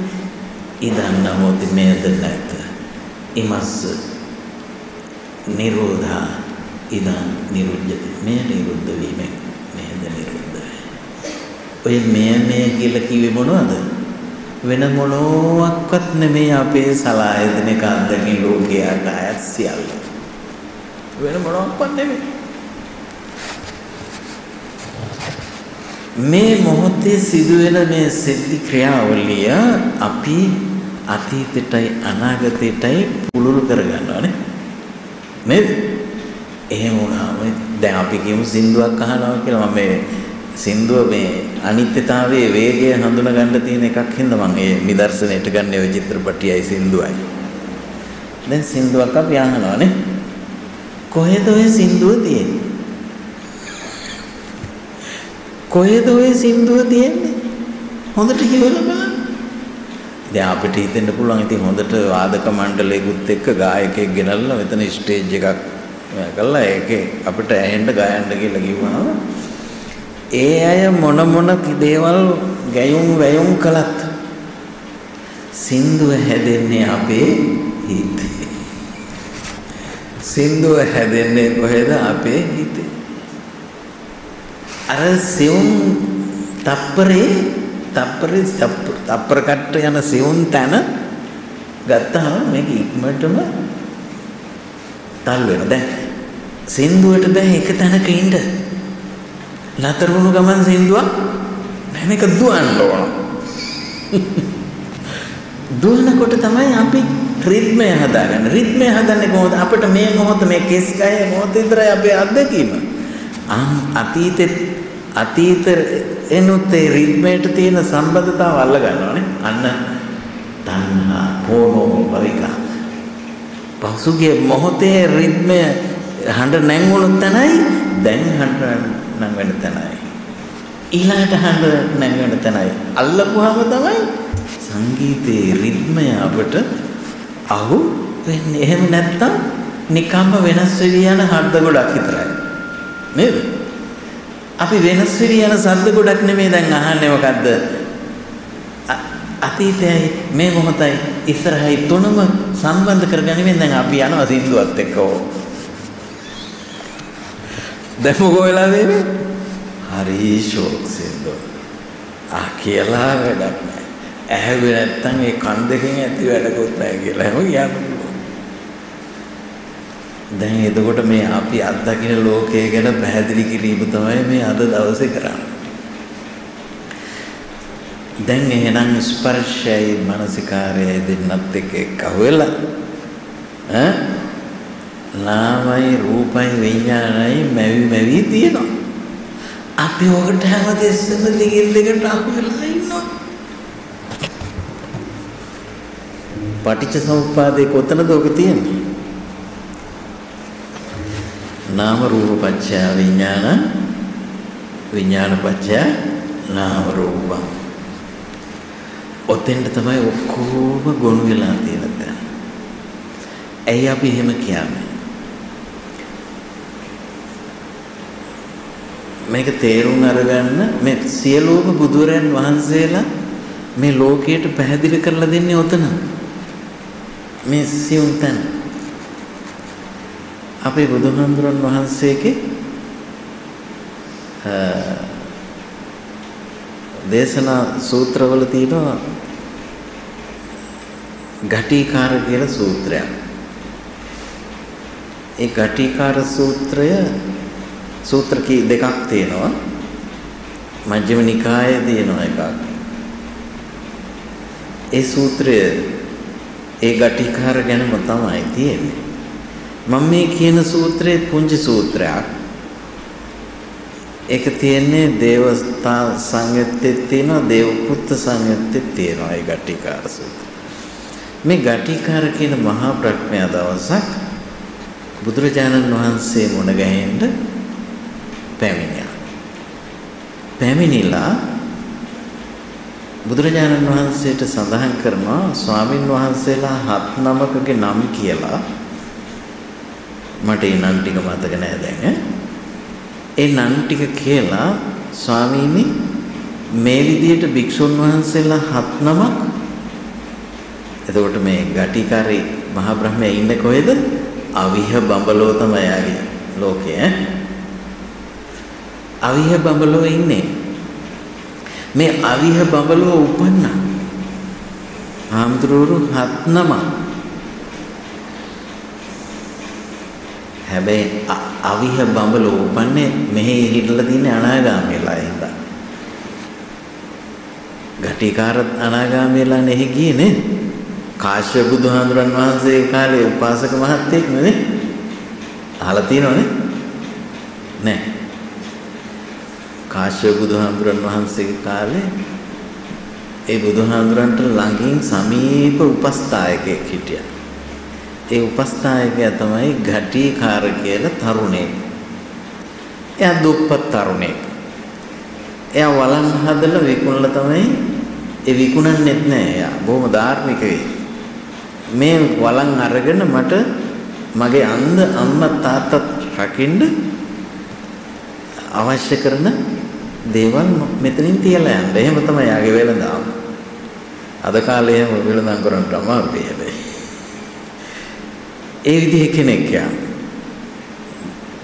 ඉදන් නමෝති මෙයද නැත. ඉමස්ස නිරෝධා ඉදන් නිරුද්ධති. මෙය නිරුද්ධ වීමෙන් මෙයද නිරුද්ධ ඔය මෙය මෙය කියලා කිව්වේ මොනවද? වෙන මොනෝවක්වත් නෙමෙයි අපේ සලායතනික අන්දකින් ලෝකයට අයත් සියල්ල. වෙන මොනක්වත් නෙමෙයි. මේ මොහොතේ සිදුවෙන මේ සිද්ධි ක්‍රියාවලිය අපි අතීතයටයි අනාගතයටයි පුළුල් කරගන්නවානේ නේද? එහෙම වුණාම දැන් අපි කියමු සින්දුවක් අහනවා කියලා මම මේ සින්දුව මේ අනිත්‍යතාවයේ වේගය හඳුනා ගන්න තියෙන එකක් හින්දා මම ඒ නිදර්ශනයට ගන්න ඔය චිත්‍රපටියයි සින්දුවයි. දැන් සින්දුවක් අපි අහනවානේ. කොහෙද ඔය සින්දුව තියෙන්නේ? කොහෙද ඔය සින්දුව තියෙන්නේ? හොඳට කියවලා බලන්න. දැන් අපිට හිතෙන්න පුළුවන් ඉතින් හොඳට වාදක මණ්ඩලයකුත් එක්ක ගායකයෙක් ගෙනල්ලා මෙතන ස්ටේජ් එකක් කළා ඒකේ අපිට ඇහෙන්න ගයන්න කියලා කිව්වම ඒ අය මොන මොන දේවල් ගැයුම් වැයුම් කළත් සින්දුව හැදෙන්නේ අපේ හිතේ. සින්දුව හැදෙන්නේ කොහෙද අපේ හිතේ. අර සිවුම් තප්පරේ තප්පරේ තප්පර කට්ට යන සිවුම් තැන ගත්තාම මේක ඉක්මනටම තල් වෙනවා. දැන් සින්දුවට බෑ එක තැනක ඉන්න. නතර වුණු ගමන් සින්දුවක් නෑ මේක දුවන්න ඕන. දුවනකොට තමයි අපි රිද්මය හදාගන්න. රිද්මය හදන්නේ කොහොමද? අපිට මේ මොහොත මේ කෙස් ගය මොහොත විතරයි අපේ අත්දැකීම. අතීතෙත් අතීත එනුත් ඒ රිද්මයට තියෙන සම්බන්ධතාව අල්ල ගන්නවානේ. අන්න තණ්හා පොනෝ භවිකා. පසුගිය මොහොතේ රිද්මය හඬ නැංගුණු තැනයි දැන් හඬ නම් වෙන තැනයි. ඊළඟට හඬ නැං වෙන තැනයි. අල්ලපුවාම තමයි සංගීතයේ රිද්මය අපට අහු වෙන්නේ. එහෙම නැත්තම් නිකම්ම වෙනස් වෙවි යන හඬ ගොඩක් විතරයි. නේද? අපි වෙනස් වෙවි යන සද්ද ගොඩක් නෙමෙයි දැන් අහන්නේ මොකද්ද? අතීතයයි මේ මොහොතයි ඉස්සරහයි තුනම සම්බන්ධ කරගනිමින් දැන් අපි යනවා සින්දුවත් එක්ක ඕ. දැන් මොකෝ වෙලා වෙන්නේ? හරි ෂෝක් සින්දුව. ආ කියලා වැඩක් නැහැ. ඇහැවේ නැත්තම් ඒ කන් දෙකෙන් ඇති වැඩකුත් නැහැ කියලා හැම කියන්න දැන් එතකොට මේ අපි අත්දකින ලෝකය ගැන පැහැදිලි කිරීම තමයි මේ අද දවසේ කරන්නේ. දැන් එහෙනම් ස්පර්ශයයි මානසිකාරයයි දෙන්නත් එක්ක එකවෙලා ඈ නාමයි රූපයි විඥානයි මැවි මැවි තියෙනවා. අපි ඔකට හැමදෙස්සම දිගින් දිගට අහු වෙලා ඉන්නවා. පටිච්ච සමුප්පාදේ කොතනද ඔක තියෙන්නේ? නාම රූප පත්‍ය විඥාන විඥාන පත්‍ය නාම රූප. ඔතෙන්ට තමයි ඔක්කොම ගොනු වෙලා තියෙන තැන. ඇයි අපි එහෙම කියන්නේ? මේක තේරුම් අරගන්න මේ සියලුම බුදුරයන් වහන්සේලා මේ ලෝකයට පැහැදිලි කරලා දෙන්නේ ඔතන. මේ සියුම් තැන. අපේ බුදුහාමුදුරන් වහන්සේගේ දේශනා සූත්‍රවල තියෙනවා ඝටිකාර කියලා සූත්‍රයක්. ඒ ඝටිකාර සූත්‍රය සූත්‍ර කී දෙකක් තියෙනවා. මජ්ක්‍ධිම නිකායේ තියෙන එකක්. ඒ සූත්‍රය ඒ ගටිකාර ගැනම තමයි තියෙන්නේ. මම මේ කියන සූත්‍රයේ පුංචි සූත්‍රයක්. ඒක තියෙන්නේ දේවස්ථා සංයුත්තේ තියෙනවා දේවපුත්ත සංයුත්තේ තියෙනවා ඒ ගටිකාර සූත්‍රය. මේ ගටිකාර කියන මහා ප්‍රඥා දවසක් බුදුරජාණන් වහන්සේ මුණ ගැහෙන්න පැමිණියා. පැමිණිලා බුදුරජාණන් වහන්සේට සඳහන් කරනවා ස්වාමින් වහන්සේලා හත් නමකගේ නම් කියලා මට ඒ නම් ටික මතක නෑ දැන් ඒ නම් ටික කියලා ස්වාමීනි මේ විදිහට භික්ෂුන් වහන්සේලා හත් නමක් එතකොට මේ ගටිකාරී මහා බ්‍රහ්මයා ඉන්නේ කොහෙද? අවිහ බඹලෝ තමයි යාගේ ලෝකේ ඈ. අවිහ බඹලෝ ඉන්නේ. මේ අවිහ බඹලෝ උපන්න. ආම්ද්‍රෝරු හත් නම. හැබැයි අවිහ බඹලෝ උපන්නේ මෙහි හිටලා තියෙන අනාගාමීලා හින්දා. ගටිකාර අනාගාමීලා නෙහි ගියේ නේ. කාශ්‍යප බුදුහාමුදුරන් වහන්සේ කාලේ උපාසක මහත්තයෙක් නෙවෙයි. අහලා තියෙනවනේ? නෑ. කාශ්‍යප බුදුහාමුදුරන් වහන්සේගේ කාලේ ඒ බුදුහාමුදුරන්ට ළඟින් සමීප උපස්ථායකයෙක් හිටියා. ඒ උපස්ථායකයා තමයි ගටිකාර කියලා තරුණයෙක්. එයා දුප්පත් තරුණයෙක්. එයා වළං හදලා විකුණලා තමයි ඒ විකුණන්නෙත් නෑ එයා. බොහොම ධාර්මික වෙයි. මේ වළං අරගෙන මට මගේ අන්ධ අම්මා තාත්තත් රකින්න අවශ්‍ය කරන දේවල් මෙතනින් තියලා යන්න. එහෙම තමයි යාගේ වෙලඳාම. අද කාලේ එහෙම වෙලඳාම් කරන්න අමාරුයි හැබැයි. ඒ විදිහේ කෙනෙක් යා.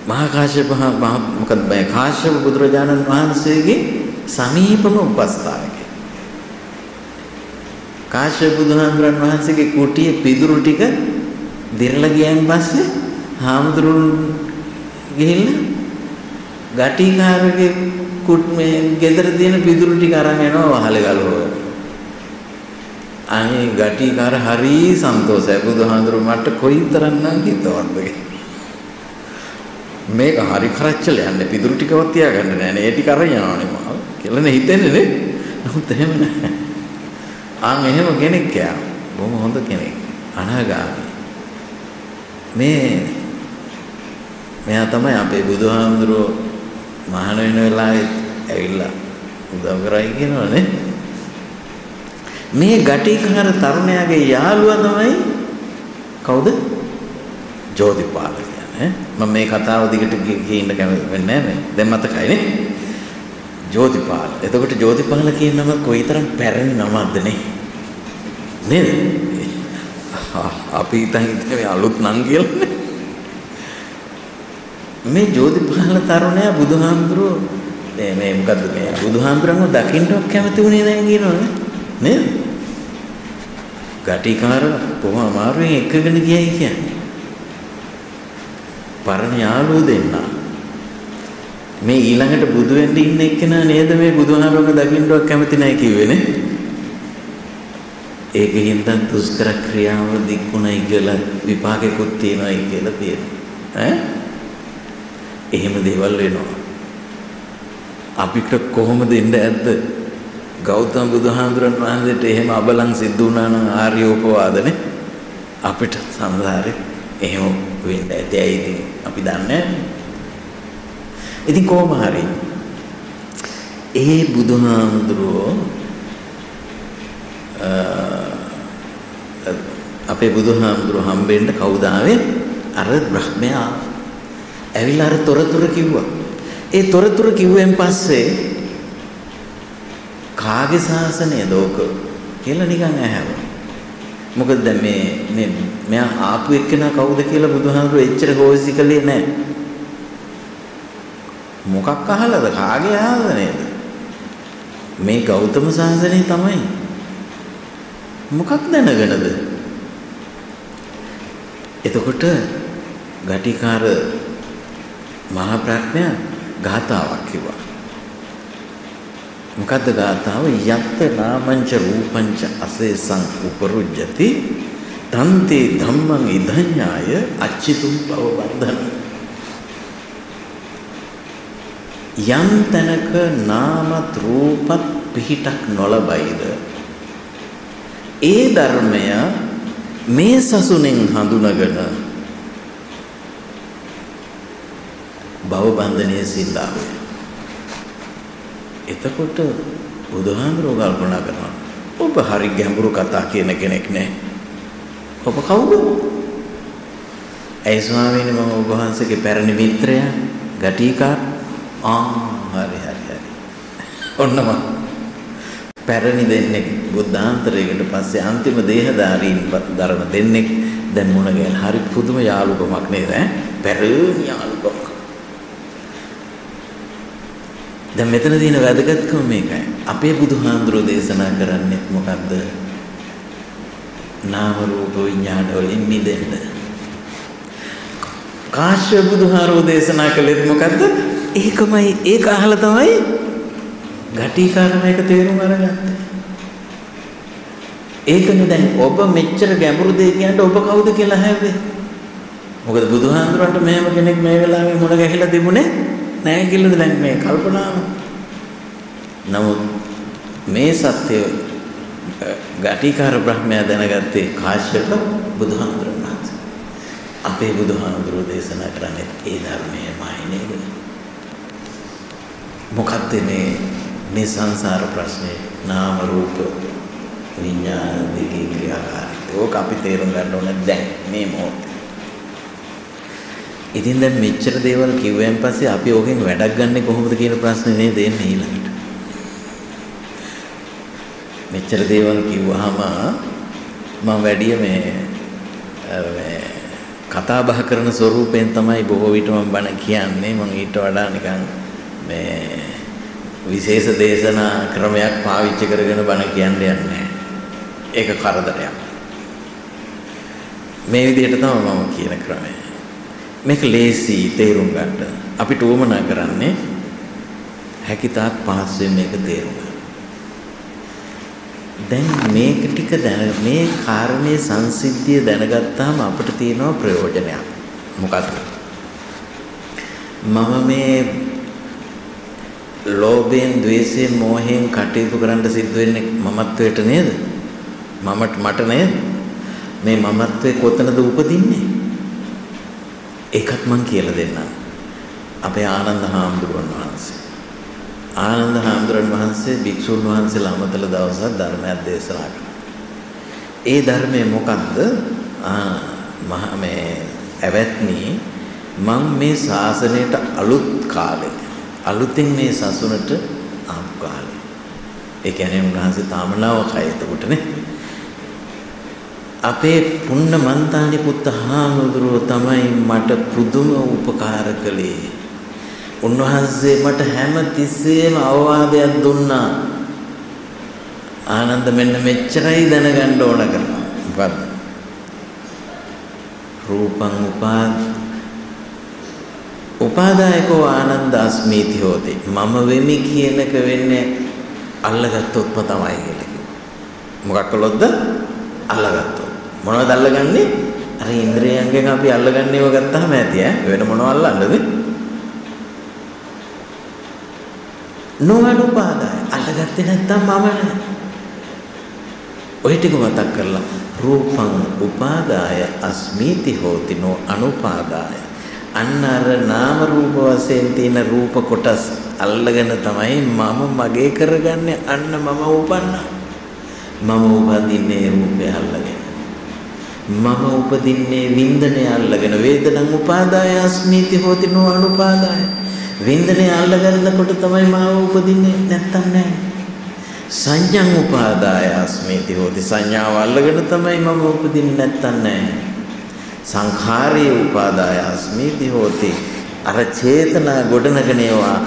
මහා කාශ්‍යප මහා මොකද මේ කාශ්‍යප බුදුරජාණන් වහන්සේගේ සමීපම උපස්ථායකයෙක්. කාශ්‍යප බුදුහාමුදුරන් වහන්සේගේ කුටියේ පිදුරු ටික දිරලා ගියන් පස්සේ හාමුදුරුන් ගිහිල්ලා ගටිකාරගේ කුට් මේ ගෙදර තියෙන පිදුරු ටික අරන් එනවා වහලේ ගලවලා. අනේ ගටිකාර හරි සන්තෝෂයි. බුදුහාමුදුරු මට කොයිතරම්නම් හිතවත්ද? මේක හරි කරච්චල යන්නේ. පිදුරු ටිකවත් තියාගන්න නෑනේ ඒ ටික අරන් යනවානේ මාව කියලානේ හිතෙන්නේ නේ. නමුත් එහෙම නෑ. ආන් එහෙම කෙනෙක් යා. බොහොම හොඳ කෙනෙක්. අනාගාමී. මේ මෙයා තමයි අපේ බුදුහාමුදුරුවෝ මහාන වෙන වෙලාවෙත් ඇවිල්ලා උදව් කරයි කියනවනේ. මේ ගටිකාර තරුණයාගේ යාළුවා තමයි කවුද? ජෝතිපාල කියන්නේ. මම මේ කතාව දිගට කියන්න කැමති වෙන්නේ නැහැ දැන් මතකයිනේ ජෝතිපාල. එතකොට ජෝතිපාල කියන නම කොයිතරම් පැරණි නමක්ද නේ? නේද? අපි හිතන් හිතේ අලුත් නම් කියලානේ මේ ජෝතිපාල තරුණයා බුදුහාමුදුරුවෝ මේ මේ මොකද්ද මේ බුදුහාමුදුරන්ව දකින්නවත් කැමති වුණේ නැහැ කියනවනේ නේද? ගටිකාර කොහොම අමාරුවෙන් එකගෙන ගියයි කියන්නේ. පරණ යාළුවෝ දෙන්න. මේ ඊළඟට බුදු වෙන්න ඉන්න එක්කෙනා නේද මේ බුදුහාමුදුරන්ව දකින්නවත් කැමති නැහැ කිව්වේනේ. ඒකෙන් තන් දුෂ්කර ක්‍රියාව දික්ුණයි කියලා විපාකෙකුත් තියෙනවායි කියලා තියෙනවා. ඈ එහෙම දේවල් වෙනවා. අපිට කොහොමද ඉන්න ඇද්ද? ගෞතම බුදුහාමුදුරන් වහන්සේට එහෙම අබලන් සිද්ධ වුණා නම් ආර්ය උපවාදනේ. අපිට සමහරේ එහෙම වෙන්න ඇති. ඇයි ඉතින් අපි දන්නේ ඉතින් කොහොම හරි ඒ බුදුහාමුදුරුවෝ අපේ බුදුහාමුදුරුවෝ හම්බෙන්න කවුද ආවේ? අර බ්‍රහ්මයා. ඇවිල්ලා අර තොරතුරු කිව්වා. ඒ තොරතුරු කිව්වෙන් පස්සේ කාගේ ශාසනයද ඕක කියලා නිකන් ඇහැවුවා. මොකද දැන් මේ මේ මෙයා ආපු එක්කෙනා කවුද කියලා බුදුහාමුදුරුවෝ එච්චර ගෝසි කළේ නැහැ. මොකක් අහලාද කාගේ ආවද නේද? මේ ගෞතම ශාසනය තමයි. මොකක් දැනගෙනද? එතකොට ගටිකාර මහා ප්‍රඥා ගාතාවක් කිව්වා. මොකද්ද ගාථාව යත්ත නාමංච රූපංච අසේසං උපරුජ්ජති තන්තේ ධම්මං ඉදඤ්ඤාය අච්චිතුම් භව බන්ධන යම් තැනක නාමත් රූපත් පිහිටක් නොලබයිද? ඒ ධර්මය මේ සසුනෙන් හඳුනගෙන භව බන්ධනයේ සිඳාවේ එතකොට බුදුහාමුදුරුවෝ කල්පනා කරනවා ඔබ හරි ගැඹුරු කතා කියන කෙනෙක් නේ. ඔබ කවුද? ඒ ස්වාමීනි මම ඔබ වහන්සේගේ පැරණි මිත්‍රයා ගටිකාර. ආ හරි හරි හරි. ඔන්නම පැරණි දෙන්නෙක් බුද්ධාන්තරයකට පස්සේ අන්තිම දේහධාරීන් ධර්ම දෙන්නෙක් දැන් මුණ ගැහෙන හරි පුදුම යාළුකමක් නේද ඈ? පැරණි යාළුකමක්. දැන් මෙතන තියෙන වැදගත්කම මේකයි. අපේ බුදුහාඳුරෝ දේශනා කරන්නේ මොකද්ද? නාම රූප විඥාන වලින් මිදෙන්න. කාශ්‍යප බුදුහාරෝ දේශනා කළේ මොකද්ද? ඒකමයි ඒක අහලා තමයි ගටිකාරම එක තේරුම් අරගත්තේ. ඒකනේ දැන් ඔබ මෙච්චර ගැඹුරු දෙයක් කියනට ඔබ කවුද කියලා හැව්වේ? මොකද බුදුහාඳුරන්ට මෙහෙම කෙනෙක් මේ වෙලාවේ මුණ ගැහිලා තිබුණේ නැහැ කියලා දැන් මේ කල්පනාව. නමුත් මේ සත්‍ය ගටිකාර බ්‍රහ්මයා දැනගත්තේ කාශ්‍යප බුදුහාමුදුරන් වහන්සේ. අපේ බුදුහාමුදුරුවෝ දේශනා කරන්නේ ඒ ධර්මයමයි නේද? මොකක්ද මේ මේ සංසාර ප්‍රශ්නේ නාම රූප විඥාන දෙකේ ක්‍රියාකාරීත්වය. ඕක අපි තේරුම් ගන්න ඕනේ දැන් මේ මොහොතේ. ඉතින් දැන් මෙච්චර දේවල් කිව්වයින් පස්සේ අපි ඕකෙන් වැඩක් ගන්නෙ කොහොමද කියන ප්‍රශ්නේ නේද එන්නේ ඊළඟට. මෙච්චර දේවල් කිව්වහම මම වැඩි මේ මේ කතා බහ කරන ස්වරූපයෙන් තමයි බොහෝ විට මම බණ කියන්නේ. මම ඊට වඩා නිකන් මේ විශේෂ දේශනා ක්‍රමයක් පාවිච්චි කරගෙන බණ කියන්න යන්නේ ඒක කරදරයක්. මේ විදිහට තමයි මම කියන ක්‍රමය. මේක ලේසි තේරුම් ගන්න. අපිට උවමනා කරන්නේ හැකිතාක් පහසුවෙන් මේක තේරුම් ගන්න. දැන් මේක ටික දැන මේ කාරණේ සංසිද්ධිය දැනගත්තාම අපිට තියෙනවා ප්‍රයෝජනයක්. මොකක්ද? මම මේ ලෝභයෙන්, ద్వේෂයෙන්, මෝහයෙන් කටයුතු කරන්න සිද්ධ වෙන්නේ මමත්වයට නේද? මමට මට නේද? මේ මමත්වයේ කොතනද උපදින්නේ? ඒකත් මං කියලා දෙන්නම්. අපේ ආනන්ද හාමුදුරුවන් වහන්සේ. ආනන්ද හාමුදුරන් වහන්සේ භික්ෂුන් වහන්සේලා අමතල දවසක් ධර්මයක් දේශනා කළා. ඒ ධර්මය මොකක්ද? මහ මේ ඇවැත්නි මම මේ ශාසනයට අලුත් කාලේ අලුතින් මේ සසුනට ආපු කාලේ. ඒ කියන්නේ උන්වහන්සේ තාම නවකයි එතකොටනේ. අපේ පුන්න මන්තානි පුත්ත හාමුදුරුව තමයි මට පුදුම උපකාර කළේ. උන්වහන්සේ මට හැම තිස්සෙම අවවාදයක් දුන්නා. ආනන්ද මෙන්න මෙච්චරයි දැනගන්න ඕන කරනවා. මොකද්ද? රූපං උපාද උපාදායකෝ ආනන්ද අස්මීති හෝති. මම වෙමි කියනක වෙන්නේ අල්ලගත්තොත්ම තමයි කියලා කිව්වා. මොකක් කළොත්ද? අල්ලගත්තොත්. මොනවද අල්ලගන්නේ? අර ඉන්ද්‍රයන්ගෙන් අපි අල්ලගන්නේව ගත්තාම ඇති ඈ. වෙන මොනව අල්ලන්නද? නොඅනුපාදාය. අල්ලගත්තේ නැත්තම් මම නෑ. ඔය ටික මතක් කරලා රූපං උපාදාය අස්මීති හෝති නෝ අනුපාදාය. අන්න අර නාම රූප වශයෙන් තියෙන රූප කොටස් අල්ලගෙන තමයි මම මගේ කරගන්නේ අන්න මම උපන්නා. මම උපදින්නේ රූපය අල්ලගෙන. මම උපදින්නේ වින්දනය අල්ලගෙන වේදනං උපාදාය අස්මීති හෝති නෝ අනුපාදාය. වින්දනය අල්ලගන්නකොට තමයි මාව උපදින්නේ නැත්තම් නෑ. සංඥං උපාදාය අස්මීති හෝති සංඥාව අල්ලගෙන තමයි මම උපදින්නේ නැත්තම් නෑ. සංඛාරයේ උපාදාය අස්මීති හෝති අර චේතනා ගොඩනගෙන ඒවා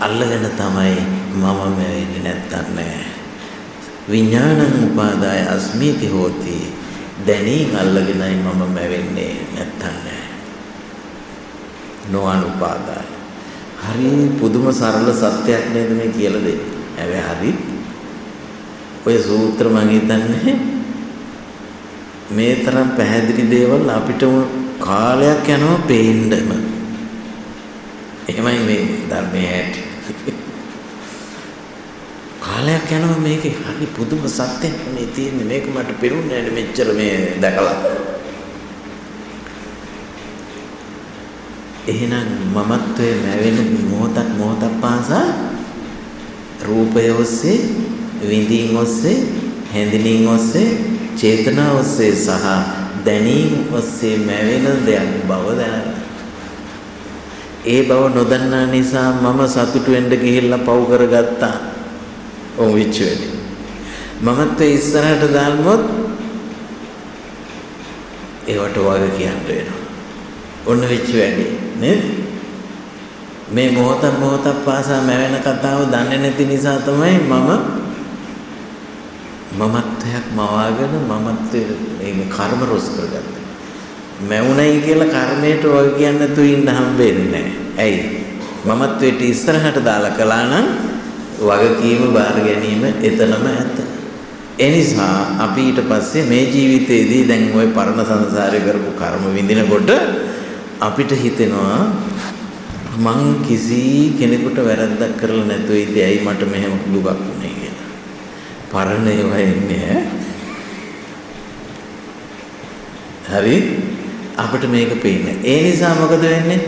අල්ලගෙන තමයි මම වෙන්නේ නැත්තම් නෑ. විඥානං උපාදාය අස්මීති හෝති දැනීම් අල්ලගෙනයි මම මැවෙන්නේ නැත්තම් නෑ. නොඅනුපාදාය හරි පුදුම සරල සත්‍යයක් නේද මේ කියලා දෙන්නේ. හැබැයි හරි ඔය සූත්‍ර මම හිතන්නේ මේ තරම් පැහැදිලි දේවල් අපිට කාලයක් යනවා පේන්නම. එහෙමයි මේ ධර්මයේ ඇති. කාලයක් යනවා මේකේ හරි පුදුම සත්‍යයක් මේ තියෙන්නේ මේක මට පෙරුන්නේ නැහැ මෙච්චර මේ දැකලා. එහෙනම් මමත්වයේ මැවෙන මොහොතක් මොහොතක් පාසා රූපය ඔස්සේ විඳින් ඔස්සේ හැඳිනීම් ඔස්සේ චේතනා ඔස්සේ සහ දැනීම් ඔස්සේ මැවෙන දෙයක් බව දැනගන්න. ඒ බව නොදන්නා නිසා මම සතුටු වෙන්න ගිහිල්ලා පව් කරගත්තා. ඔව් විච් වෙලි. මමත් ඒ ඉස්සරහට දාල්මොත් ඒවට වග කියන්න වෙනවා. ඔන්න විච් වැඩි නේද? මේ මොහොත මොහොත පාසා මැවෙන කතාව දන්නේ නැති නිසා තමයි මම මමත්වයක් මවාගෙන මමත්වයේ මේ කර්ම රොස් කරගත්තා. මැවුණයි කියලා කර්මයට වග කියන්න තු ඉන්න හම්බෙන්නේ නැහැ. ඇයි? මමත්වයට ඉස්සරහට දාලා කළා නම් වගකීම බාර ගැනීම එතනම ඇත. ඒ නිසා අපි ඊට පස්සේ මේ ජීවිතේදී දැන් ওই පරණ සංසාරේ කරපු කර්ම විඳිනකොට අපිට හිතෙනවා මං කිසි කෙනෙකුට වැරද්දක් කරලා නැතුව ඉතින් ඇයි මට මෙහෙම දුකක් වුනේ කියලා. පරණ ඒවා එන්නේ හරි අපිට මේක පේන්නේ. ඒ නිසා මොකද වෙන්නේ?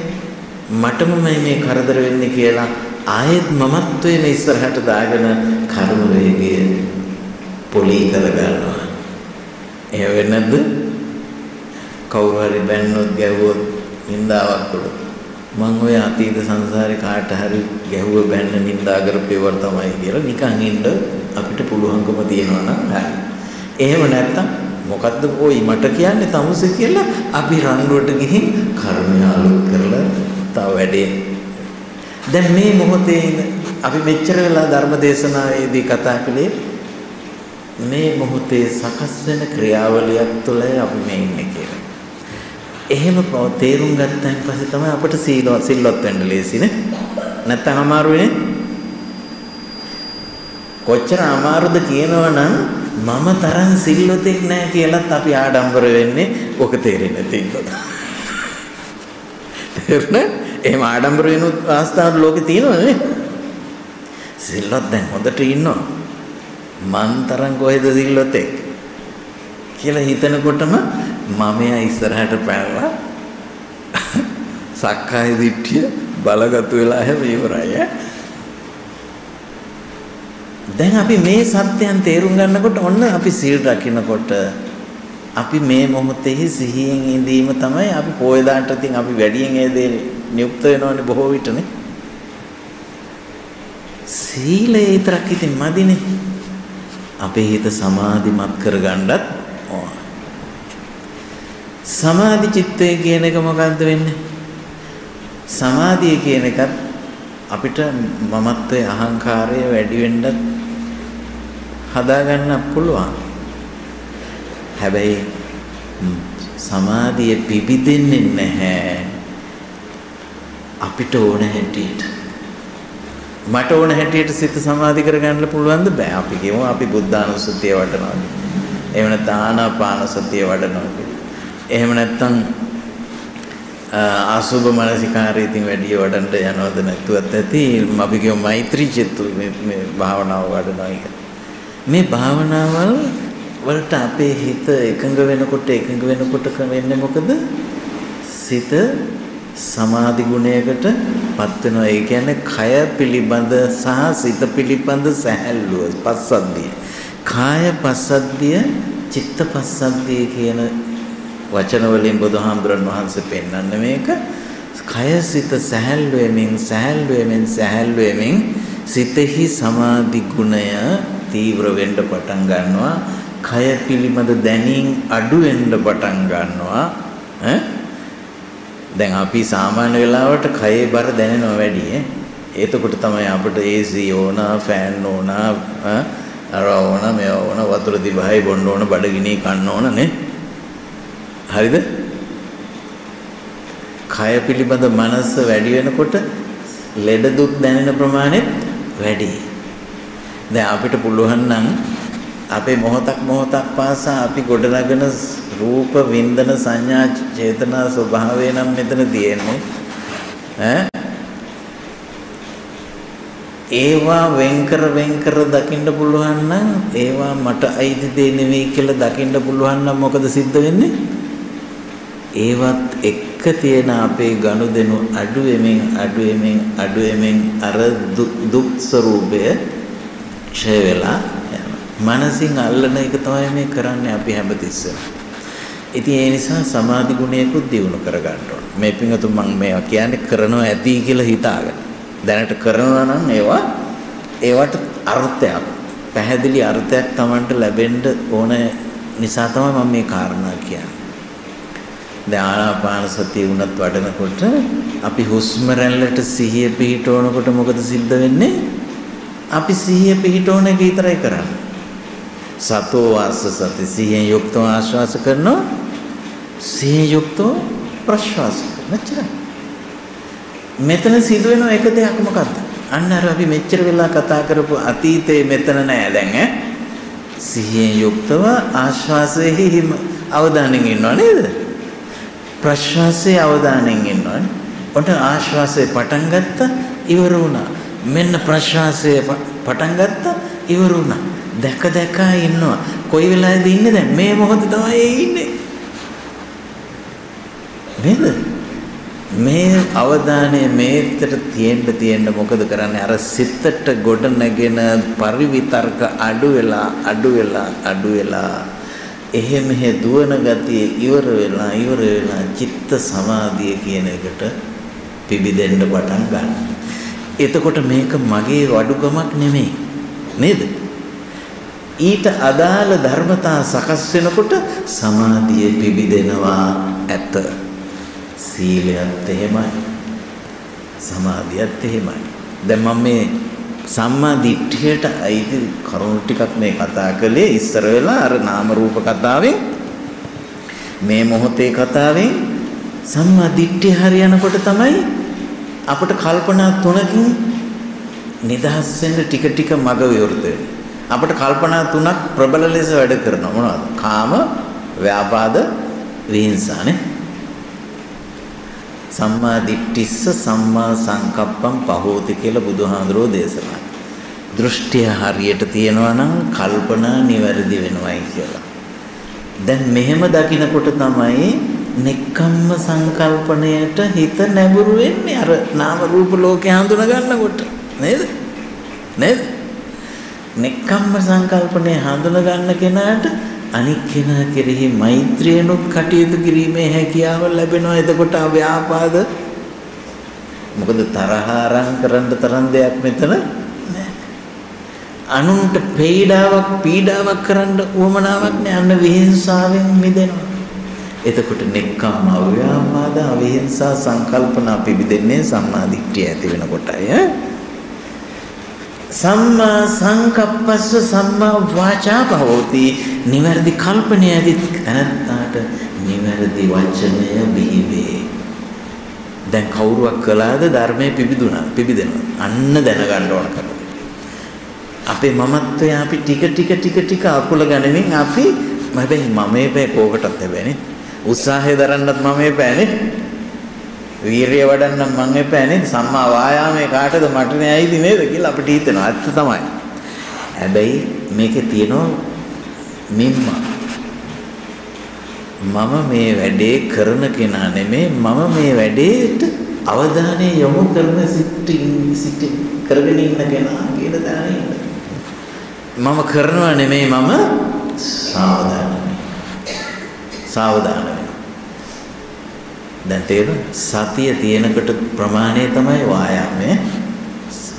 මටම මේ කරදර වෙන්නේ කියලා ආයෙත් මමත්වයේ මේ ඉස්සරහට දාගෙන කර්ම වේගය පොලී කර ගන්නවා. එහෙම වෙන්නේ නැද්ද? කවුරු හරි බැන්නොත් ගැහුවොත් නින්දාවක් උඩ මං ඔය අතීත සංසාරේ කාට හරි ගැහුව බැන්න නින්දා කරපේවර තමයි කියලා නිකන් ඉන්න අපිට පුළුවන්කම තියෙනවා නම් හරි. එහෙම නැත්තම් මොකද්ද කොයි මට කියන්නේ තමුසේ කියලා අපි රණ්ඩුවට ගිහින් කර්මය අලුත් කරලා තව වැඩේ. දැන් මේ මොහොතේ අපි මෙච්චර වෙලා ධර්ම දේශනාවේදී කතා කළේ මේ මොහොතේ සකස් වෙන ක්‍රියාවලියක් තුළ අපි මේ ඉන්නේ කියලා. එහෙම තේරුම් ගත්තාන් පස්සේ තමයි අපිට සීලවත් සිල්වත් වෙන්න ලේසිනේ. නැත්තම් අමාරුනේ. කොච්චර අමාරුද කියනවනම් මම තරම් සිල්වතෙක් නැහැ කියලත් අපි ආඩම්බර වෙන්නේ ඔක තේරෙන්නේ නැතිව. තේරුණා? එහෙම ආඩම්බර වෙන අවස්ථාවක් ලෝකේ තියෙනවනේ. සිල්වත් දැන් හොඳට ඉන්නවා. මන් තරම් කොහෙද සිල්වතෙක් කියලා හිතනකොටම මමයා ඉස්සරහට පැනලා සක්කාය දිට්ඨිය බලගතු වෙලා හැම ඉවරයි දැන් අපි මේ සත්‍යයන් තේරුම් ගන්නකොට ඔන්න අපි සීල් රකින්නකොට අපි මේ මොහොතේ සිහියෙන් ඉඳීම තමයි අපි පොය දාන්න තින් අපි වැඩියෙන් ඒ දේ නියුක්ත වෙනවනේ බොහෝ විටනේ සීලය විතරක් ඉතින් මදිනේ අපේ හිත සමාධිමත් කරගන්නත් ඕන සමාධි චිත්තය කියන එක මොකද්ද වෙන්නේ? සමාධිය කියන එකත් අපිට මමත්වයේ අහංකාරය වැඩි වෙන්නත් හදාගන්න පුළුවන්. හැබැයි සමාධිය පිබිදෙන්නේ නැහැ. අපිට ඕන හැටියට. මට ඕන හැටියට සිත සමාධි කරගන්න පුළුවන්ද බෑ. අපි කියමු අපි බුද්ධානුස්සතිය වඩනවා. එහෙම නැත්නම් ආනාපානසතිය වඩනවා. එහෙම නැත්නම් අසුබ මානසිකාරය ඉතින් වැඩි වඩන්න යනවද නැතුවත් ඇති අපි කියමු මෛත්‍රී චිත්ත මේ භාවනාව වඩනවා එක. මේ භාවනාවල් වලට අපේ හිත එකඟ වෙනකොට එකඟ වෙනකොට වෙන්නේ මොකද? සිත සමාධි ගුණයකට පත් වෙනවා. ඒ කියන්නේ කය පිළිබඳ සහ සිත පිළිබඳ සැහැල්ලුව පස්සද්ධිය. කාය පස්සද්ධිය, චිත්ත පස්සද්ධිය කියන වචන වලින් බුදුහාමුදුරන් වහන්සේ පෙන්වන්නේ මේක කය සිත සැහැල්ලු වෙමින් සැහැල්ලු වෙමින් සැහැල්ලු වෙමින් සිතෙහි සමාධි ගුණය තීව්‍ර වෙන්න පටන් ගන්නවා කය පිළිබඳ දැනීම් අඩු වෙන්න පටන් ගන්නවා ඈ දැන් අපි සාමාන්‍ය වෙලාවට කයේ බර දැනෙනවා වැඩි ඈ එතකොට තමයි අපිට AC ඕන ෆෑන් ඕන අර ඕන මේ ඕන වතුර දිවහයි බොන්න ඕන බඩගිනි කන්න ඕන නේ හරිද? කය පිළිබඳ මනස වැඩි වෙනකොට ලෙඩ දුක් දැනෙන ප්‍රමාණය වැඩි. දැන් අපිට පුළුවන් නම් අපේ මොහොතක් මොහොතක් පාසා අපි ගොඩනගන රූප වින්දන සංඥා චේතනා ස්වභාවය නම් මෙතන තියෙන්නේ. ඈ? ඒවා වෙන්කර වෙන්කර දකින්න පුළුවන් නම් ඒවා මට අයිති දේ නෙවෙයි කියලා දකින්න පුළුවන් නම් මොකද සිද්ධ වෙන්නේ? ඒවත් එක්ක තියෙන අපේ ගනුදෙනු අඩු වෙමින් අඩු වෙමින් අඩු වෙමින් අර දුක් ස්වરૂපය ක්ෂය වෙලා මනසින් අල්ලන එක තමයි මේ කරන්නේ අපි හැමතිස්සෙම. ඉතින් ඒ නිසා සමාධි ගුණයකුත් දියුණු කරගන්න ඕන. මේ පිංගතුන් මම මේවා කියන්නේ කරනවා ඇති කියලා හිතාගෙන. දැනට කරනවා නම් ඒවා ඒවට අර්ථයක් පැහැදිලි අර්ථයක් Tamanට ලැබෙන්න ඕන නිසා තමයි මම මේ කාරණා කියන්නේ. දැන් ආනාපාන සතිය වුණත් වඩනකොට අපි හුස්ම රැල්ලට සිහිය පිහිටවනකොට මොකද සිද්ධ වෙන්නේ? අපි සිහිය පිහිටවන එක විතරයි කරන්නේ. සතෝ වාස සති සිහියෙන් යුක්තව ආශ්වාස කරනවා. සිහියෙන් යුක්තව ප්‍රශ්වාස කරනවා. මෙතන සිදුවෙන එක දෙයක් මොකද්ද? අන්න අර අපි මෙච්චර වෙලා කතා කරපු අතීතේ මෙතන නෑ දැන් ඈ. සිහියෙන් යුක්තව ආශ්වාසයේ අවධානයෙන් ඉන්නව නේද? ප්‍රශ්වාසයේ අවධානයෙන් ඉන්නවනේ. ඔන්න ආශ්වාසය පටන් ගත්තා ඉවර වුණා. මෙන්න ප්‍රශ්වාසය පටන් ගත්තා ඉවර වුණා. දැක දැක ඉන්නවා. කොයි වෙලාවෙද ඉන්නේ දැන්? මේ මොහොතේ තමයි ඉන්නේ. නේද? මේ අවධානය මේකට තියෙන්න තියෙන්න මොකද කරන්නේ අර සිතට ගොඩ නැගෙන පරිවිතර්ක අඩු වෙලා අඩු වෙලා අඩු වෙලා එහෙ මෙහෙ දුවන ගතිය ඉවර වෙලා ඉවර වෙලා චිත්ත සමාධිය කියන එකට පිබිදෙන්න පටන් ගන්න. එතකොට මේක මගේ වඩුකමක් නෙමෙයි. නේද? ඊට අදාළ ධර්මතා සකස් වෙනකොට සමාධිය පිබිදෙනවා ඇත. සීලයත් එහෙමයි. සමාධියත් එහෙමයි. දැන් මම මේ සම්මා දිට්ඨියට අයිති කරුණු ටිකක් මේ කතා කළේ ඉස්සර වෙලා අර නාම රූප කතාවෙන් මේ මොහොතේ කතාවෙන් සම්මා දිට්ඨිය හරියනකොට තමයි අපට කල්පනා තුනකින් නිදහස් වෙන්න ටික ටික මග විවෘත වෙන්නේ. අපට කල්පනා තුනක් ප්‍රබල ලෙස වැඩ කරනවා මොනවද? කාම, ව්‍යාපාද, විහිංසානේ. සම්මා දිට්ඨිස්ස සම්මා සංකප්පම් පහෝති කියලා බුදුහාඳුරෝ දේශනා. දෘෂ්ටිය හරියට තියෙනවා නම් කල්පනා නිවැරදි වෙනවයි කියලා. දැන් මෙහෙම දකිනකොට තමයි නෙක්ඛම්ම සංකල්පණයට හිත නැඹුරු වෙන්නේ අර නාම රූප ලෝකේ හඳුනා ගන්නකොට නේද? නේද? නෙක්ඛම්ම සංකල්පණය හඳුනා ගන්න කෙනාට අනික් කෙනා කෙරෙහි මෛත්‍රියනොත් කටයුතු කිරීමේ හැකියාව ලැබෙනවා. එතකොට අව්‍යාපාද මොකද තරහ අරන් කරන්න තරම් දෙයක් මෙතන අනුන්ට පීඩාවක් පීඩාවක් කරන්න උවමනාවක් නෑ. අන්න විහිංසාවෙන් මිදෙනවා. එතකොට නෙක්ඛම් අව්‍යාපාද අවිහිංසා සංකල්පනා පිබිදෙන්නේ සම්මාදිට්ඨිය ඇති වෙනකොටයි. ඈ සම්මා සංකප්පස්ස සම්මා වාචා භවති. නිවැරදි කල්පනය ඇති තැනත්තාට නිවැරදි වචනය බිහිවේ. දැන් කවුරුවක් කළාද ධර්මයේ පිබිදුනා පිබිදෙනවා. අන්න දැනගන්න ඕන කරලා අපේ මමත්වය අපි ටික ටික ටික ටික අකුල ගනිමින් අපි හැබැයි මමේ බෑ කෝකටත් හැබැයිනේ උත්සාහය දරන්නත් මමේ බෑනේ වීරිය වඩන්න මං එපා නේද? සම්මා වායාමයේ කාටද මට නෑයිද නේද කියලා අපිට හිතෙනවා. ඇත්ත තමයි. හැබැයි මේකේ තියෙනවා මිම්ම. මම මේ වැඩේ කරන කෙනා නෙමේ. මම මේ වැඩේට අවධානය යොමු කරන සිට සිට කරගෙන ඉන්න කෙනා කියලා දැනගෙන මම කරනවා නෙමේ මම සාවධානයි සාවධානයි දැන් තේරුණා? සතිය තියෙනකොට ප්‍රමාණය තමයි වායාමය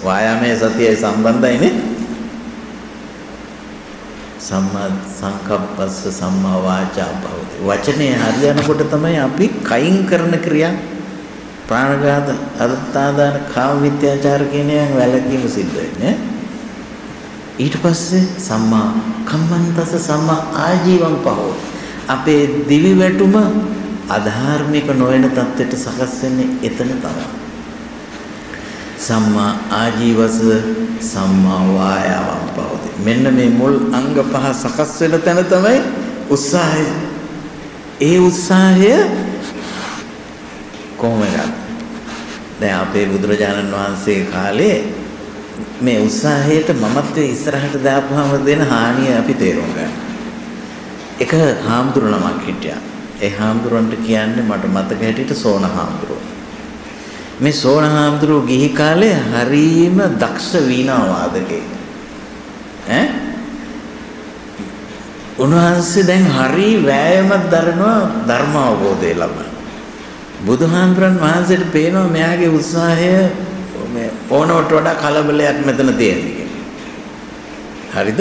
වායාමයේ සතියයි සම්බන්ධයිනේ. සම්මා සංකප්පස්ස සම්මා වාචා භවති. වචනේ හරියනකොට තමයි අපි කයින් කරන ක්‍රියා. ප්‍රාණඝාත අර්ථාදාන කාම විත්‍යාචාර කියන ඒවා වැළකීම සිද්ධ වෙන්නේ. ඊට පස්සේ සම්මා කම්මන්තස සම්මා ආජීවං පහෝ අපේ දිවි වැටුම අධාර්මික නොවන தත්ත්වයට සකස් වෙන්නේ එතන තමයි. සම්මා ආජීවස සම්මා වායාමම් පවති. මෙන්න මේ මුල් අංග පහ සකස් වෙන තැන තමයි උත්සාහය. ඒ උත්සාහය කොහොමද? දැන් අපේ බුදුරජාණන් වහන්සේ කාලේ මේ උත්සාහයට මමත්වයේ ඉස්සරහට දාපුවම දෙන හානිය අපි තේරුම් ගන්න. එක හාමුදුරු නමක් හිටියා. ඒ හාමුදුරන්ට කියන්නේ මට මතක හැටියට සෝන හාමුදුරුවෝ. මේ සෝන හාමුදුරුවෝ ගිහි කාලේ හරීම දක්ෂ වීණා වාදකයෙක්. ඈ උන්වහන්සේ දැන් හරි වෑයමක් දරනවා ධර්ම අවබෝධය ලබන්න. බුදුහාමුදුරන් වහන්සේට පේනවා මෙයාගේ උත්සාහය මේ ඕනවට වඩා කලබලයක් මෙතන තියෙන්නේ. හරිද?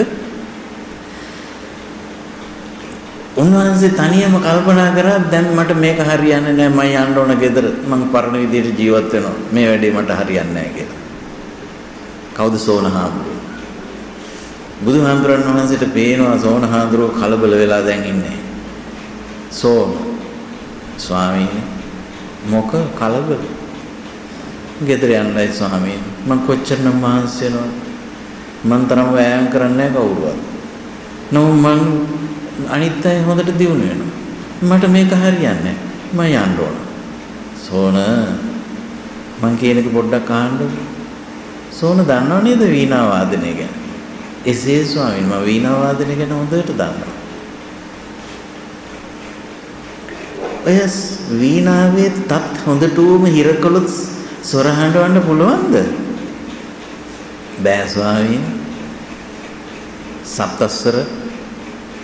උන්වහන්සේ තනියම කල්පනා කරා දැන් මට මේක හරියන්නේ නැහැ මම යන්න ඕන ගෙදර මං පරණ විදිහට ජීවත් වෙනවා මේ වැඩේ මට හරියන්නේ නැහැ කියලා. කවුද සෝනහාමුදුරුවෝ? බුදුහාමුදුරන් වහන්සේට පේනවා සෝනහාමුදුරුවෝ කලබල වෙලා දැන් ඉන්නේ. සෝන ස්වාමීනි මොක කලබල? ගෙදර යන්නයි ස්වාමීනි මං කොච්චරනම් මහන්සි වෙනවද? මං තරම් වෑයම් කරන්නේ නැහැ කවුරුවත්. නෝ මං අනිත් අය හොඳට දියුණු වෙනවා. මට මේක හරියන්නේ මම යන්න ඕන. සෝන මං කියන එක පොඩ්ඩක් අහන්න. සෝන දන්නව නේද වීණා වාදනය ගැන? එසේ ස්වාමීන් මම වීණා වාදනය ගැන හොඳට දන්නවා. ඔය වීණාවේ තත් හොඳටම හිර කළොත් ස්වර හඬවන්න පුළුවන්ද? බෑ ස්වාමීන්. සප්තස්වර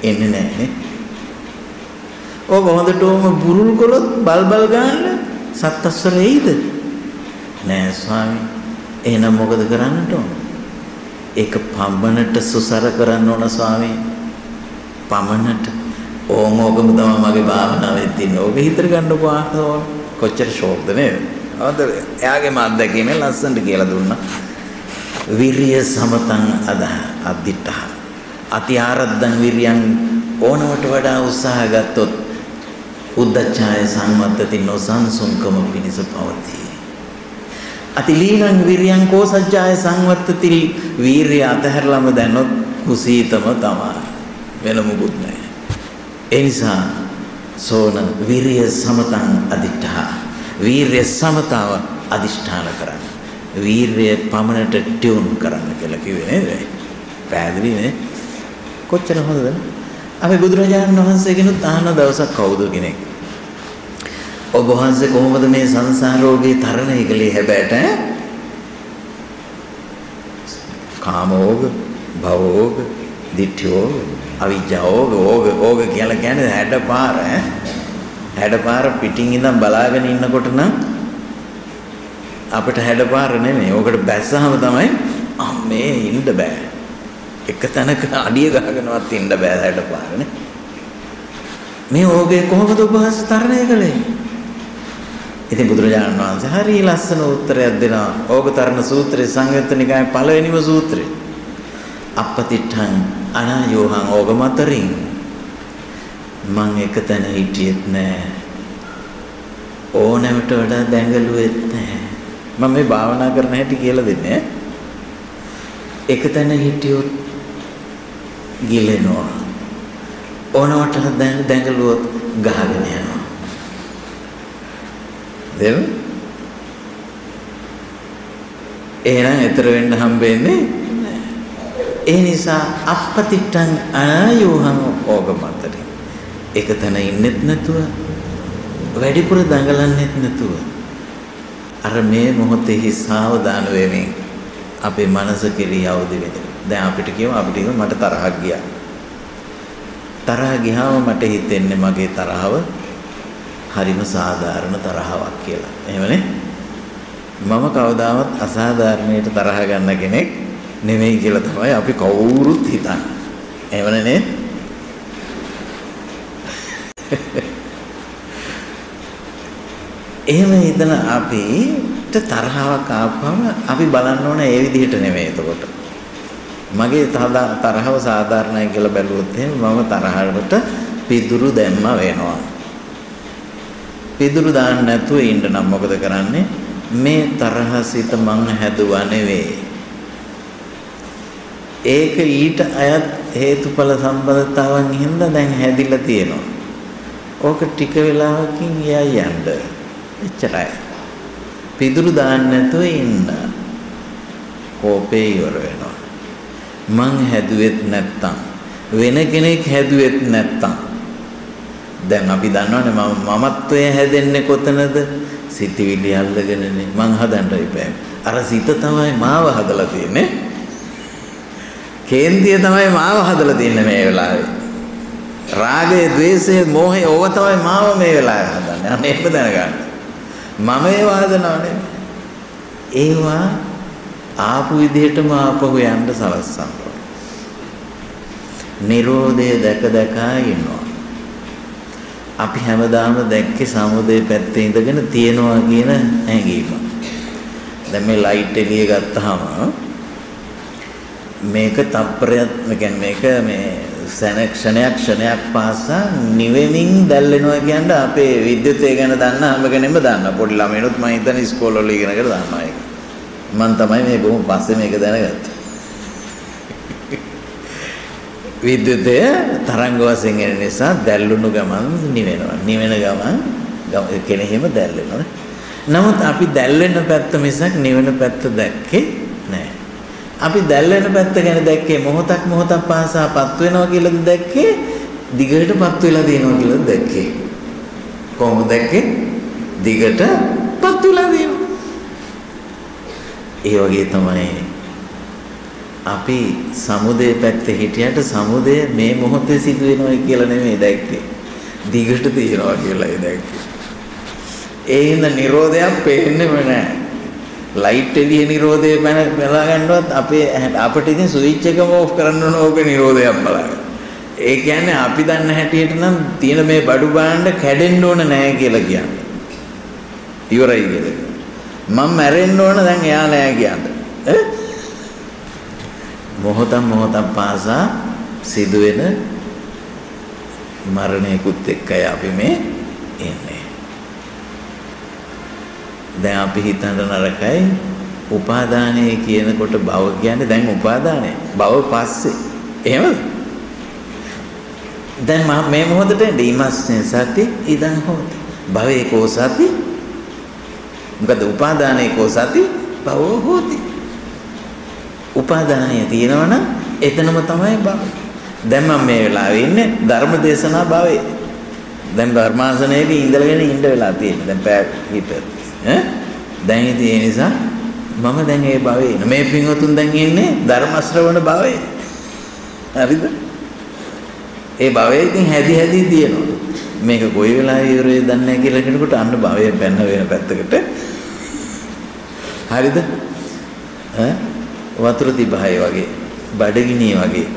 එන්නේ නැහනේ. ඔබ හොඳටම බුරුල් කළොත් බල් බල් ගන්න සත්තස්වර එයිද? නෑ ස්වාමී. එහෙනම් මොකද කරන්නට ඕන? ඒක පමණට සුසර කරන්න ඕන ස්වාමී. පමණට ඕම ඕකම තමයි මගේ භාවනාවේ තියෙන. ඕක හිතර ගන්නකො ආතෝ කොච්චර ෂෝක්ද නේද? අවද එයාගේම අත්දැකීම ලස්සනට කියලා දුන්නා. විරිය සමතං අදහ අද්දිට්ඨහ අති ආරද්ධං විරියං ඕනවට වඩා උත්සාහ ගත්තොත් උද්දච්චාය සංවත්තති නොසන්සුන්කම පිණිස පවතී. අති ලීනං විරියං කෝසජ්ජාය සංවත්තති වීරිය අතහැරලම දැනොත් කුසීතම තමයි. වෙන මුකුත් නැහැ. ඒ නිසා සෝන විරිය සමතං අදිඨා වීරිය සමතාව අදිෂ්ඨාන කරන්න. වීරිය පමණට ටියුන් කරන්න කියලා කිව්වේ නේද? පැහැදිලි නේ? කොච්චර හොඳද? අපි බුදුරජාණන් වහන්සේගෙනුත් අහන දවසක් කවුද කෙනෙක්. ඔබ වහන්සේ කොහොමද මේ සංසාර රෝගේ තරණය කළේ හැබැට? කාමෝග, භවෝග, ditthiyෝග, අවිජ්ජාෝග, ඕග ඕග කියලා කියන්නේ හැඩපාර ඈ. හැඩපාර පිටින් ඉඳන් බලාගෙන ඉන්නකොට නම් අපිට හැඩපාර නෙමෙයි. ඕකට බැස්සහම තමයි අම්මේ ඉන්න බෑ. එක තැනක අඩිය ගහගෙනවත් ඉන්න බෑ හැඩපාරනේ. මේ ඕගේ කොහොමද උපහාස තරණය කළේ? ඉතින් බුදුරජාණන් වහන්සේ හරි ලස්සන උත්තරයක් දෙනවා. ඕග තරණ සූත්‍රයේ සංයුත්ත නිකායේ පළවෙනිම සූත්‍රය. අපපතිට්ඨං අනායෝහං ඕග මතරින් මං එක තැන හිටියෙත් නෑ. ඕනෑමට වඩා දැඟලුවෙත් නෑ. මම මේ භාවනා කරන හැටි කියලා දෙන්නේ. එක තැන හිටියොත් ගිලෙනවා. ඕනවට දැඟලුවොත් ගහගෙන යනවා. දෙව එහෙනම් ඈතර වෙන්න හම්බෙන්නේ ඒ නිසා අපපතිට්ඨං අනායෝහං ඕගමතරි. එක තැන ඉන්නෙත් නැතුව වැඩිපුර දඟලන්නෙත් නැතුව අර මේ මොහොතේ සාවධාන වෙමින් අපේ මනස කෙරෙහි අවදි වෙන්න. දැන් අපිට කියව අපිට කියව මට තරහක් ගියා. තරහ ගියාම මට හිතෙන්නේ මගේ තරහව හරිම සාධාරණ තරහවක් කියලා. එහෙමනේ? මම කවදාවත් අසාධාරණයට තරහ ගන්න කෙනෙක් නෙමෙයි කියලා තමයි අපි කවුරුත් හිතන්නේ. එහෙමනේ නේද? එහෙම හිතන අපිට තරහාවක් ආපුවම අපි බලන්න ඕන ඒ විදිහට නෙමෙයි එතකොට. මගේ තරහව සාධාරණයි කියලා බැලුවොත් එහෙනම් මම තරහවට පිදුරු දැම්ම වෙනවා. පිදුරු දාන්න නැතුව ඉන්න නම් මොකද කරන්නේ? මේ තරහසිත මං හැදුවා නෙවෙයි. ඒක ඊට අයත් හේතුඵල සම්බන්ධතාවන් හින්දා දැන් හැදිලා තියෙනවා. ඕක ටික වෙලාවකින් යයි යන්න. එච්චරයි. පිදුරු දාන්න නැතුව ඉන්න. කෝපේ ඉවර වෙනවා. මං හැදුවෙත් නැත්තම් වෙන කෙනෙක් හැදුවෙත් නැත්තම් දැන් අපි දන්නවනේ මම මමත්වය හැදෙන්නේ කොතනද? සිතවිලි අල්ලගෙනනේ මං හදන්න ඉපෑ. අර සිත තමයි මාව හදලා තියෙන්නේ. කේන්තිය තමයි මාව හදලා තියෙන්නේ මේ වෙලාවේ. රාගය, ద్వේෂය, මෝහය ඕව තමයි මාව මේ වෙලාවේ හදන්නේ. අන්න ඒක දැනගන්න. මම ඒවා හදනව නෙමෙයි. ඒවා ආපු විදිහටම ආපහු යන්න සලස්සන්න නිරෝධය දැක දැකා ඉන්නවා. අපි හැමදාම දැක්කේ සමුදේ පැත්තේ ඉඳගෙන තියනවා කියන හැඟීම. දැන් මේ ලයිට් එළිය ගත්තාම මේක තප්පරයක් කියන්නේ මේක මේ සනක්ෂණයක් ක්ෂණයක් පාසා නිවෙමින් දැල්වෙනවා කියන්නේ අපේ විද්‍යුතය ගැන දන්න හැම කෙනෙක්ම දන්නවා. පොඩි ළමයිනුත් මම හිතන ඉස්කෝල වල ඉගෙනගෙන දන්නවා ඒක. මම තමයි මේ බොහොම පස්සේ මේක දැනගත්තේ. විද්‍යුතය තරංග වශයෙන් එන නිසා දැල්ලුණු ගමන් නිවෙනවා. නිවෙන ගමන් කෙනෙහිම දැල්වෙනවා. නමුත් අපි දැල්වෙන පැත්ත මිසක් නිවෙන පැත්ත දැක්කේ නැහැ. අපි දැල්වෙන පැත්ත ගැන දැක්කේ මොහොතක් මොහොතක් පාසා පත් වෙනවා කියලාද දැක්කේ දිගට පත් වෙලා දිනනවා කියලාද දැක්කේ කොහොමද දැක්කේ දිගට පත් වෙලා දිනනවා ඒ වගේ තමයි අපි සමුදේ පැත්තේ හිටියට සමුදය මේ මොහොතේ සිදු වෙනවා කියලා නෙමෙයි දැක්කේ. දිගට තියෙනවා කියලායි දැක්කේ. ඒ හින්දා Nirodhayak පේන්නේම නැහැ. ලයිට් එළිය Nirodhe බලා ගන්නවත් අපේ අපිට ඉතින් ස්විච් එකම ඕෆ් කරන්න ඕන ඕක Nirodhayak බලන්න. ඒ කියන්නේ අපි දන්න හැටියට නම් තියෙන මේ බඩු බාණ්ඩ කැඩෙන්න ඕන නැහැ කියලා කියන්නේ. ඉවරයි කියලා. මම මැරෙන්න ඕන දැන් එයා නෑ කියන්නේ. ඈ මොහොතක් මොහොතක් පාසා සිදුවෙන මරණයකුත් එක්කයි අපි මේ ඉන්නේ. දැන් අපි හිතන නරකයි උපාදානය කියනකොට භව කියන්නේ දැන් උපාදානය. භව පස්සේ. එහෙමද? දැන් මම මේ මොහොතට දීමස්සේ සති ඉදන් හොති. භවේ කෝ සති. මොකද උපාදානයේ කෝ සති භවෝ හොති. උපාදානය තියෙනවනම් එතනම තමයි භව. දැන් මම මේ වෙලාවේ ඉන්නේ ධර්ම දේශනා භවයේ. දැන් ධර්මාසනයේදී ඉඳගෙන ඉඳ වෙලා තියෙන්නේ. දැන් පැය හිටේ. ඈ දැන් ඉතින් ඒ නිසා මම දැන් ඒ භවයේ ඉන්න මේ පින්වතුන් දැන් ඉන්නේ ධර්ම ශ්‍රවණ භවයේ හරිද ඒ භවයේ ඉතින් හැදි හැදි තියෙනවා මේක කොයි වෙලාවෙ ඉවරේ දන්නේ නැහැ කියලා කෙනෙකුට අන්න භවය පැන්න වෙන පැත්තකට. හරිද? ඈ? වතුර තිබහයි වගේ බඩගිනිය වගේ.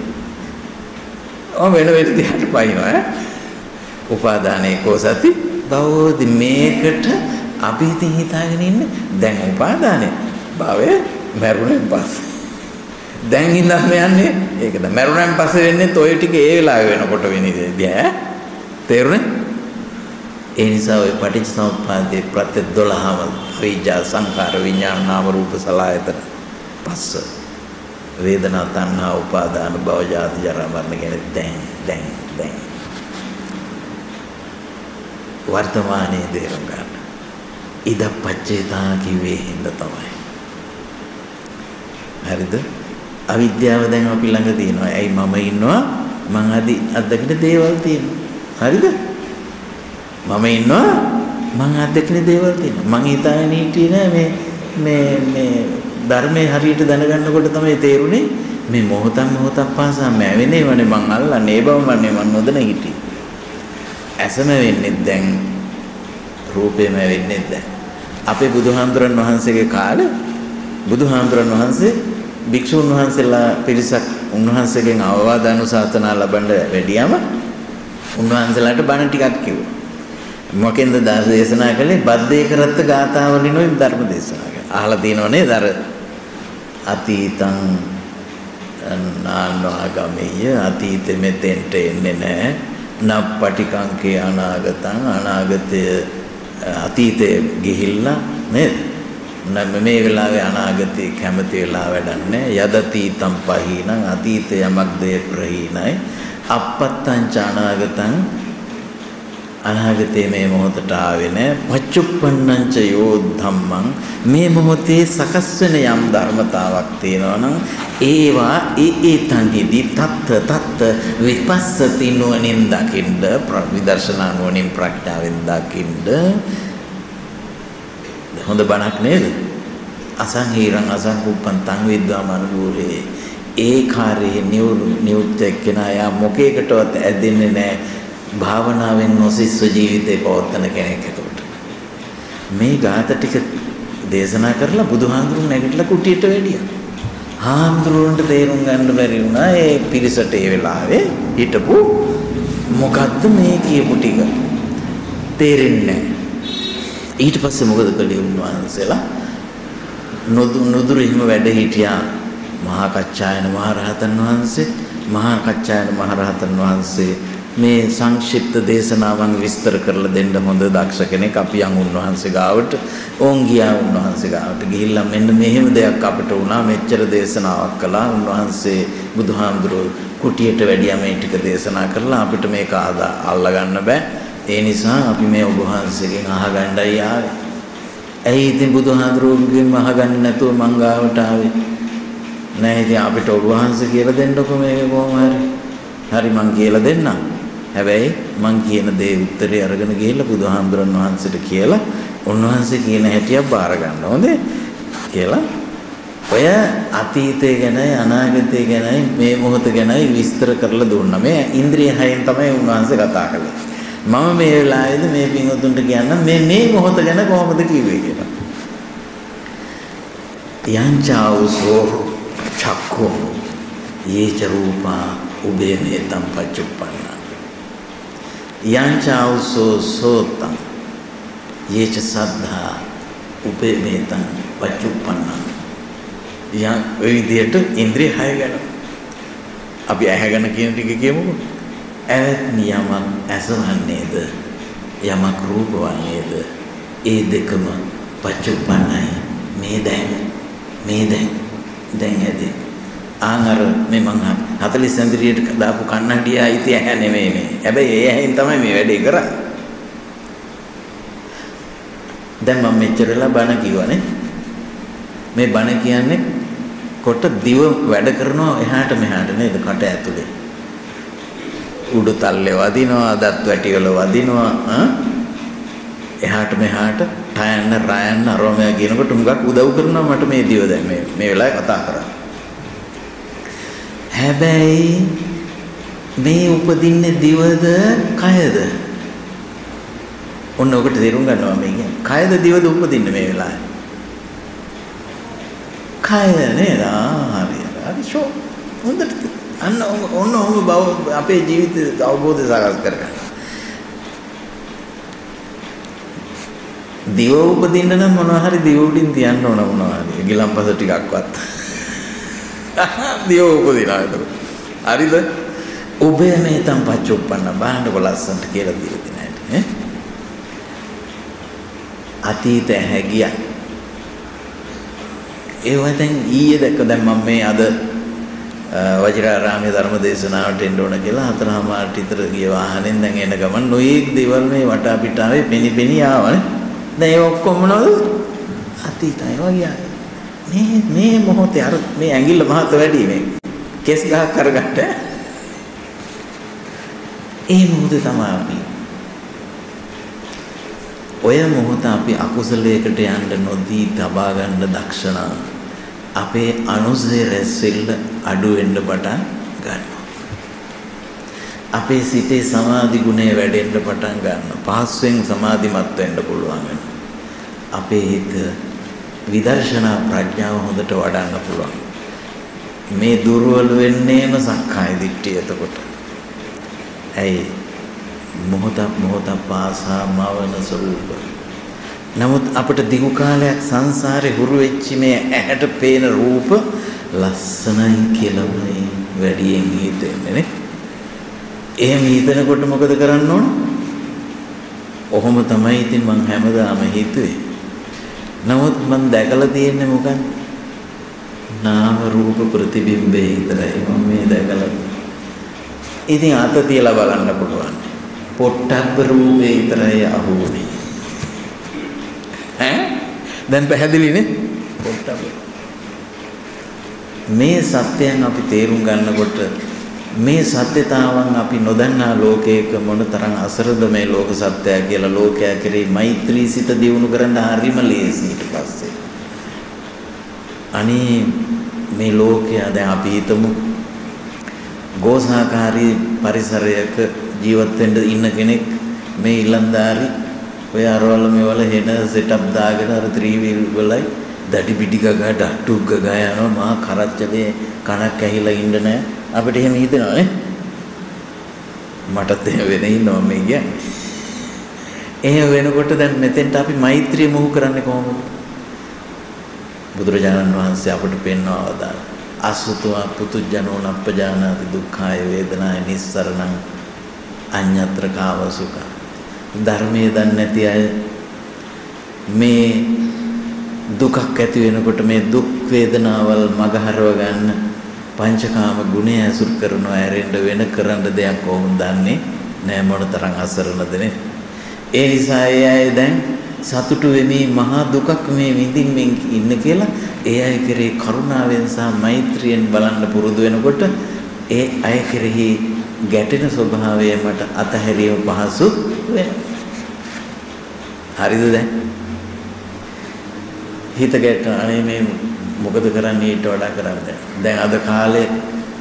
ඔය වෙන වෙන දිහාට පයින්නවා ඈ? උපාදානයේ කෝසති බවෝදි මේකට අපි ඉතින් හිතාගෙන ඉන්නේ. දැන් උපාදානේ භවය මරුණෙන් පස්සේ. දැන් ඉඳන් යන්නේ. ඒකද මරුණෙන් පස්සේ වෙන්නේ toy ටික ඒ වෙලාවේ වෙනකොට වෙන ඉතින් ඈ තේරුණේ? ඒ නිසා ওই පටිච්චසමුප්පාදයේ ප්‍රත්‍ය 12ම විඥා සංඛාර විඥාන නාම රූප සලආයතන පස්ස වේදනා තණ්හා උපාදාන භව ජාති ජරා මරණ කියන දැන් දැන් දැන් වර්තමානයේ දේරුම් ගන්න ඉදප්පච්චේතා කිව්වේ හින්දා තමයි. හරිද? අවිද්‍යාව දැන් අපි ළඟ තියෙනවා. ඇයි මම ඉන්නවා? මං අදි අද්දකින දේවල් තියෙනවා. හරිද? මම ඉන්නවා මං අද්දකින දේවල් තියෙනවා. මං හිතාගෙන හිටියේ නෑ මේ මේ මේ ධර්මයේ හරියට දැනගන්නකොට තමයි තේරුනේ මේ මොහොතක් මොහොතක් පාසා මැවෙනේවනේ මං අල්ලන්නේ ඒ බව මන්නේ මං නොදැන හිටියේ. ඇසම වෙන්නේ දැන් රූපේම වෙන්නේ දැන්. අපේ බුදුහාමුදුරන් වහන්සේගේ කාලේ බුදුහාමුදුරන් වහන්සේ භික්ෂුන් වහන්සේලා පිරිසක් උන්වහන්සේගෙන් අවවාද අනුශාසනා ලබන්න වැඩියම උන්වහන්සේලාට බණ ටිකක් කිව්වා. මොකෙන්ද දේශනා කළේ? බද්දේ කරත්ත ගාථාවලිනුයි ධර්ම දේශනා කළා. අහලා තියෙනව නේද? අර අතීතං නානෝගමෙය අතීතෙ මෙතෙන්ට එන්නේ නැහැ. නප්පටිකංකේ අනාගතං අනාගතය අතීතයේ ගිහිල්ලා නේද? මේ වෙලාවේ අනාගතේ කැමති වෙලා වැඩන්නේ යදතීතම් පහීනං අතීත යමක් දේ ප්‍රහීනයි අපත්තං ච අනාගතං අනාගතේ මේ මොහොතට ආවේ නෑ. පච්චුප්පන්නං ච යෝ ධම්මං මේ මොහොතේ සකස් වෙන යම් ධර්මතාවක් තියෙනවා නම් ඒවා ඒ ඒ තන්හිදී තත්ත තත්ත විපස්සති නුවණින් දකින්න විදර්ශනා නුවණින් ප්‍රඥාවෙන් දකින්න හොඳ බණක් නේද? අසංහීරං අසංකුප්පං තං විද්වාමනුභූරේ ඒ කාර්යයේ නියුත් එක්කෙනා යා මොකේකටවත් ඇදෙන්නේ නැහැ. භාවනාවෙන් නොසිස්ව ජීවිතේ පවත්තන කෙනෙක් එතකොට. මේ ગાත ටික දේශනා කරලා බුදුහාඳුරුන් නැගිටලා කුටියට වැඩියා. හාමුදුරුවන්ට තේරුම් ගන්න බැරි වුණා ඒ පිරිසට ඒ වෙලාවේ හිටපු මොකද්ද මේ කියපු ටික? තේරෙන්නේ ඊට පස්සේ මොකද කළේ උන්වහන්සේලා? නොදු නුදුරු හිම වැඩ හිටියා. මහා කච්චායන මහරහතන් වහන්සේ මහා කච්චායන මහරහතන් වහන්සේ මේ සංක්ෂිප්ත දේශනාවන් විස්තර කරලා දෙන්න හොඳ දක්ෂ කෙනෙක් අපි යන් උන්වහන්සේ ගාවට ඕන් ගියා උන්වහන්සේ ගාවට. ගිහිල්ලා මෙන්න මෙහෙම දෙයක් අපිට වුණා. මෙච්චර දේශනාවක් කළා. උන්වහන්සේ බුදුහාමුදුරුවෝ කුටියට වැඩියා මේ ටික දේශනා කරලා අපිට මේක අල්ලා ගන්න බෑ. ඒ නිසා අපි මේ ඔබ වහන්සේගෙන් අහගන්නයි ආවේ. ඇයි ඉතින් බුදුහාමුදුරුවෝගෙන් අහගන්නේ නැතුව මං ගාවට ආවේ? නෑ ඉතින් අපිට ඔබ වහන්සේ කියලා දෙන්නකො මේක කොහොම හරි. හරි මං කියලා දෙන්නම්. හැබැයි මං කියන දේ උත්තරේ අරගෙන ගිහිල්ලා බුදුහාමුදුරන් වහන්සේට කියලා උන්වහන්සේ කියන හැටියක් බාර ගන්න. හොඳේ? කියලා. ඔය අතීතය ගැනයි අනාගතය ගැනයි මේ මොහොත ගැනයි විස්තර කරලා දුන්නා. මේ ඉන්ද්‍රිය හයෙන් තමයි උන්වහන්සේ කතා කළේ. මම මේ වෙලාවේදී මේ පින්වතුන්ට කියන්නම් මේ මේ මොහොත ගැන කොහොමද කිව්වේ කියලා. යංචාවසෝ චක්කෝ යේච රූපා උබේ මේතම් පච්චුප්පන්න. යංචාවසෝ සෝතං යේච සද්ධා උබේ මේතම් පච්චුප්පන්න. යම් ඔය විදිහට ඉන්ද්‍රිය හය ගැන. අපි ඇහැ ගැන කියන ටික කියමුකෝ. ඇවත් නියමක් ඇසවන්නේද? යමක් රූප වන්නේද ඒ දෙකම පච්චුප්පන්නයි. මේ දැන්. මේ දැන්. දැන් ඇදී ආනර මේ මං 40 සැඳරියට දාපු කන්නඩිය අයිති ඇහැ නෙමෙයි මේ. හැබැයි ඒ ඇහෙන් තමයි මේ වැඩේ කරන්නේ. දැන් මම මෙච්චරලා බණ කිව්වනේ. මේ බණ කියන්නේ කොට දිව වැඩ කරනවා එහාට මෙහාට නේද කට ඇතුලේ. උඩු තල්ලේ වදිනවා, දත් වැටි වල වදිනවා, එහාට මෙහාට ටයන්න රයන්න අරෝමයා කියනකොට මුගක් උදව් කරනවා මට මේ දිව දැන් මේ මේ වෙලාවේ කතා කරා. හැබැයි මේ උපදින්නේ දිවද කයද? ඔන්න ඔකට තේරුම් ගන්නවා මේ කියන්නේ. කයද දිවද උපදින්නේ මේ වෙලාවේ? කය නේද? හරි. හරි ෂෝ. හොඳට අන්න ඔන්න ඔහොම බව අපේ ජීවිත අවබෝධය සකස් කරගන්න. දිව උපදින්න නම් මොනවා හරි දිව උඩින් තියන්න ඕන මොනවා හරි. ගිලම්පස ටිකක්වත්. දිව උපදිනවා එතකොට. හරිද? ඔබේ මේතම් පච්චුප්පන්න බාහන්නකො ලස්සන්ට කියලා දීලා දෙන හැටි ඈ. අතීත හැගියා. ඒව දැන් ඊයේ දැක්ක දැන් මම මේ අද වජිරාරාමයේ ධර්ම දේශනාවට එන්න ඕන කියලා හතරමාරට විතර ගිය වාහනෙන් දැන් එන ගමන් නොයේක් දේවල් මේ වටා පිටාවේ පෙනි පෙනි ආවනේ. දැන් ඒ ඔක්කොම මොනවද? අතීතය වගේ මේ මේ මොහොතේ අර මේ ඇඟිල්ල මහත වැඩි මේ කෙස් ගහක් කරගන්න ඒ මොහොතේ තමයි අපි ඔය මොහොත අපි අකුසලයකට යන්න නොදී තබා ගන්න දක්ෂණා අපේ අනුසය රැස්වෙල්ල අඩු වෙන්න පටන් ගන්නවා. අපේ සිතේ සමාධි ගුණය වැඩෙන්න පටන් ගන්නවා. පහස්වෙන් සමාධිමත් වෙන්න පුළුවන් වෙනවා. අපේ හිත විදර්ශනා ප්‍රඥාව හොඳට වඩන්න පුළුවන්. මේ දුර්වල වෙන්නේම සක්කාය දිට්ඨිය එතකොට. ඇයි මොහොතක් මොහොතක් පාසා මවන ස්වરૂප. නමුත් අපිට දිගු කාලයක් සංසාරේ හුරු වෙච්ච මේ ඇහැට පේන රූප ලස්සනයි කියලාමයි වැඩියෙන් හිතෙන්නේ නේ. එහෙම හිතනකොට මොකද කරන්න ඕන? ඔහොම තමයි ඉතින් මං හැමදාම හිතුවේ. නමුත් මම දැකලා තියෙන්නේ මොකක්ද? නාම රූප ප්‍රතිබිම්බේ විතරයි මම මේ දැකලා. ඉතින් අත තියලා බලන්න පුළුවන්. පොට්ටබ්බ රූපේ විතරයි අහුවුනේ. ඈ? දැන් පැහැදිලිනේ? පොට්ටබ්බ. මේ සත්‍යයන් අපි තේරුම් ගන්නකොට මේ සත්‍යතාවන් අපි නොදන්නා ලෝකයක මොනතරම් අසරද මේ ලෝක සත්‍යය කියලා ලෝකයා කෙරෙහි මෛත්‍රී සිත දියුණු කරන්න හරිම ලේසි ඊට පස්සේ. අනේ මේ ලෝකයා දැන් අපි හිතමු ගෝසාකාරී පරිසරයක ජීවත් වෙන්න ඉන්න කෙනෙක් මේ ඉලන්දාරි ඔය අරවල මේවල හෙන සෙටප් දාගෙන අර ත්‍රිවිල් වලයි දඩි පිටි ගගා ඩට්ටු ගගා යනවා මහා කරච්චලේ කනක් ඇහිලා ඉන්න නෑ අපිට එහෙම හිතෙනවා නේ? මටත් එහෙම වෙන ඉන්නවා මේ කියන්නේ. එහෙම වෙනකොට දැන් මෙතෙන්ට අපි මෛත්‍රිය මොහු කරන්නේ කොහොමද? බුදුරජාණන් වහන්සේ අපට පෙන්වව දාන අසුතවා පුතුජනෝ නප්පජානාති දුක්ඛාය වේදනාය නිස්සරණං අඤ්ඤත්‍ර කාවසුක ධර්මයේ දන්නේ නැති අය මේ දුකක් ඇති වෙනකොට මේ දුක් වේදනාවල් මගහරව ගන්න පංචකාම ගුණය ඇසුරු කරනවා ඇරෙන්න වෙන කරන්න දෙයක් කොහොමද දන්නේ නෑ මොනතරම් අසරණද නේ ඒ නිසා ඒ අය දැන් සතුටු වෙමි මහා දුකක් මේ විඳින්මින් ඉන්න කියලා ඒ අය කෙරේ කරුණාවෙන් සහ මෛත්‍රියෙන් බලන්න පුරුදු වෙනකොට ඒ අය කෙරෙහි ගැටෙන ස්වභාවය මට අතහැරීම පහසු වෙනවා. හරිද දැන්? හිත ගැටෙන අනේ මේ මොකද කරන්නේ ඊට වඩා කරන්න? දැන් අද කාලේ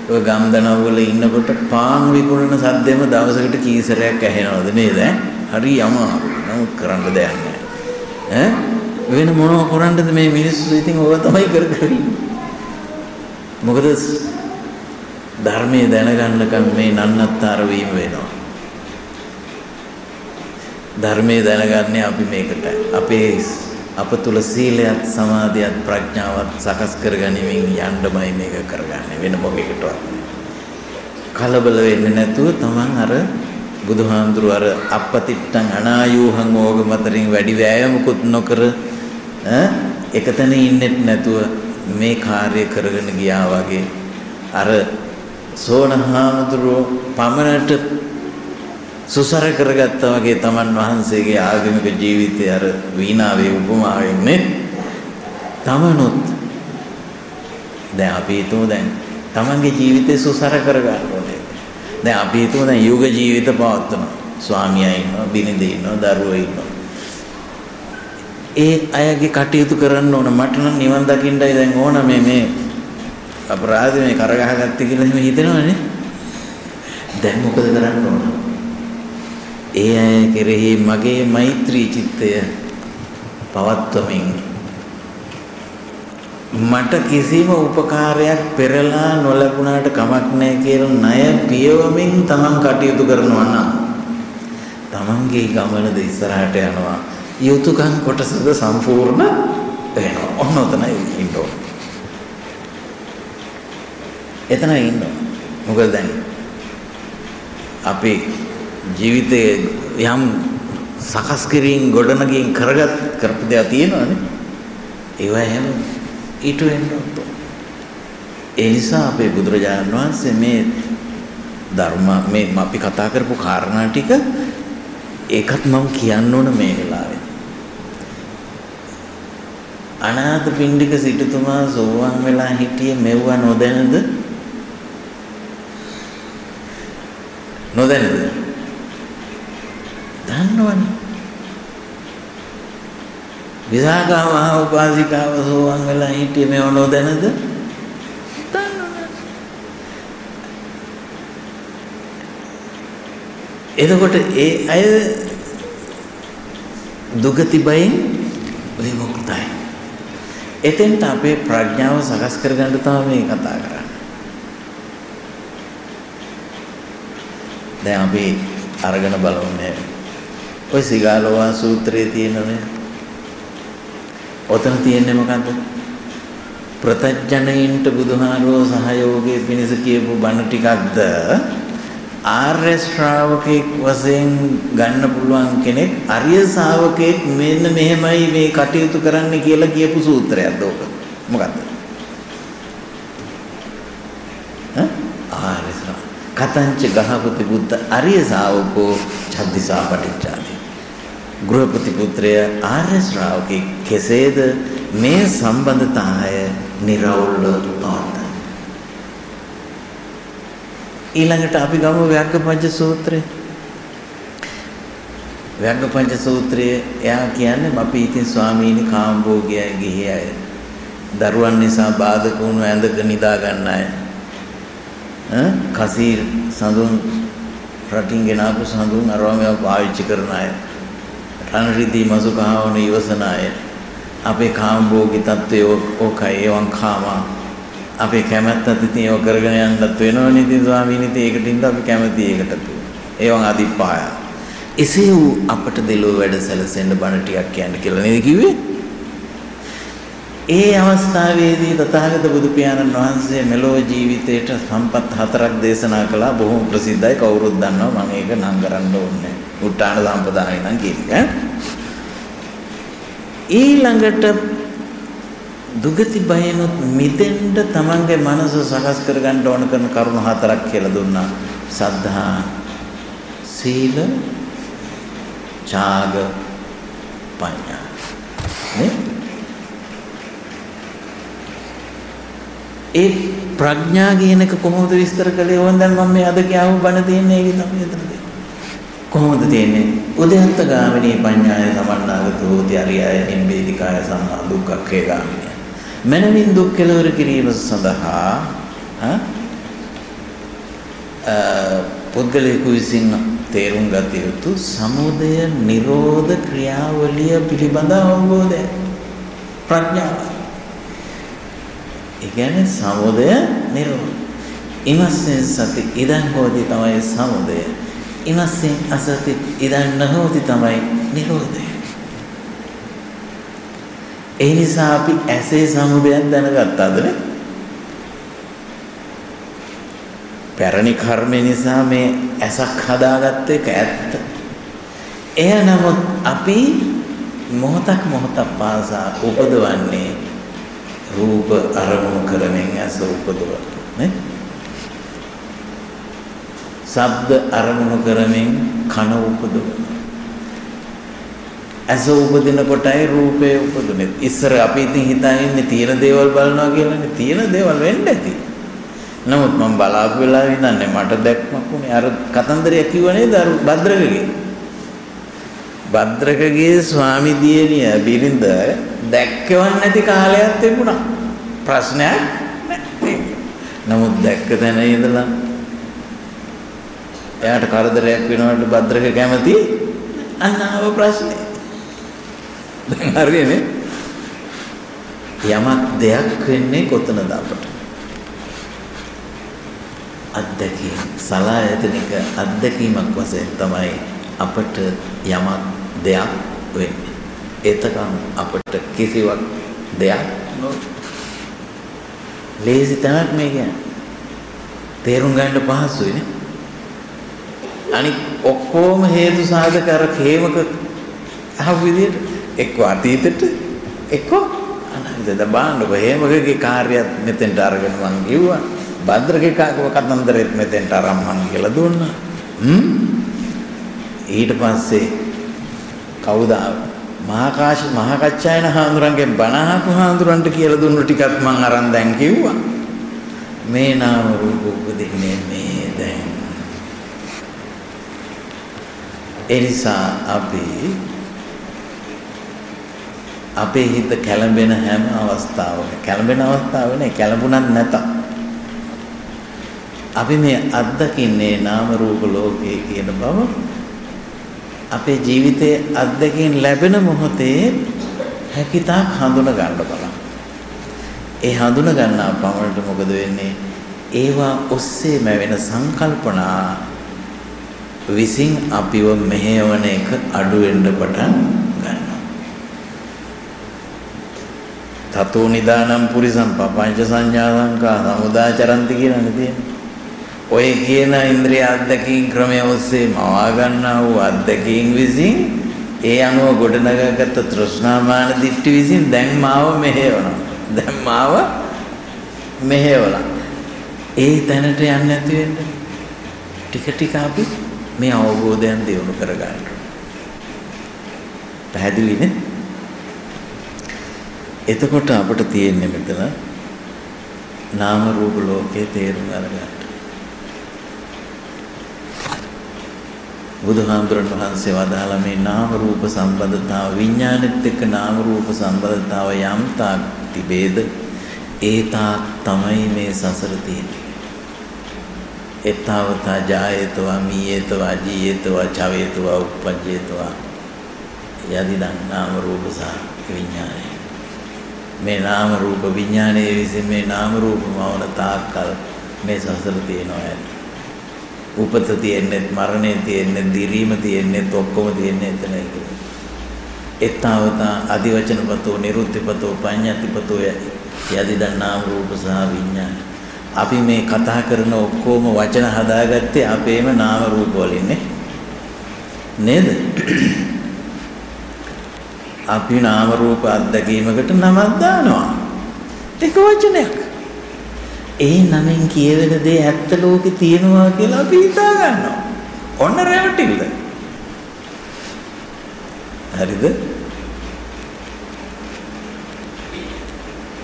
ඔය ගම්දනව් වල ඉන්නකොට පාන් විකුණන සද්දෙම දවසකට කීසරයක් ඇහෙනවද නේද? හරි අමාරු නමුත් කරන්න දෙයක් නැහැ. ඈ? වෙන මොනව කරන්නද මේ මිනිස්සු ඉතින් ඕක තමයි කර කර මොකද ධර්මයේ දැනගන්නකම් මේ නන්නත්තර වීම වෙනවා. ධර්මයේ දැනගන්නේ අපි මේකට. අපේ අප තුල සීලයත් සමාධියත් ප්‍රඥාවත් සකස් කරගනිමින් යන්නමයි මේක කරගන්නේ වෙන මොකෙකටවත්. කලබල වෙන්නේ නැතුව තමන් අර බුදුහාමුදුරු අර අපපතිට්ටං අනායූහං ඕගමතරින් වැඩි වෑයමකුත් නොකර එකතන ඉන්නෙත් නැතුව මේ කාර්ය කරගෙන ගියා වගේ අර සෝනහාමුදුරුව පමණට සුසර කරගත්තා වගේ තමන් වහන්සේගේ ආගමික ජීවිතය අර වීණාවේ උපමාවෙන් නේ තමනුත් දැන් අපි හිතමු දැන් තමන්ගේ ජීවිතේ සුසර කරගන්න ඕනේ. දැන් අපි හිතමු දැන් යුග ජීවිත පවත්වනවා. ස්වාමියා ඉන්නවා බිරිඳ ඉන්නවා දරුවෝ ඉන්නවා. ඒ අයගේ කටයුතු කරන්න ඕන. මට නම් නිවන් දකින්නයි දැන් ඕන මේ මේ අපරාධ මේ කරගහගත්තේ කියලා එහෙම හිතෙනවනේ. දැන් මොකද කරන්න ඕන? ඒ අය කෙරෙහි මගේ මෛත්‍රී චිත්තය පවත්වමින් මට කිසිම උපකාරයක් පෙරලා නොලැබුණාට කමක් නැහැ කියලා ණය පියවමින් Taman කටයුතු කරනවා නම් Tamanගේ ගමනද ඉස්සරහට යනවා. යුතුයකම් කොටසද සම්පූර්ණ වෙනවා. ඔන්න ඔතනයි ඉන්න ඕන. එතන ඉන්න මොකද දැන් අපි ජීවිතයේ යම් සකස් කිරීම ගොඩනගින් කරගත් කරපු දේවල් තියෙනවානේ. ඒවා හැම ඊට වෙන්න ඒ නිසා අපේ බුදුරජාණන් වහන්සේ මේ ධර්ම මේ අපි කතා කරපු කාරණා ටික ඒකත් මම කියන්න ඕන මේ වෙලාවේ. අනාථ පිණ්ඩික සිටුතුමා සෝවාන් වෙලා හිටියේ මෙව්ව නොදැනද? නොදැනද? දන්නවනේ. විසාකා මහ උපාසිකාව සෝවන් වෙලා හිටියේ මේව නොදැනද? දන්නවනේ. එතකොට ඒ අය දුගති බයෙන් විමුක්තයි එතෙන්ට අපේ ප්‍රඥාව සකස් කරගන්න තමයි මේ කතා කරන්නේ. දැන් අපි අරගෙන බලමු මේ ඔය සිගාලෝවා සූත්‍රයේ තියෙනනේ ඔතන තියෙන්නේ මොකද්ද? ප්‍රතඥයින්ට බුදුහාරෝ සහයෝගයේ පිණිස කියපු බණ ටිකක්ද? ආර්ය ශ්‍රාවකෙක් වශයෙන් ගන්න පුළුවන් කෙනෙක් අරිය ශාවකෙක් මෙන්න මෙහෙමයි මේ කටයුතු කරන්න කියලා කියපු සූත්‍රයක්ද ඕක මොකද්ද? ආර්ය ශ්‍රාවක. කතංච ගහපති බුද්ධ අරිය ශාවකෝ චද්දිසා පටිච්චාදී ගෘහපති පුත්‍රය ආර්ය ශ්‍රාවකෙක් කෙසේද මේ සම්බන්ධතාවය निराවුල්ව පවත්වන්නේ ඊළඟට අපි ගමු ව්‍යග්ගපංච සූත්‍රය. ව්‍යග්ගපංච සූත්‍රය එයා කියන්නේ අපි ඉතින් ස්වාමීනි කාම්භෝගයයි ගිහි අය. දරුවන් නිසා බාධක වුණු ඇඳක නිදා ගන්න අය. ඈ කසීර් සඳුන් රටින් ගෙනාපු සඳුන් අරවම පාවිච්චි කරන අය. රන් රිදී මසු කහවණු ඉවසන අය. අපේ කාම්භෝගී තත්ත්වය ඕකයි ඒවන් කාමා අපේ කැමැත්තත් ඉතින් ඒව කරගෙන යන්නත් වෙනවනේ ඉතින් ස්වාමීන් වහන්සේ ඒකට ඉඳ අපි කැමති ඒකට ඒවන් අදිපාය. එසේ වූ අපට දෙලෝ වැඩ සැලසෙන්න බණ ටිකක් කියන්න කියලා නේද කිව්වේ? ඒ අවස්ථාවේදී තථාගත බුදු පියාණන් වහන්සේ මෙලෝ ජීවිතේට සම්පත් හතරක් දේශනා කළා බොහොම ප්‍රසිද්ධයි කවුරුත් දන්නවා මම ඒක නම් කරන්න ඕනේ. උත්තාන සම්පදාය නම් කියන්නේ. ඊළඟට දුගති බයනොත් මිදෙන්න තමන්ගේ මනස සකස් කරගන්න ඕන කරන කරුණු හතරක් කියලා දුන්නා. සද්ධා, සීල, ඡාග, පඤ්ඤා. නේ? ඒ ප්‍රඥා කියන එක කොහොමද විස්තර කළේ? ඕන් දැන් මම මේ අද කියවු බණ තියෙන්නේ ඒක තමයි එතනදී. කොහොමද තියෙන්නේ? උදයන්ත ගාමිනී පඤ්ඤාය සමන්නාගතෝ ත්‍යාරියය නිම්බේදිකාය සම්මා දුක්ඛේ ගාමිනී. මනමින් දුක් කෙලවර කිරීම සඳහා පුද්ගලයෙකු විසින් තේරුම් ගත යුතු සමුදය නිරෝධ ක්‍රියාවලිය පිළිබඳ අවබෝධය ප්‍රඥාව. ඒ කියන්නේ සමුදය නිරෝධ. ඉමස්සේ සති ඉදන් හෝති තමයි සමුදය. ඉමස්සේ අසති ඉදන් නොහෝති තමයි නිරෝධය. ඒ නිසා අපි ඇසේ සමුදයක් දැනගත්තාද නේ? පැරණි කර්ම නිසා මේ ඇසක් හදාගත්ත එක ඇත්ත. එය නමුත් අපි මොහොතක් මොහොතක් පාසා උපදවන්නේ රූප අරමුණු කරමින් ඇස උපදවන නේ? ශබ්ද අරමුණු කරමින් කන උපදවන ඇස උපදින කොටයි රූපය උපදුනේ. ඉස්සර අපි ඉතින් හිතා ඉන්නේ තියෙන දේවල් බලනවා කියලානේ. තියෙන දේවල් වෙන්න ඇති. නමුත් මම බලාපු වෙලාවෙ ඉඳන්නේ මට දැක්මක් උනේ අර කතන්දරය කිව්ව නේද අර භද්‍රකගේ. භද්‍රකගේ ස්වාමි දියණිය බිරිඳ දැක්කවන් නැති කාලයක් තිබුණා. ප්‍රශ්නයක් නැහැ. නමුත් දැක්ක තැන ඉඳලා එයාට කරදරයක් වෙනවට භද්‍රක කැමති? අන්න ආව ප්‍රශ්නේ. දැන් හරියනේ. යමක් දෙයක් වෙන්නේ කොතනද අපට? අත්දැකීම. සලායතනික අත්දැකීමක් වශයෙන් තමයි අපට යමක් දෙයක් වෙන්නේ. එතකම් අපට කිසිවක් දෙයක් නොවේ. ලේසි තැනක් මේ කියන්නේ තේරුම් ගන්න පහසුයි නේ. අනික ඔක්කොම හේතු සාධක අර හේමක අහපු විදිහට එක්ක අතීතෙට එක්ක අනාගතයට බලන්නකො හේමකගේ කාර්යයක් මෙතෙන්ට අරගෙන මං කිව්වා. භද්‍රගේ කාකව කතන්දරෙත් මෙතෙන්ට අරන් මං කියලා දුන්නා. හ්ම්? ඊට පස්සේ කවුද? මහාකාශ මහකච්චායන හාමුදුරන්ගේ බණ අහපු හාමුදුරන්ට කියලා දුන්නු ටිකත් මං අරන් දැන් කිව්වා. මේ නාම රූප උපදින්නේ මේ දැන්. එනිසා අපි අපේ හිත කැළඹෙන හැම අවස්ථාවක කැළඹෙන අවස්ථාව නේ කැළඹුණත් නැත අපි මේ අත්දකින්නේ නාම රූප ලෝකයේ කියන බව අපේ ජීවිතයේ අත්දැකීම් ලැබෙන මොහොතේ හැකිතාක් හඳුන ගන්න බලන්න. ඒ හඳුන ගන්නා පමණට මොකද වෙන්නේ? ඒවා ඔස්සේම වෙන සංකල්පනා විසින් අපිව මෙහෙවන එක අඩු වෙන්න පටන් ගන්නවා. තතෝ නිදානම් පුරිසම් පపంచ සංඥා සංකා සමුදාචරන්ති කියලානේ තියෙන්නේ. ඔය කියන ඉන්ද්‍රිය අධ්‍යක්ීම් ක්‍රමය ඔස්සේ මවා ගන්නා වූ අධ්‍යක්ීම් විසින් ඒ අනුව ගොඩනගාගත් තෘෂ්ණාමාන දිට්ඨි විසින් දැන් මාව මෙහෙවනවා. දැන් මාව මෙහෙවලා. ඒ තැනට යන්නේ නැති වෙන්න ටික ටික අපි මේ අවබෝධයන් දියුණු කරගන්න. පැහැදිලිනේ? එතකොට අපිට තියෙන්නේ මෙතන නාම රූප ලෝකයේ තේරුම් අරගන්න. බුදුහාමුදුරන් වහන්සේ වදාලා මේ නාම රූප සම්බන්ධතාව විඥානෙත් එක්ක නාම රූප සම්බන්ධතාව යම් තාක් තිබේද ඒ තාක් තමයි මේ සසර තියෙන්නේ. එතාවතා ජායතවා මීයතවා ජීයතවා චවේතවා උප්පජ්ජේතවා යදිදන් නාම රූප සහ විඥානය. මේ නාම රූප විඥානයේ විසින් මේ නාම රූප මවන තාක්කල් මේ සසර තියෙනවා ඇති. උපත තියෙන්නේ මරණය තියෙන්නේ දිරීම තියෙන්නේ ඔක්කොම තියෙන්නේ එතනයි කියලා. එතාවතා අදිවචනපතෝ නිරුත්තිපතෝ පඤ්ඤාතිපතෝ යදිදන් නාම රූප සහ විඥාන. අපි මේ කතා කරන ඔක්කොම වචන හදාගත්තේ අපේම නාම රූප වලින්නේ. නේද? අපි නාම රූප අත්දැකීමකට නමක් දානවා. ටික වචනයක්. ඒ නමෙන් කියවෙන දේ ඇත්ත ලෝකේ තියෙනවා කියලා අපි හිතා ගන්නවා. ඔන්න රැවටිල්ල. හරිද?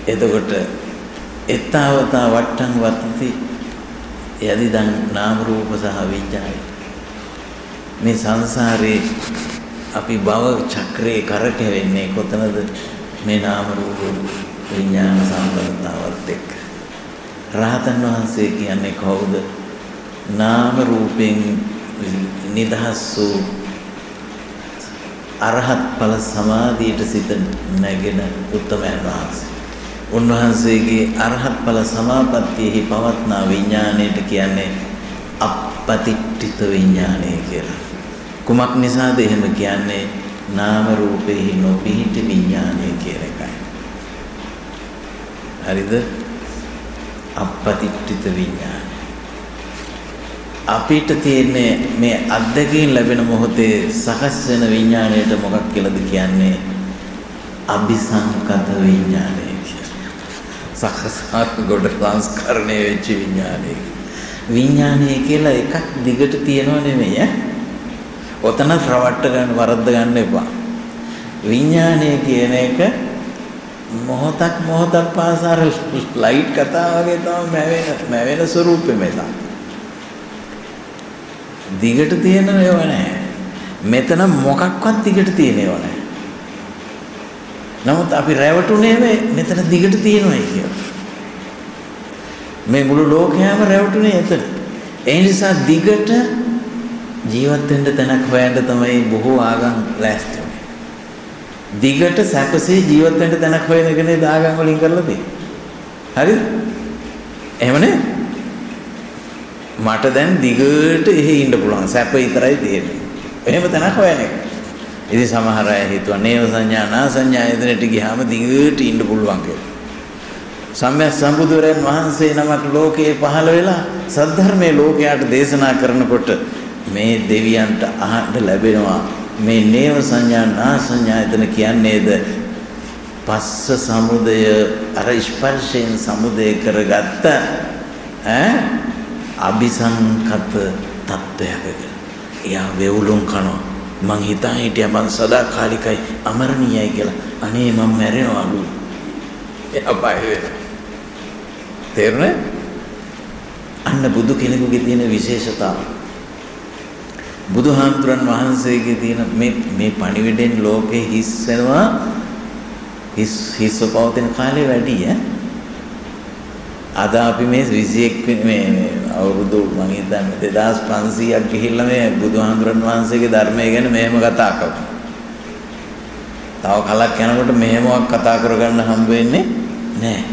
එතකොට එත්තාවතා වට්ටං වර්තති යදිදන් නාම රූප සහ විඥාය මේ සංසාරේ අපි භව චක්‍රේ කරකැවෙන්නේ කොතනද? මේ නාම රූප විඥාන සම්බන්ධතාවත් එක්ක. රහතන් වහන්සේ කියන්නේ කවුද? නාම රූපෙන් නිදහස් වූ අරහත් ඵල සමාධියට සිත නැගෙන උත්තමයන් වහන්සේ. උන්වහන්සේගේ අරහත් ඵල සමාපත්තියෙහි පවත්නා විඥාණයට කියන්නේ අපපතිට්ඨිත විඥාණය කියලා. කුමක් නිසාද එහෙම කියන්නේ? නාම රූපෙහි නොපිහිට විඥාණය කියන එකයි. හරිද? අපපතිට්ඨිත විඥාණය. අපිට තියෙන්නේ මේ අත්දැකීම් ලැබෙන මොහොතේ සකස් වෙන විඥාණයට මොකක් කියලාද කියන්නේ? අபிසංකත විඥාණය. සකසාත් ගොඩ සංස්කරණය වෙච්ච විඥානය. විඥානය කියලා එකක් දිගට තියෙනව නෙමෙයි ඈ. ඔතන රවට්ට ගන්න වරද්ද ගන්න එපා. විඥානය කියන එක මොහොතක් මොහොතක් පාසා ලයිට් කතා වගේ තමයි මැවෙන මැවෙන ස්වරූපෙ මෙතන. දිගට තියෙනව නැහැ. මෙතන මොකක්වත් දිගට තියෙනව නැහැ. නමුත් අපි රැවටුනේ මෙතන දිගට තියෙනවායි කියලා. මේ මුළු ලෝකයම රැවටුනේ එතන. ඒ නිසා දිගට ජීවත් වෙන්න තැනක් හොයන්න තමයි බොහෝ ආගම් ලෑස්ති දිගට සැපසේ ජීවත් වෙන්න තැනක් හොයන එකනේ ආගම් වලින් කරලා තියෙන්නේ. හරිද? එහෙමනේ? මට දැන් දිගට එහෙ ඉන්න පුළුවන්. සැප විතරයි තියෙන්නේ. එහෙම තැනක් හොයන එක. ඉතින් සමහර අය හිතුවා නේව සංඥා නා සංඥා එතනට ගියාම දිගට ඉන්න පුළුවන් කියලා. සම්්‍යක් සම්බුදුරයන් වහන්සේ නමක් ලෝකේ පහළ වෙලා සද්ධර්මයේ ලෝකයට දේශනා කරනකොට මේ දෙවියන්ට අහන්න ලැබෙනවා මේ නේව සංඥා නා සංඥා එතන කියන්නේද? පස්ස සමුදය අර ස්පර්ශයෙන් සමුදය කරගත්ත ඈ? අபிසංකත තත්වයක එයා වෙවුලුම් කනවා. මං හිතා හිටියා මං සදාකාලිකයි අමරණීයයි කියලා. අනේ මං මැරෙනවලු. එයා බය වෙනවා. තේරුණේ? අන්න බුදු කෙනෙකුගේ තියෙන විශේෂතාව. බුදුහාමුදුරන් වහන්සේගේ තියෙන මේ මේ පණිවිඩෙන් ලෝකේ හිස් වෙනවා හිස් හිස්ව පවතින කාලේ වැඩි ඈ. අද අපි මේ 21 මේ අවුරුදු මම හිතන්නේ 2500ක් ගිහිල්ලා මේ බුදුහාමුදුරන් වහන්සේගේ ධර්මය ගැන මෙහෙම කතා කරනවා. තව කලක් යනකොට මෙහෙමවක් කතා කරගන්න හම්බ වෙන්නේ නැහැ.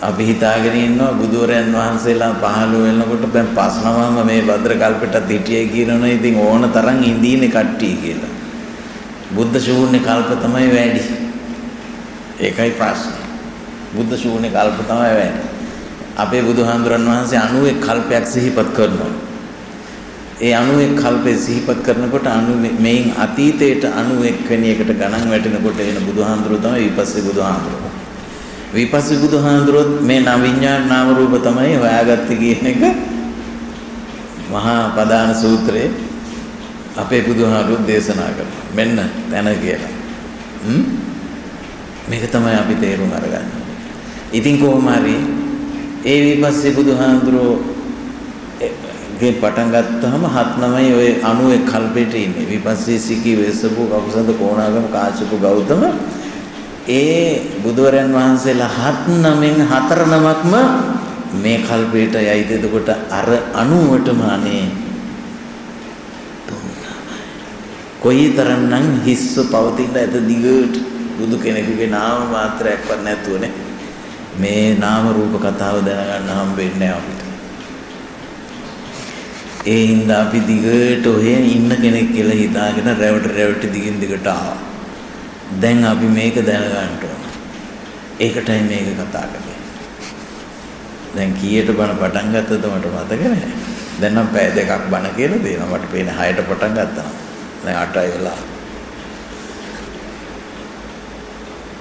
අපි හිතාගෙන ඉන්නවා බුදුරයන් වහන්සේලා පහළ වෙනකොට දැන් පස්නවම මේ භද්‍ර කල්පෙටත් හිටියයි කියනවනේ ඉතින් ඕන තරම් ඉඳීනේ කට්ටිය කියලා. බුද්ධ ශූන්‍ය කල්ප තමයි වැඩි. ඒකයි ප්‍රශ්නේ. බුද්ධ ශූන්‍ය කල්ප තමයි වැඩි. අපේ බුදුහාමුදුරන් වහන්සේ 91 කල්පයක් සිහිපත් කරනවා. ඒ 91 කල්පේ සිහිපත් කරනකොට 90 මේන් අතීතයට 91 වෙනි එකට ගණන් වැටෙනකොට එන බුදුහාමුදුරුව තමයි විපස්සී බුදුහාමුදුරුව. විපස්සී බුදුහාමුදුරුවොත් මේ නවිඥාන නාම රූප තමයි හොයාගත්තේ කියන එක මහා පදාන සූත්‍රයේ අපේ බුදුහාමුදුරුවෝ දේශනා කරනවා. මෙන්න තැන කියලා. හ්ම් මේක තමයි අපි තේරුම් අරගන්න. ඉතින් කොහොම හරි ඒ විපස්සී බුදුහාඳුරෝ ගේ පටන් ගත්තාම හත් නමයි ඔය 91 කල්පෙට ඉන්නේ. විපස්සී සිකී වෙසපු කකුසඳ කොණාගම කාශ්‍යප ගෞතම ඒ බුදුවරයන් වහන්සේලා හත් නමෙන් හතර නමක්ම මේ කල්පයට යයිද? එතකොට අර 90ටම අනේ කොයිතරම්නම් හිස්ව පවතින ඇත දිගට බුදු කෙනෙකුගේ නාම මාත්‍රයක්වත් නැතුවනේ මේ නාම රූප කතාව දැනගන්න හම්බෙන්නේ අපිට. ඒ හින්දා අපි දිගට ඔහෙ ඉන්න කෙනෙක් කියලා හිතාගෙන රැවට රැවට දිගින් දිගට ආවා. දැන් අපි මේක දැනගන්න ඕන. ඒකටයි මේක කතා කරන්නේ. දැන් කීයට බණ පටන් ගත්තද මට මතක නැහැ. දැන් නම් පැය දෙකක් බණ කියලා දෙනවා. මට පේන 6ට පටන් ගත්තා. දැන් 8යි වෙලා.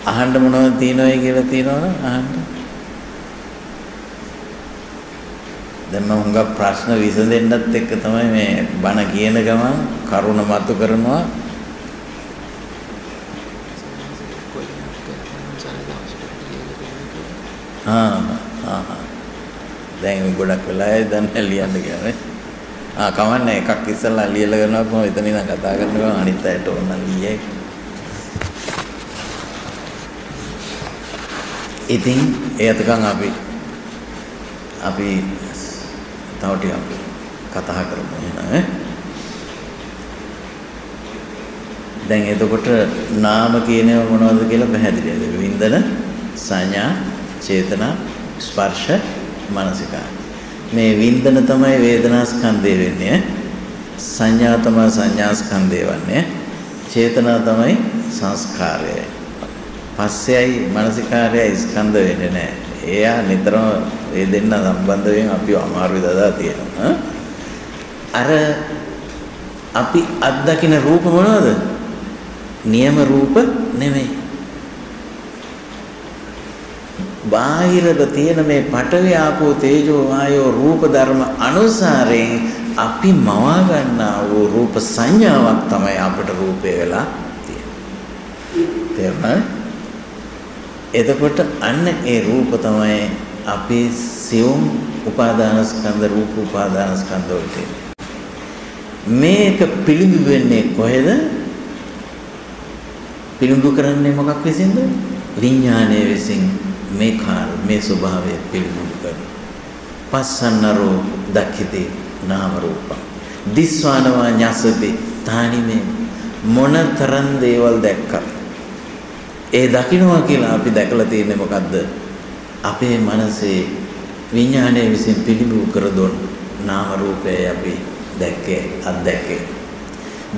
අහන්න මොනවද තියෙනවයි කියලා තියෙනවනම් අහන්න. දැන් මම හුඟක් ප්‍රශ්න විසඳෙන්නත් එක්ක තමයි මේ බණ කියන ගමන් කරුණ මතු කරනවා. ආ ආ දැන් ගොඩක් වෙලාවයි දැන් ලියන්න කියන්නේ. ආ කවන්නේ එකක් ඉස්සලා ලියලා කරනවා කොහොමද එතන ඉඳන් කතා කරනවා අනිත් අයට ඕන ලියයි. ඉතින් එයතකන් අපි අපි තව ටිකක් කතා කරමු එහෙනම් දැන් එතකොට නාම කියනව මොනවද කියලා පැහැදිලිද? වින්දන සංඥා චේතනා ස්පර්ශ මනසිකාර මේ වින්දන තමයි වේදනා ස්කන්ධය වෙන්නේ සංඥා තමයි සංඥා ස්කන්ධය වන්නේ චේතනා තමයි සංස්කාරය. පස්සෙයි මානසිකාරයයි ස්කන්ධ වෙන්නේ නැහැ. එයා නිතරම ඒ දෙන්න සම්බන්ධයෙන් අපි අමාරු දදා තියෙනවා. අර අපි අත්දකින රූප මොනවද? නියම රූප නෙමෙයි. බාහිරද තියෙන මේ පඨවි ආපෝ තේජෝ වායෝ රූප ධර්ම අනුසාරයෙන් අපි මවා ගන්නා වූ රූප සංඥාවක් තමයි අපට රූපය වෙලා තියෙන්නේ. තේරුණාද? එතකොට අන්න ඒ රූප තමයි අපේ සියුම් උපාදානස්කන්ධ රූප උපාදානස්කන්ධ වලට මේක පිළිඹු වෙන්නේ කොහෙද? පිළිඹු කරන්නේ මොකක් විසින්ද? විඥානයේ විසින් මේ කාර මේ ස්වභාවය පිළිඹු කරන. පස්සන්නරෝ දක්ඛිතේ නාම රූප. දිස්වානවා ඤසති තානිමේ මොනතරම් දේවල් දැක්කත් ඒ දකින්නවා කියලා අපි දැකලා තියෙන්නේ මොකද්ද? අපේ මනසේ විඥානයේ විසින් පිළිඹු කර දුන් නාම රූපය අපි දැක්කේ අත්දැකේ.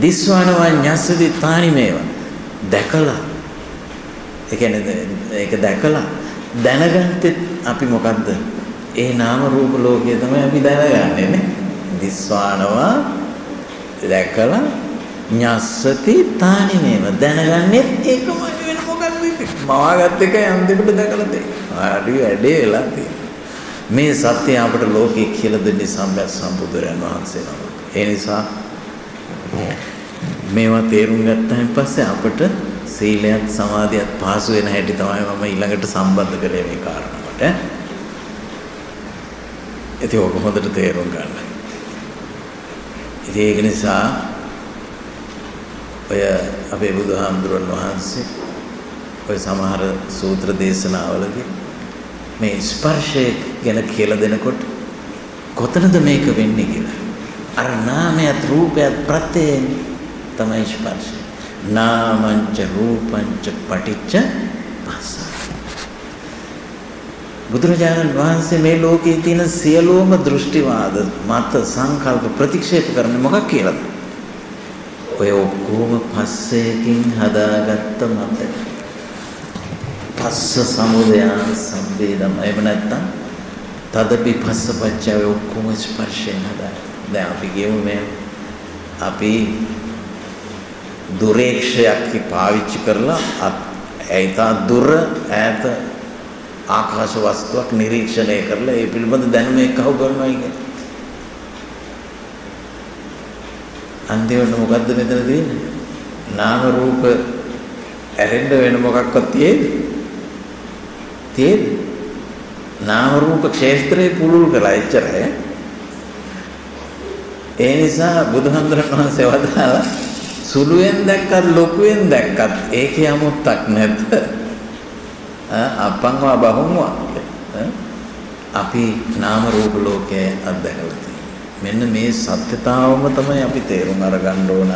දිස්වානවා ඤස්සති තානිමේව දැකලා ඒ කියන්නේ ඒක දැකලා දැනගත්තේ අපි මොකද්ද? ඒ නාම රූප ලෝකය තමයි අපි දැනගන්නේ නේ. දිස්වානවා දැකලා ඤස්සති තානිමේව දැනගන්නේ ඒකමයි වෙන මොකක්ද මවාගත් එක අන්තිමට දැකලා තියෙනවා. හරි වැඩේ වෙලා තියෙනවා. මේ සත්‍ය අපට ලෝකේ කියලා දෙන්නේ සම්බත් සම්බුදුරයන් වහන්සේ නම. ඒ නිසා මේවා තේරුම් ගත්තාන් පස්සේ අපට සීලයත් සමාධියත් පහසු වෙන හැටි තමයි මම ඊළඟට සම්බන්ධ කරේ මේ කාරණාවට. ඉතින් ඔක හොඳට තේරුම් ගන්න. ඉතින් ඒක නිසා ඔය අපේ බුදුහාමුදුරන් වහන්සේ ඔය සමහර සූත්‍ර දේශනාවලදී මේ ස්පර්ශය ගැන කියලා දෙනකොට කොතනද මේක වෙන්නේ කියලා. අර නාමයත් රූපයත් ප්‍රත්‍යයෙන් තමයි ස්පර්ශය. නාමංච රූපංච පටිච්ච පස්ස. බුදුරජාණන් වහන්සේ මේ ලෝකයේ තියෙන සියලුම දෘෂ්ටිවාද මත සංකල්ප ප්‍රතික්ෂේප කරන්නේ මොකක් කියලාද? ඔය ඔක්කොම පස්සේකින් හදාගත්ත මත පස්ස සමුදයන් සම්බේදම එහෙම නැත්නම් තදපි පස්සපච්චය ඔක්කොම ස්පර්ශයෙන් හදා. දැන් අපි කියමු මේ අපි දුරේක්ෂයක් පාවිච්චි කරලා ඒතා දුර ඈත ආකාශ වස්තුවක් නිරීක්ෂණය කරලා ඒ පිළිබඳ දැනුම එක්කව කරනවා කියන්නේ. අන්තිමට මොකද්ද මෙතන තියෙන්නේ? නාම රූප ඇරෙන්න වෙන මොකක්වත් තියෙද? තියෙද? නාම රූප ක්ෂේත්‍රේ පුලුල් කරලා එච්චරයි. ඒ නිසා බුදුහන්තරන් වහන්සේ වදාලා සුළුෙන් දැක්කත් ලොකුෙන් දැක්කත් ඒකේ 아무ත්තක් නැත. අපංවා බහුම්වා අපි නාම රූප ලෝකයේ අත්දැකලා මෙන්න මේ සත්‍යතාවම තමයි අපි තේරුම් අරගන්න ඕන.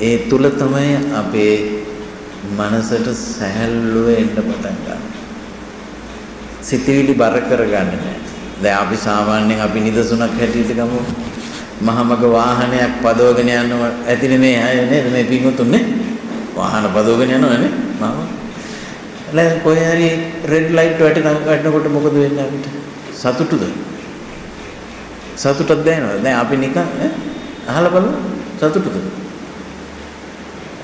ඒ තුල තමයි අපේ මනසට සැහැල්ලුව එන්න පටන් ගන්න. සිතවිලි බර කරගන්නේ නැහැ. දැන් අපි සාමාන්‍යයෙන් අපි නිදසුනක් හැටියට ගමු. මහමග වාහනයක් පදවගෙන යනවා ඇතිනේ මේ අය නේද මේ පින්වතුන්නේ වාහන පදවගෙන යනවා නේ මම දැන් කොහේ හරි රෙඩ් ලයිට් වැටෙන වැටෙනකොට මොකද වෙන්නේ අපිට සතුටුද සතුටක් දැනෙනවද? දැන් අපි නිකන් අහලා බලමු. සතුටුද?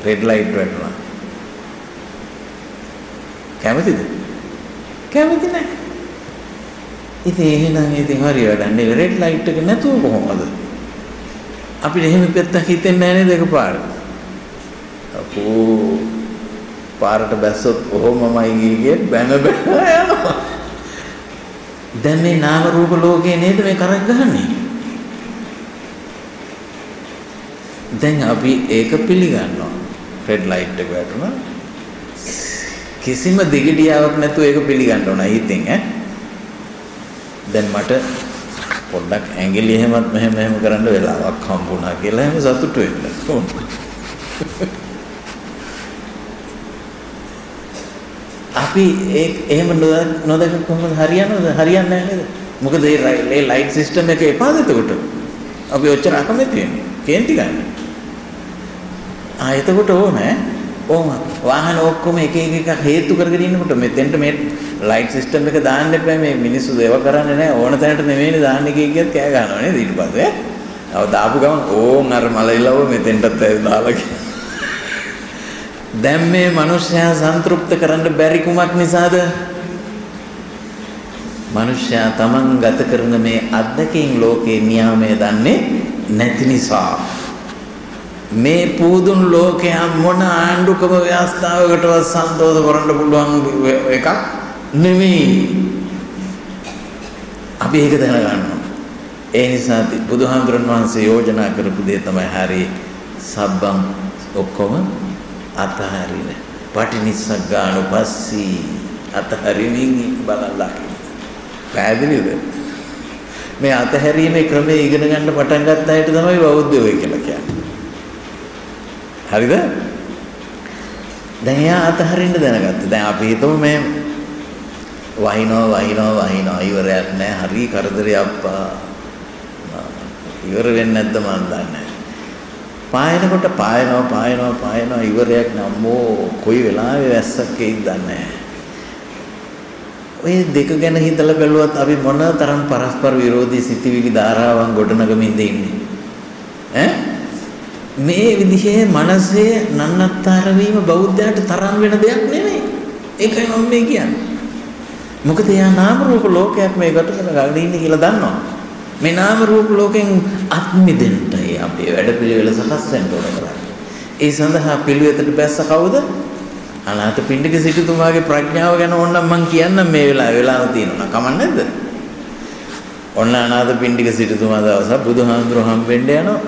රෙඩ් ලයිට් වැටුණා. කැමතිද? කැමති නැහැ ඉතින් එහෙනම් ඉතින් හරි වැඩන්නේ. රෙඩ් ලයිට් එක නැතුව කොහොමද? අපිට එහෙම පැත්තක් හිතෙන්නේ නැහැ නේද එකපාරට? අපෝ පාරට බැස්සොත් ඔහොමමයි ගියේ බැන බැන යනවා. දැන් මේ නාම රූප ලෝකේ නේද මේ කරක් ගහන්නේ? දැන් අපි ඒක පිළිගන්නවා. රෙඩ් ලයිට් එක වැටුණා. කිසිම දෙගිඩියාවක් නැතුව ඒක පිළිගන්න ඕන හිතෙන් ඈ. දැන් මට පොඩ්ඩක් ඇඟිලි එහෙමත් මෙහෙම මෙහෙම කරන්න වෙලාවක් හම්බුණා කියලා එහෙම සතුටු වෙන්න අපි ඒ එහෙම නොදක කොහොමද හරියනවද? හරියන්නේ නැහැ නේද? මොකද මේ ලයිට් සිස්ටම් එක එපාද එතකොට? අපි ඔච්චර අකමැති වෙන්නේ. කේන්ති ගන්න. ආ එතකොට ඕනේ ඕම වාහන ඔක්කොම එක එක එක හේතු කරගෙන ඉන්නකොට මෙතෙන්ට මේ ලයිට් සිස්ටම් එක දාන්න එපා. මේ මිනිස්සු දේව කරන්නේ නැහැ. ඕන තැනට නෙමෙයිනේ දාන්න කීකියත් කෑ ගන්නවා නේද ඊට පස්සේ අව දාපු ගමන් ඕන් අර මලයිලව මෙතෙන්ටත් දාලා දැන් මේ මිනිස්සයා සන්තුෂ්ත කරන්න බැරි කුමක් නිසාද මිනිස්සයා Taman ගත කරන මේ අද්දකින් ලෝකේ නියාමය දන්නේ නැති නිසා මේ පූදුන් ලෝකයා මොන ආණ්ඩුකම ව්‍යවස්ථාවකටවත් සම්දෝෂ කරන්න පුළුවන් එකක් නෙමෙයි. අපි ඒක දැනගන්නවා. ඒ නිසා බුදුහාමුදුරන් වහන්සේ යෝජනා කරපු දේ තමයි හරි සබ්බම් ඔක්කොම අතහරින. පටිනිස්සග්ගානුපස්සී අතහරිනින් බලලා. පැහැදිලිද? මේ අතහැරීමේ ක්‍රමය ඉගෙන ගන්න පටන් ගත්ත අයට තමයි බෞද්ධයෝ කියලා කියන්නේ. හරිද? දැන් එයා අතහරින්න දැනගත්තා. දැන් අපි හිතමු මේ වහිනවා වහිනවා වහිනවා ඉවරයක් නැහැ. හරි කරදරේ අප්පා. ඉවර වෙන්නේ නැද්ද මන් දන්නේ පායනකොට පායනවා පායනවා පායනවා ඉවරයක් නම්මෝ කොයි වෙලාවෙ වැස්සක් එයිද දන්නේ ඔය දෙක ගැන හිතලා බැලුවත් අපි මොන තරම් පරස්පර විරෝධී සිතිවිලි ධාරාවන් ගොඩනගමින්ද ඉන්නේ ඈ මේ විදිහේ මනසේ නන්නත්තර වීම බෞද්ධයාට තරම් වෙන දෙයක් නෙමෙයි. ඒකයි මම මේ කියන්නේ. මොකද යා නාම රූප ලෝකයක් මේකට කරගෙන ඉන්නේ කියලා දන්නවා. මේ නාම රූප ලෝකෙන් අත්මිදෙන්නයි අපේ වැඩ පිළිවෙල සකස් වෙන්න ඕන කරන්නේ. ඒ සඳහා පිළිවෙතට බැස්ස කවුද? අනාථ පිණ්ඩික සිටුතුමාගේ ප්‍රඥාව ගැන ඕනනම් මම කියන්නම් මේ වෙලාව වෙලාව තියෙනවා. කමක් නැද්ද? ඔන්න අනාථ පිණ්ඩික සිටුතුමා දවසක් බුදුහාමුදුරුවෝ හම්බෙන්න යනවා.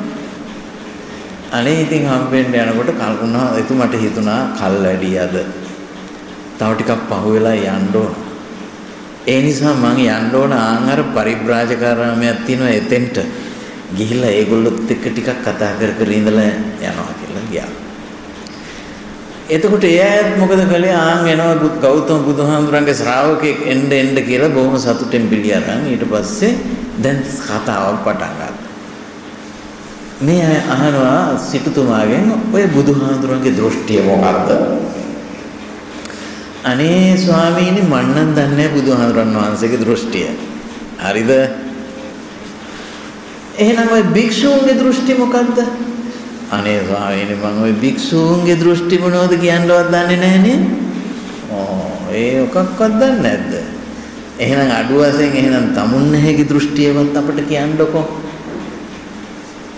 අනේ ඉතින් හම්බෙන්න යනකොට කල්ුණා එතුමට හිතුණා කල් වැඩි අද. තව ටිකක් පහුවෙලා යන්න ඕන. ඒ නිසා මං යන්න ඕන ආන්හර පරිබ්‍රාජකාරාමයක් තියෙනවා එතෙන්ට. ගිහිල්ලා ඒගොල්ලොත් එක්ක ටිකක් කතා කර කර ඉඳලා යනවා කියලා ගියා. එතකොට එයාත් මොකද කළේ ආන් එනවා ගෞතම බුදුහාමුදුරන්ගේ ශ්‍රාවකෙක් එන්න එන්න කියලා බොහොම සතුටෙන් පිළි අරන් ඊට පස්සේ දැන් කතාවක් පටන් ගත්තා. මේ අය අහනවා සිටුතුමාගෙන් ඔය බුදුහාඳුරන්ගේ දෘෂ්ටිය මොකක්ද? අනේ ස්වාමීනි මන්නම් දන්නේ බුදුහාඳුරන් වහන්සේගේ දෘෂ්ටිය. හරිද? එහෙනම් ওই භික්ෂූන්ගේ දෘෂ්ටි මොකද්ද? අනේ ස්වාමීනි මම ওই භික්ෂූන්ගේ දෘෂ්ටි මොනවද කියන්නවත් දන්නේ නැහනේ. ඕ ඒ ඔකක්වත් දන්නේ නැද්ද? එහෙනම් අඩු වශයෙන් එහෙනම් තමුන්නේගේ දෘෂ්ටියවත් අපිට කියන්නකො.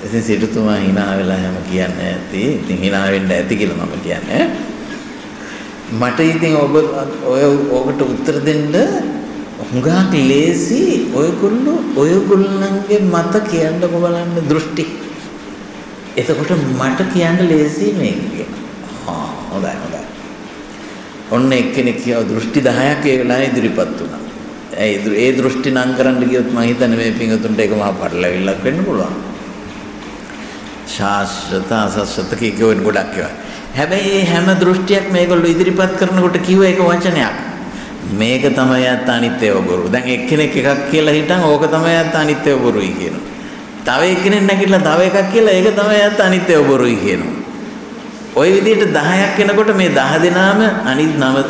ඉතින් සිටුතුමා hina වෙලා හැම කියන්නේ ඇති. ඉතින් hina වෙන්න ඇති කියලා මම කියන්නේ. මට ඉතින් ඔබ ඔය ඔකට උත්තර දෙන්න හුඟක් ලේසි ඔයගොල්ලෝ ඔයගොල්ලන්ගේ මත කියන්නකො බලන්න දෘෂ්ටි. එතකොට මට කියන්න ලේසි මේක කියලා. ආ හොඳයි හොඳයි. ඔන්න එක්කෙනෙක් කියව දෘෂ්ටි 10ක් ඒ වෙලාවේ ඉදිරිපත් වුණා. ඒ ඒ දෘෂ්ටි නම් කරන්න ගියොත් මම හිතන්නේ මේ පිංගුතුන්ට ඒක මහා පටලවිල්ලක් වෙන්න පුළුවන්. ශාස්ත්‍රත අසස්ත්‍රත කියවෙන ගොඩක් ඒවා. හැබැයි මේ හැම දෘෂ්ටියක් මේගොල්ලෝ ඉදිරිපත් කරනකොට කිව්ව එක වචනයක්. මේක තමයි අත් අනිත්‍යව බොරු. දැන් එක්කෙනෙක් එකක් කියලා හිටන් ඕක තමයි අත් අනිත්‍යව බොරුයි කියනවා. තව එක්කෙනෙක් නැගිටලා තව එකක් කියලා ඒක තමයි අත් අනිත්‍යව බොරුයි කියනවා. ওই විදිහට 10ක් එනකොට මේ 10 දෙනාම අනිත් 9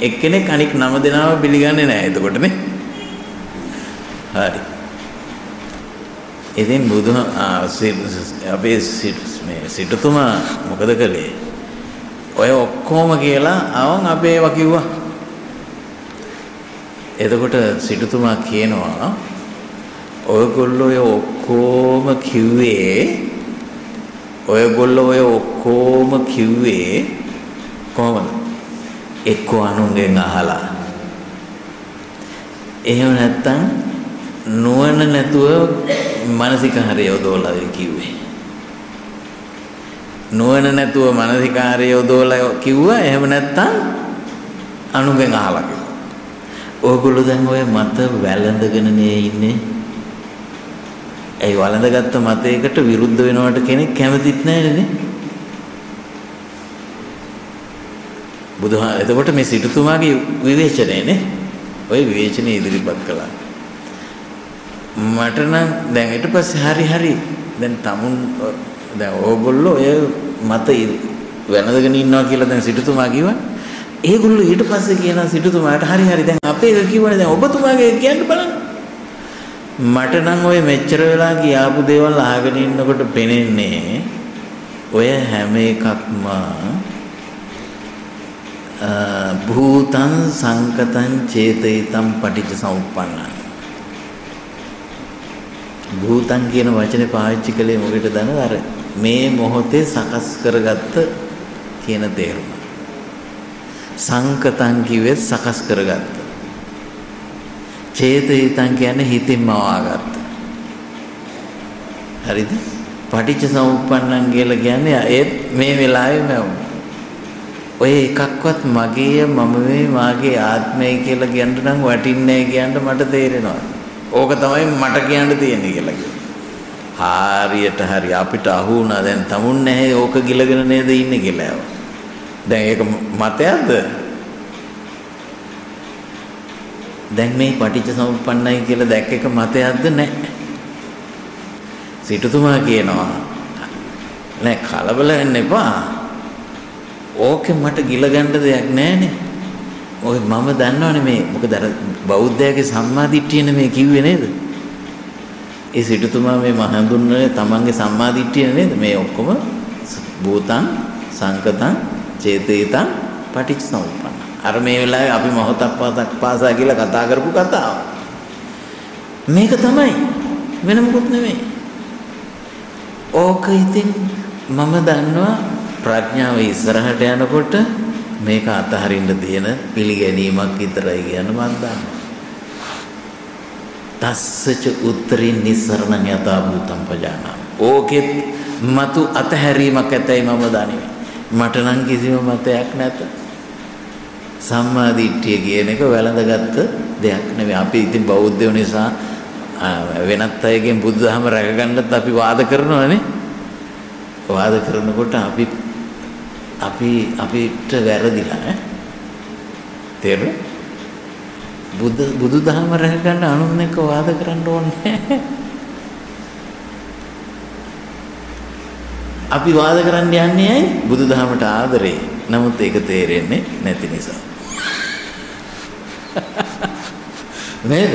එක්කෙනෙක් අනික් 9 දෙනාම පිළිගන්නේ නැහැ එතකොට නේ. හරි. ඉතින් බුදු අපේ මේ සිටුතුමා මොකද කළේ? ඔය ඔක්කොම කියලා අවන් අපේ ඒවා කිව්වා. එතකොට සිටුතුමා කියනවා ඔයගොල්ලෝ ඔය ඔක්කොම කිව්වේ ඔයගොල්ලෝ ඔය ඔක්කොම කිව්වේ කොහොමද? එක්ක අනුන්ගෙන් අහලා. එහෙම නැත්තම් නුවණ නැතුව මානසිකාරය යොදවලා කිව්වේ. නුවණ නැතුව මානසිකාරය යොදවලා කිව්වා එහෙම නැත්තම් අනුගෙන් අහලා කිව්වා. ඕගොල්ලෝ දැන් ඔය මත වැළඳගෙන නේ ඉන්නේ. ඒ වළඳගත්තු මතයකට විරුද්ධ වෙනවට කෙනෙක් කැමතිත් නැහැනේ. බුදුහා එතකොට මේ සිටුතුමාගේ විවේචනයනේ. ওই විවේචනය ඉදිරිපත් කළා. මට නම් දැන් ඊට පස්සේ හරි හරි දැන් tamun දැන් ඕගොල්ලෝ ඔය මත වෙනදගෙන ඉන්නවා කියලා දැන් සිටුතුමා කිව්වා. ඒගොල්ලෝ ඊට පස්සේ කියනවා සිටුතුමාට හරි හරි දැන් අපේ එක කිව්වනේ දැන් ඔබතුමාගේ කියන්න බලන්න. මට නම් ඔය මෙච්චර වෙලා කියාපු දේවල් අහගෙන ඉන්නකොට පෙනෙන්නේ ඔය හැම එකක්ම භූතං සංකතං චේතිතං පටිච්ච සමුප්පන්නං භූතං කියන වචනේ පාවිච්චි කළේ මොකටද? දන්නවද අර මේ මොහොතේ සකස් කරගත්ත කියන තේරුම. සංකතං කිව්වෙත් සකස් කරගත්ත චේතිතං කියන්නේ හිතින්ම වාගත්ත හරිද පටිච්ච සමුප්පන්නං කියලා කියන්නේ ඒත් මේ වෙලාවේ මම ඔය එකක්වත් මගේ මම මේ මාගේ ආත්මය කියලා කියන්න නම් වටින්නේ කියන්න මට තේරෙනවා. ඕක තමයි මට කියන්න තියෙන්නේ කියලා කිව්වා. හරියට හරි අපිට අහු වුණා දැන් තමුන් නැහැ ඕක ගිලගෙන නේද ඉන්නේ කියලා. දැන් ඒක මතයක්ද? දැන් මේ පටිච්ච සමුප්පන්නයි කියලා දැක්ක එක මතයක්ද නැහැ. සිටුතුමා කියනවා නෑ කලබල වෙන්න එපා. ඕකේ මට ගිල ගන්න දෙයක් නැහනේ. ඔය මම දන්නවනේ මේ මොකද අර බෞද්ධයාගේ සම්මාදිට්ඨියනේ මේ කිව්වේ නේද? ඒ සිටුතුමා මේ මහඳුන්වනේ තමන්ගේ සම්මාදිට්ඨිය නේද? මේ ඔක්කොම භූතං සංකතං චේතිතං පටිච්චසමුප්පන්න. අර මේ වෙලාවේ අපි මොහොතක් පාතක් පාසා කියලා කතා කරපු කතාව. මේක තමයි වෙන මොකුත් නෙමෙයි. ඕක ඉතින් මම දන්නවා ප්‍රඥාව ඉස්සරහට යනකොට මේක අතහරින්න තියෙන පිළිගැනීමක් විතරයි කියන මම දන්නවා. තස්සච උත්තරින් නිස්සරණං යතා භූතං පජානා. ඕකෙත් මතු අතහැරීමක් ඇතයි මම දනිමි. මට නම් කිසිම මතයක් නැත. සම්මා දිට්ඨිය කියන එක වැළඳගත්ත දෙයක් නෙවෙයි. අපි ඉතින් බෞද්ධයෝ නිසා වෙනත් අයගෙන් බුදුදහම රැකගන්නත් අපි වාද කරනවානේ. වාද කරනකොට අපි අපි අපිට වැරදිලා ඈ තේරුණා බුදු බුදුදහම රැකගන්න අනුන් එක්ක වාද කරන්න ඕනේ අපි වාද කරන්න යන්නේ ඇයි බුදුදහමට ආදරේ නමුත් ඒක තේරෙන්නේ නැති නිසා නේද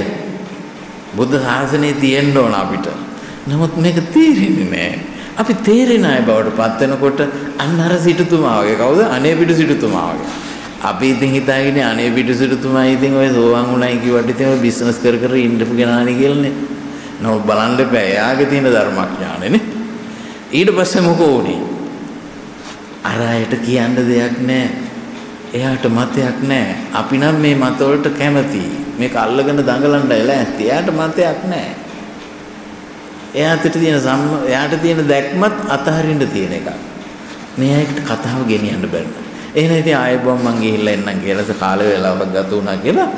බුද්ධ ශාසනය තියෙන්න ඕන අපිට. නමුත් මේක තේරෙන්නේ නැහැ. අපි තේරෙන අය බවට පත් වෙනකොට අන්න අර සිටුතුමා වගේ කවුද? අනේ පිටු සිටුතුමා වගේ. අපි ඉතින් හිතාගෙන අනේ පිටු සිටුතුමා ඉතින් ඔය සෝවන් උණයි කිව්වට ඉතින් ඔය බිස්නස් කර කර ඉන්නපු කෙනානේ කියලානේ. නෝ බලන්න එපා. එයාගේ තියෙන ධර්මඥානෙනේ. ඊට පස්සේ මොකෝ උනේ? අර අයට කියන්න දෙයක් නැහැ. එයාට මතයක් නැහැ. අපි නම් මේ මතවලට කැමතියි. මේක අල්ලගෙන දඟලන්න එලෑස්ති. එයාට මතයක් නැහැ. එයාට තියෙන සම්ම එයාට තියෙන දැක්මත් අතහරින්න තියෙන එකක්. මේ අයට කතාව ගෙනියන්න බැන්න. එහෙනම් ඉතින් ආයෙ බොම් මං ගිහිල්ලා එන්නම් කියලා කාල වේලාවක් ගත වුණා කියලා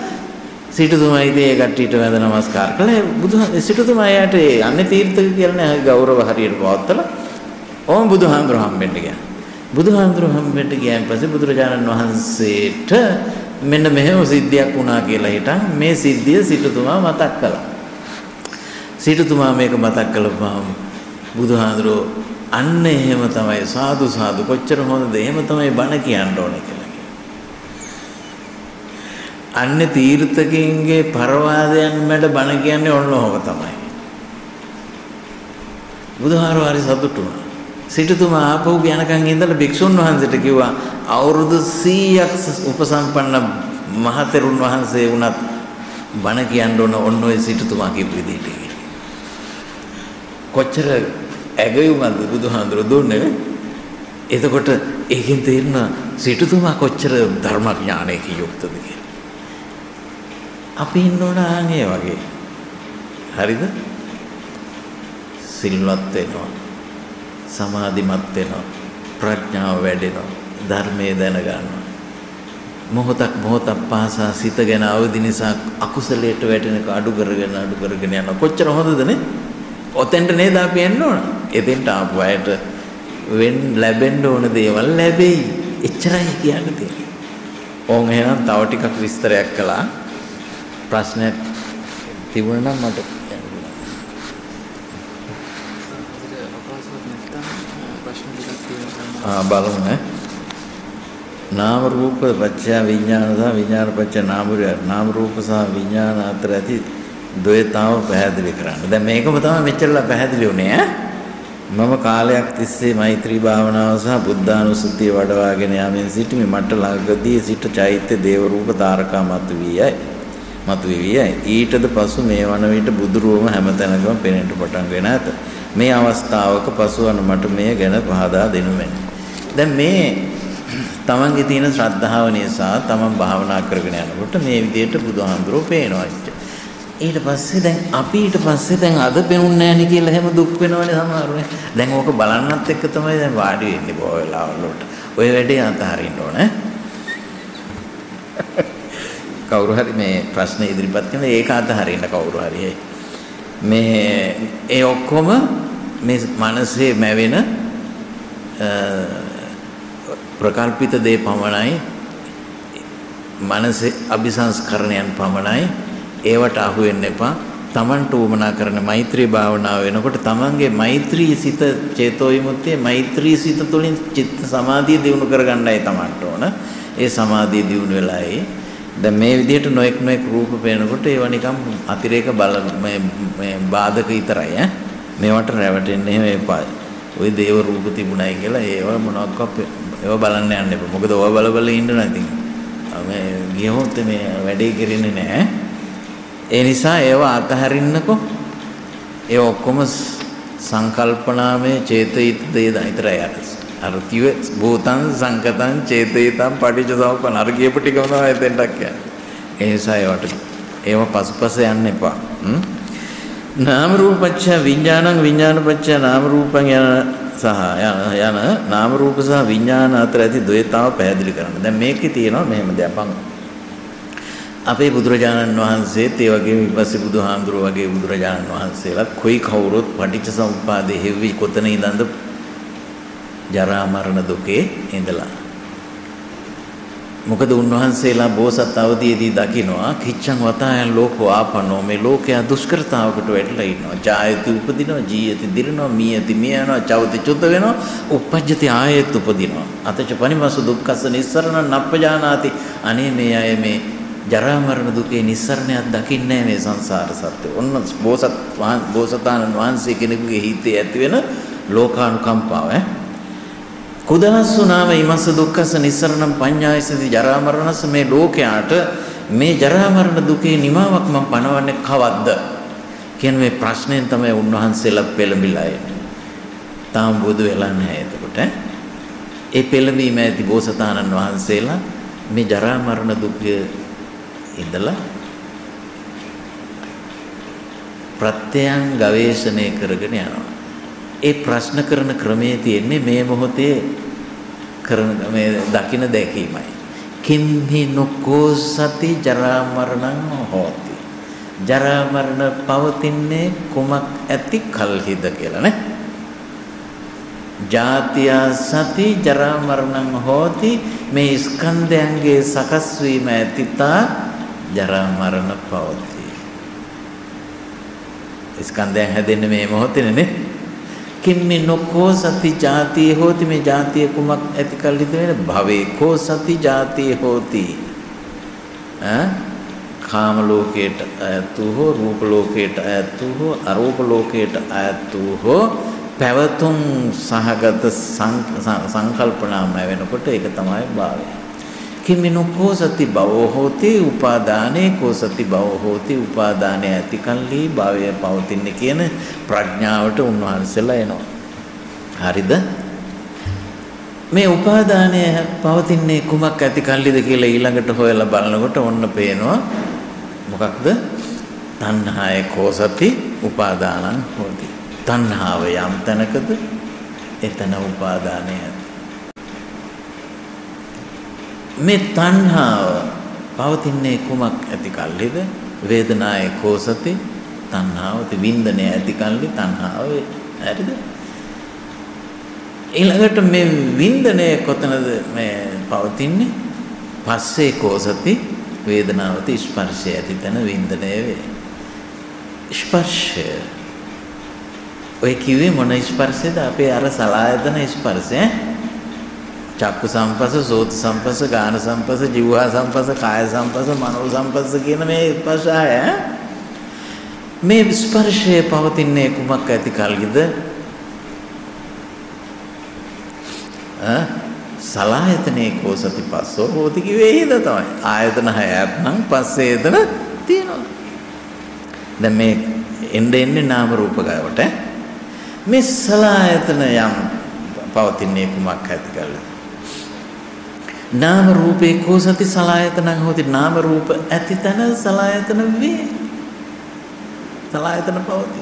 සිටුතුමා ඉතින් ඒ කට්ටියට වැඳ නමස්කාර කළා. බුදුහාම සිටුතුමා එයාට යන්නේ තීර්ථක කියලා නෑ ගෞරව හරියට පවත්තලා. ඕම බුදුහාමුදුර හම්බෙන්න ගියා. බුදුහාමුදුරුවෝ හම්බෙන්න ගියන් පස්සේ බුදුරජාණන් වහන්සේට මෙන්න මෙහෙම සිද්ධියක් වුණා කියලා හිටන් මේ සිද්ධිය සිටුතුමා මතක් කළා. සිටුතුමා මේක මතක් කළපුවාම බුදුහාමුදුරුවෝ අන්න එහෙම තමයි සාදු සාදු කොච්චර හොඳද එහෙම තමයි බණ කියන්න ඕනේ කියලා අන්න තීර්ථකින්ගේ පරවාදයන් මැඩ බණ කියන්නේ ඔන්න ඔහොම තමයි. බුදුහාරෝ හරි සතුටු වුණා. සිටුතුමා ආපහු යනකන් ඉඳලා භික්ෂුන් වහන්සේට කිව්වා අවුරුදු 100ක් උපසම්පන්න මහතෙරුන් වහන්සේ වුණත් බණ කියන්න ඕන ඔන්න ඔය සිටුතුමා කියපු විදිහට කොච්චර ඇගයුමක්ද බුදුහාඳුර දුන්නේ එතකොට ඒකෙන් තේරෙන සිටුතුමා කොච්චර ධර්මඥානයකින් යුක්තද කියලා අපි ඉන්න ඕන ආන්ගේ වගේ. හරිද? සිල්වත් වෙනවා. සමාධිමත් වෙනවා. ප්‍රඥාව වැඩෙනවා. ධර්මයේ දැනගන්නවා. මොහොතක් මොහොතක් පාසා සිත ගැන අවදි නිසා අකුසලයට වැටෙනක අඩු කරගෙන අඩු කරගෙන යන කොච්චර හොඳද නේ? ඔතෙන්ට නේද අපි එන්න ඕන? එතෙන්ට ආපු අයට වෙන් ලැබෙන්න ඕන දේවල් ලැබෙයි. එච්චරයි කියන්න තියෙන්නේ. ඕන් එහෙනම් තව ටිකක් විස්තරයක් කළා. ප්‍රශ්නයක් තිබුණා නම් මට ආ බලමු ඈ නාම රූප පත්‍ය විඥාන සහ විඥාන පත්‍ය නාම රූප නාම රූප සහ විඥාන අතර ඇති ද්වේතාව පැහැදිලි කරන්න. දැන් මේකම තමයි මෙච්චරලා පැහැදිලි උනේ ඈ. මම කාලයක් තිස්සේ මෛත්‍රී භාවනාව සහ බුද්ධානුස්සතිය වඩවාගෙන යාමෙන් සිටිමි මට ළඟදී සිට චෛත්‍ය දේව රූප තාරකා මතු වීයයි. මතු වීයයි. ඊටද පසු මේ වන විට බුදුරුවම හැමතැනකම පෙනෙන්න පටන් ගෙන ඇත. මේ අවස්ථාවක පසුවන මට මේ ගැන පහදා දෙනු මැනේ. දැන් මේ තමන්ගේ තියෙන ශ්‍රද්ධාව නිසා තමන් භාවනා කරගෙන යනකොට මේ විදිහට බුදුහාමුදුරුවෝ පේනවා ඊට පස්සේ දැන් අපි ඊට පස්සේ දැන් අද පෙනුන්නේ නැහැ නේ කියලා එහෙම දුක් වෙනවනේ සමහරුනේ. දැන් ඕක බලන්නත් එක්ක තමයි දැන් වාඩි වෙන්නේ බොහෝ වෙලාවල් වලට. ඔය වැඩේ අතහරින්න ඕනේ. කවුරු හරි මේ ප්‍රශ්න ඉදිරිපත් කරන ඒක අතහරින්න කවුරු හරි මේ ඒ ඔක්කොම මේ මනසේ මැවෙන ප්‍රකල්පිත දේ පමණයි. මනසේ අபிසංස්කරණයන් පමණයි. ඒවට අහු වෙන්න එපා. තමන්ට උමනා කරන මෛත්‍රී භාවනාව වෙනකොට තමන්ගේ මෛත්‍රී සිත චේතෝ විමුක්තිය මෛත්‍රී සිත තුළින් චිත්ත සමාධිය දියුණු කරගන්නයි තමන්ට ඕන. ඒ සමාධිය දියුණු වෙලායි දැන් මේ විදිහට නොඑක් නොඑක් රූප පේනකොට ඒවා නිකම් අතිරේක බල මේ බාධක විතරයි ඈ මේවට රැවටෙන්න එහෙම එපා. ওই දේව රූප තිබුණයි කියලා ඒව මොනවාක්වත් ඒව බලන්න යන්න එපා. මොකද ඕව බල බල ඉන්න නැතිනම් මේ ගියොත් මේ වැඩේ කෙරෙන්නේ නැහැ. ඒ නිසා ඒව අතහරින්නකෝ. ඒ ඔක්කොම සංකල්පනාමය චේතිත දේ විතරයි අර. අර කිව්ව භූතං සංකතං චේතිතං පටිච්චසමුප්පන්න අර කියපු ටිකම තමයි එතෙන්ටක් කියන්නේ. ඒ නිසා ඒවට ඒව පසුපස යන්න එපා. නාම රූපච්ඡ විඥානං විඥානපච්ඡ නාම රූපං යන සහ යන නාම රූප සහ විඥාන අතර ඇති ද්වේතාව පැහැදිලි කරන්න. දැන් මේකේ තියෙනවා මෙහෙම දෙයක්. අපේ බුදුරජාණන් වහන්සේත් ඒ වගේම ඊපස්සේ බුදුහාඳුරෝ වගේ බුදුරජාණන් වහන්සේලා කොයි කවුරුත් පටිච්ච සමුප්පාදේ හෙව්වි කොතන ඉඳන්ද ජරා මරණ දුකේ ඉඳලා මොකද උන්වහන්සේලා බෝසත් අවදීදී දකිනවා කිච්ඡං වතායන් ලෝකෝ ආපනෝ මේ ලෝකයා දුෂ්කරතාවකට වැටලා ඉන්නවා ජායති උපදිනවා ජීයති දිරනවා මීයති මිය යනවා චවති චුත වෙනවා උපජ්ජති ආයෙත් උපදිනවා අතච පනිමස දුක්ඛස නිස්සරණ නප්පජානාති අනේ මේ අය මේ ජරා මරණ දුකේ නිස්සරණයක් දකින්නේ මේ සංසාර සත්‍ය. ඔන්න බෝසත් බෝසතාණන් වහන්සේ කෙනෙකුගේ හිතේ ඇති වෙන ලෝකානුකම්පාව ඈ. කුදලස්සුනාම ඉමස්ස දුක්ඛස නිස්සරණම් පඤ්ඤායසති ජරා මරණස මේ ලෝකයාට මේ ජරා මරණ දුකේ නිමාවක් මම පනවන්නේ කවද්ද කියන මේ ප්‍රශ්නයෙන් තමයි උන්වහන්සේලා පෙළඹිලා ඉන්නේ. තාම බුදු වෙලා නැහැ එතකොට. ඒ පෙළඹීම ඇති බෝසතාණන් වහන්සේලා මේ ජරා මරණ දුකේ ඉඳලා ප්‍රත්‍යයන් ගවේෂණය කරගෙන යනවා. ඒ ප්‍රශ්න කරන ක්‍රමයේ තියෙන්නේ මේ මොහොතේ කරන මේ දකින දැකීමයි. කිම්හි නොකෝ සති ජරා මරණං හෝති. ජරා මරණ පවතින්නේ කුමක් ඇති කල්හිද කියලා නේ. ජාතිය සති ජරා මරණං හෝති මේ ස්කන්ධයන්ගේ සකස් වීම ඇතිතා ජරා මරණ පවතී. ස්කන්ධයන් හැදෙන්නේ මේ මොහොතේනේ නේ. කිම්මි නොකෝ සති ජාතිය හෝති. මේ ජාතිය කුමක් ඇති කල්ලිද වෙන භවේ කෝ සති ජාතිය හෝති. ඈ? කාම ලෝකයට අයතු හෝ රූප ලෝකයට අයතු හෝ අරූප ලෝකයට අයතු හෝ පැවතුම් සහගත සංකල්පනාම වෙනකොට ඒක තමයි භාවය. කිමිනු කෝසති භවෝ හෝති උපාදානේ කෝසති භවෝ හෝති උපාදානේ ඇති කල්ලි භවය පවතින්නේ කියන ප්‍රඥාවට උන්වහන්සේලා එනවා. හරිද? මේ උපාදානය පවතින්නේ කුමක් ඇති කල්ලිද කියලා ඊළඟට හොයලා බලනකොට ඔන්න පේනවා මොකක්ද? තණ්හාය කෝසති උපාදානං හෝති. තණ්හාව යම් තැනකද එතන උපාදානය ඇති. මේ තණ්හාව පවතින්නේ කුමක් ඇති කල්හිද වේදනාය කෝසති තණ්හාවති වින්දනය ඇති කල්හි තණ්හාව හරිද ඊළඟට මේ වින්දනය කොතනද මේ පවතින්නේ? පස්සේ කෝසති වේදනාවති ස්පර්ශය ඇති තැන වින්දනය වේ. ස්පර්ශය. ඔය කිව්වේ මොන ස්පර්ශයද? අපේ අර සලායතන ස්පර්ශය. චක්කු සම්පස, සෝත සම්පස, ගාන සම්පස, જીවහා සම්පස, කාය සම්පස, මනෝ සම්පස කියන මේ ස්පර්ශය මේ ස්පර්ශයේ පවතින්නේ කුමක් ඇති කල්ගිද? ආ සලායතනේ කෝසති පස්සෝ හෝති කිව්වේ ඒද තමයි. ආයතන හයක් නම් පස්සේ එතන තියෙනවා. දැන් මේ එන්න එන්නේ නාම රූප ගාවට මේ සලායතන යම් පවතින්නේ කුමක් ඇති කල්ගිද? නාම රූපේ කෝසති සලායතනං හොති නාම රූප ඇති තන සලායතන වේ. සලායතන පවති.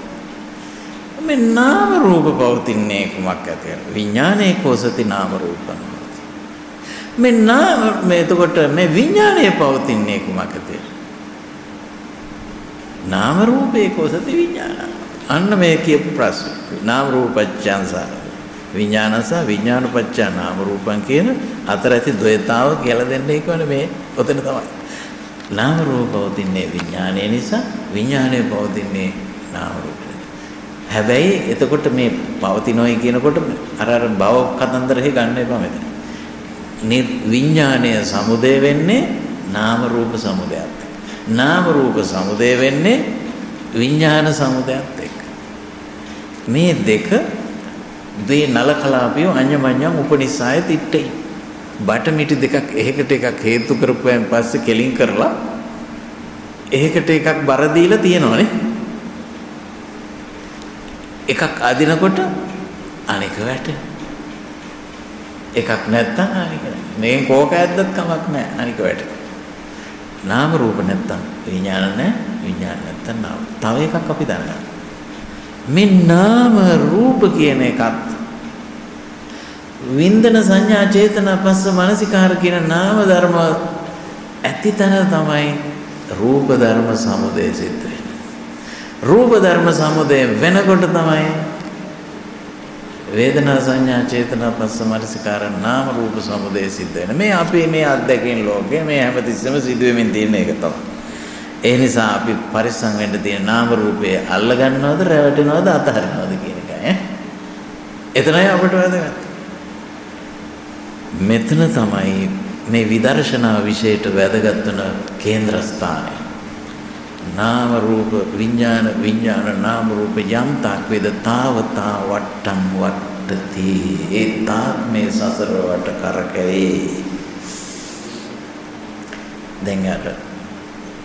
මේ නාම රූප පවතින්නේ කුමක් ඇති? විඥානේ කෝසති නාම රූපං මේ නාම මේ එතකොට මේ විඥානේ පවතින්නේ කුමක් ඇති? නාම රූපේ කෝසති විඥාන. අන්න මේ කියපු ප්‍රශ්න. නාම රූපච්ඡන්සා විඥානස විඥානපච්ච නාම රූපං කියන අතර ඇති ද්වේතාව කියලා දෙන්නේ කියන්නේ මේ ඔතන තමයි. නාම රූප පවතින්නේ විඥානය නිසා විඥානය පවතින්නේ නාම රූප හැබැයි එතකොට මේ පවතිනොයි කියනකොට අර අර භව කතන්දරෙහි ගන්න එපා මෙතන. මේ විඥානය සමුදය වෙන්නේ නාම රූප සමුදයත් එක්ක. නාම රූප සමුදය වෙන්නේ විඥාන සමුදයත් එක්ක. මේ දෙක ද්වේ නල කලාපියෝ අඤ්ඤමඤ්ඤං උපනිසාය තිට්ඨේ. බට මිටි දෙකක් එහෙකට එකක් හේතු කරපුවෙන් පස්සේ කෙලින් කරලා එහෙකට එකක් බර දීලා තියෙනවනේ. එකක් අදිනකොට අනික වැට එකක් නැත්තම් අනික මේෙන් කෝක ඇද්දත් කමක් නැහැ අනික වැට නාම රූප නැත්තම් විඥාන නැහැ විඥාන නැත්තම් නාම. තව එකක් අපි දැනගන්න මේ නාම රූප කියන එකත් වින්දන සංඥා චේතනා පස්ස මානසිකාර කියන නාම ධර්ම ඇති තැන තමයි රූප ධර්ම සමුදය සිද්ධ වෙන්නේ. රූප ධර්ම සමුදය වෙනකොට තමයි වේදනා සංඥා චේතනා පස්ස මානසිකාර නාම රූප සමුදය සිද්ධ වෙන්නේ. මේ අපේ මේ අත්දැකීම් ලෝකේ මේ හැමතිස්සෙම සිදුවෙමින් තියෙන එක තමයි. ඒ නිසා අපි පරිස්සම් වෙන්න තියෙන නාම රූපය අල්ල ගන්නවද රැවටෙනවද අතහරිනවද කියන එක ඈ. එතනයි අපිට වැදගත්. මෙතන තමයි මේ විදර්ශනා විශේෂයට වැදගත් වන කේන්ද්‍රස්ථානය. නාම රූප විඥාන විඥාන නාම රූප යම් තාක් වේද තාවතා වට්ටම් වට්ටති ඒ තාක් මේ සසර වට කරකැවේ. දැන් අර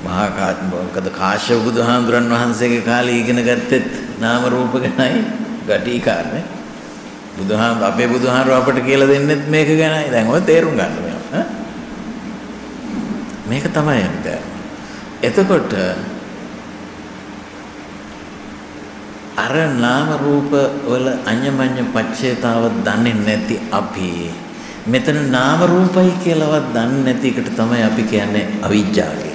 මහා මොකද කාශ්‍යප බුදුහාමුදුරන් වහන්සේගේ කාලේ ඉගෙන ගත්තෙත් නාම රූප ගැනයි ගටිකාරනේ බුදුහාම අපේ බුදුහාමර අපට කියලා දෙන්නෙත් මේක ගැනයි. දැන් ඔය තේරුම් ගන්න මේවා මේක තමයි අපිට. එතකොට අර නාම රූප වල අඤ්ඤමඤ්ඤ පච්චේතාව දන්නේ නැති අපි මෙතන නාම රූපයි කියලාවත් දන්නේ නැති එකට තමයි අපි කියන්නේ අවිජ්ජා කියලා.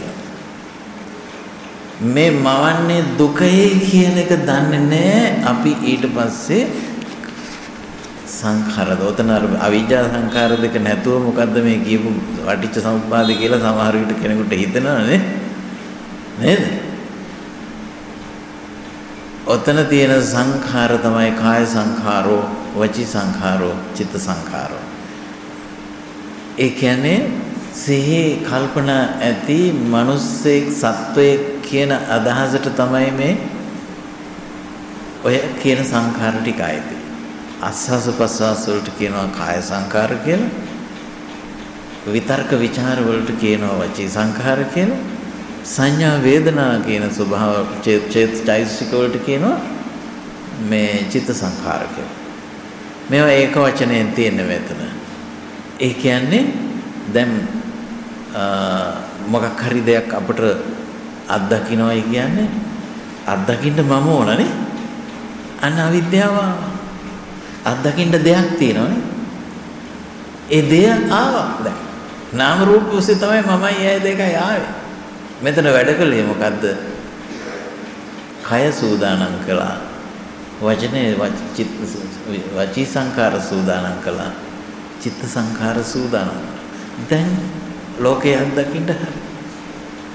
මේ මවන්නේ දුකයි කියන එක දන්නේ නැහැ අපි ඊට පස්සේ සංඛාරද ඔතන අර අවිජ්ජා සංඛාර දෙක නැතුව මොකද්ද මේ කියපු වටිච්ච සමුප්පාද කියලා සමහර විට කෙනෙකුට හිතෙනවනේ නේද? ඔතන තියෙන සංඛාර තමයි කාය සංඛාරෝ, වචි සංඛාරෝ, චිත්ත සංඛාරෝ. ඒ කියන්නේ සිහි කල්පනා ඇති මිනිස්සෙක් සත්වයෙක් කියන අදහසට තමයි මේ ඔය කියන සංඛාර ටික ආයේ අස්වාස ප්‍රස්වාස වලට කියනවා කාය සංඛාර කියලා. විතර්ක ਵਿਚාර වලට කියනවා වචී සංඛාර කියලා. සංඥා වේදනා කියන ස්වභාව චේත චෛතසික වලට කියනවා මේ චිත්ත සංඛාර කියලා. මේවා ඒක වචනයෙන් තියෙන මෙතන. ඒ කියන්නේ දැන් මොකක් හරි දෙයක් අපට අත්දකින්නයි කියන්නේ අත්දකින්න මම ඕනනේ. අන්න අවිද්‍යාව අත්දකින්න දෙයක් තියෙනවනේ. ඒ දෙය ආවා දැන්. නාම රූප ඔස්සේ තමයි මමයි ඇය දෙකයි ආවේ. මෙතන වැඩ කළේ මොකද්ද? කය සූදානම් කළා. වචනේ චිත්ත වචී සංකාර සූදානම් කළා. චිත්ත සංකාර සූදානම්. දැන් ලෝකයේ අත්දකින්න හරි.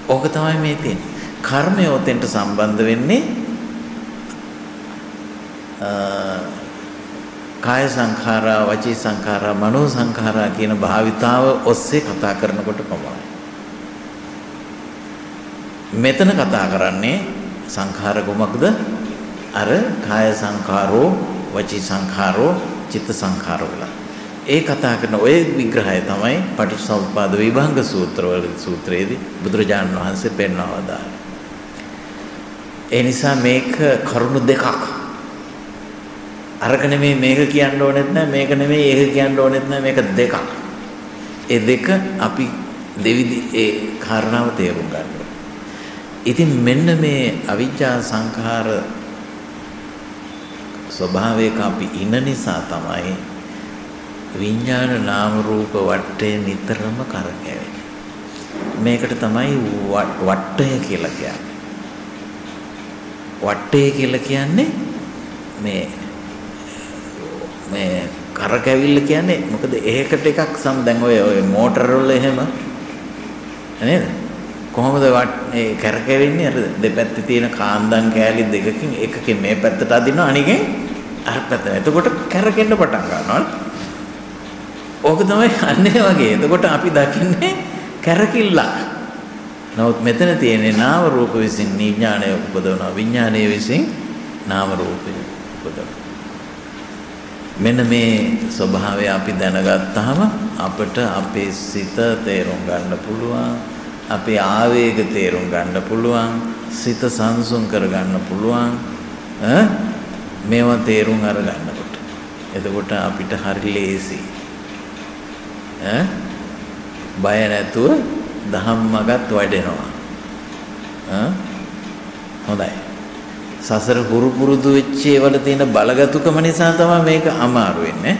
ඕක තමයි මේ තියෙන්නේ. කර්මය ඔතෙන්ට සම්බන්ධ වෙන්නේ කාය සංඛාරා වචී සංඛාරා මනෝ සංඛාරා කියන භාවිතාව ඔස්සේ කතා කරනකොට පමණයි. මෙතන කතා කරන්නේ සංඛාර කුමක්ද? අර කාය සංඛාරෝ වචී සංඛාරෝ චිත්ත සංඛාරෝ වල. ඒ කතා කරන ওই විග්‍රහය තමයි පටිච්චසමුප්පාද විභංග සූත්‍රවල සූත්‍රයේදී බුදුරජාණන් වහන්සේ පෙන්වවදාළේ. ඒ නිසා මේක කරුණු දෙකක්. අරක නෙමෙයි මේක කියන්න ඕනෙත් නැහැ මේක නෙමෙයි ඒක කියන්න ඕනෙත් නැහැ මේක දෙකක්. ඒ දෙක අපි දෙවිදි ඒ කාරණාව තේරුම් ගන්න ඉතින් මෙන්න මේ අවිජ්ජා සංඛාර ස්වභාවයක අපි ඉන්න නිසා තමයි විඥාන නාම රූප වටේ නිතරම කරකැවෙන්නේ. මේකට තමයි වට්ටය කියලා කියන්නේ. වට්ටය කියලා කියන්නේ මේ මේ කරකැවිල්ල කියන්නේ මොකද ඒකට එකක් සම් දැන් ඔය ඔය මෝටර වල එහෙම නේද? කොහොමද ඒ කරකැවෙන්නේ අර දෙපැත්තේ තියෙන කාන්දම් කෑලි දෙකකින් එකකින් මේ පැත්තට අදිනවා අනිකෙන් අර පැත්තට. එතකොට කරකෙන්න පටන් ගන්නවා. ඕක තමයි අන්නේ වගේ. එතකොට අපි දකින්නේ කරකිල්ලක්. නමුත් මෙතන තියෙන්නේ නාම රූප විසින් විඥානය උපදවනවා. විඥානය විසින් නාම රූපය උපදවනවා. මෙන්න මේ ස්වභාවය අපි දැනගත්තාම අපිට අපේ සිත තේරුම් ගන්න පුළුවන්. අපේ ආවේග තේරුම් ගන්න පුළුවන් සිත සංසුන් කර ගන්න පුළුවන් ඈ මේවා තේරුම් අර ගන්නකොට එතකොට අපිට හරි ලේසි ඈ? බය නැතුව ධම්මගත් වඩෙනවා. ඈ? හොඳයි. සසර හුරු පුරුදු වෙච්ච ඒවල තියෙන බලගතුකම නිසා තමයි මේක අමාරු වෙන්නේ.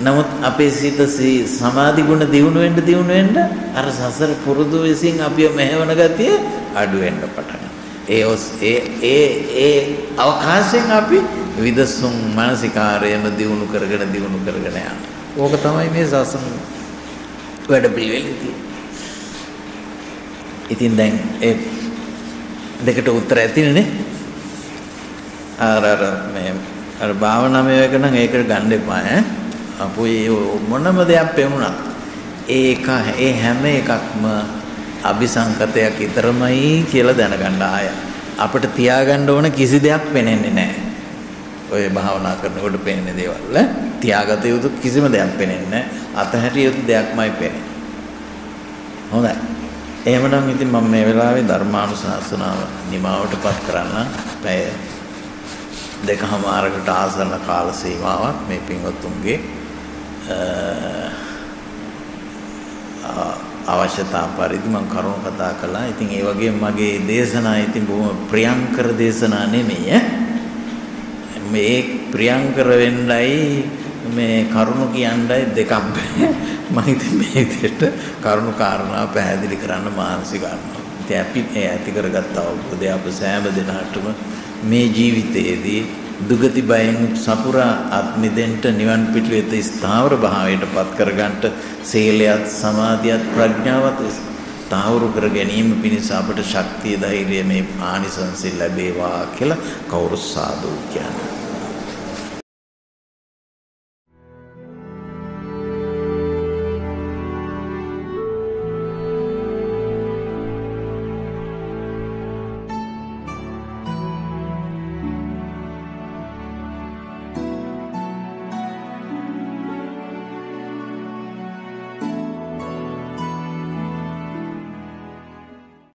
නමුත් අපේ සිත සමාධි ගුණ දියුණු වෙන්න දියුණු වෙන්න අර සසර පුරුදු විසින් අපිව මෙහෙවන ගතිය අඩු වෙන්න පටන් ඒ ඒ ඒ ඒ අවකාශයෙන් අපි විදසුන් මානසිකාරයම දියුණු කරගෙන දියුණු කරගෙන යනවා. ඕක තමයි මේ සසන වැඩ පිළිවෙලදී. ඉතින් දැන් ඒ දෙකට උත්තර ඇතිනේ. අර අර මේ අර භාවනාමය එක නම් ඒකට ගන්න එපා ඈ. අපෝ මොනම දෙයක් පෙමුණත් ඒක ඒ හැම එකක්ම අபிසංකතයක් විතරමයි කියලා දැනගන්න ආය අපිට තියාගන්න ඕන කිසි දෙයක් පෙනෙන්නේ නැහැ. ඔය භාවනා කරනකොට පෙනෙන දේවල් තියාගත යුතු කිසිම දෙයක් පෙනෙන්නේ නැහැ. අතහැරිය යුතු දෙයක්මයි පෙනෙන්නේ. හොඳයි. එහෙමනම් ඉතින් මම මේ වෙලාවේ ධර්මානුශාසනාව නිමාවටපත් කරන්න පැය දෙකමාරකට ආසන්න කාල සීමාවක් මේ පින්වත්තුන්ගේ අවශ්‍යතා පරිදි මම කරුණු කතා කළා. ඉතින් ඒ වගේම මගේ දේශනා ඉතින් බොහොම ප්‍රියංකර දේශනා නෙමෙයි මේ ප්‍රියංකර වෙන්නයි මේ කරුණු කියන්නයි දෙකක් බෑ. මම ඉතින් මේ විදිහට කරුණු කාරණා පැහැදිලි කරන්න මානසික ගන්නවා. ඉතින් අපි ඒ ඇති කරගත්ත අවබෝධය අප සෑම දිනකටම මේ ජීවිතයේදී දුගති බයෙන් සපුරා අත්මිදෙන්ට නිවන් පිටුවෙත ස්ථාවර භාවයට පත් කරගන්නට සීලයත් සමාධියත් ප්‍රඥාවත් ස්ථාවර කර ගැනීම පිණිස අපට ශක්තිය ධෛර්යය මේ ආනිසංසෙ ලැබේවා කියලා කවුරු සාදු කියන්නේ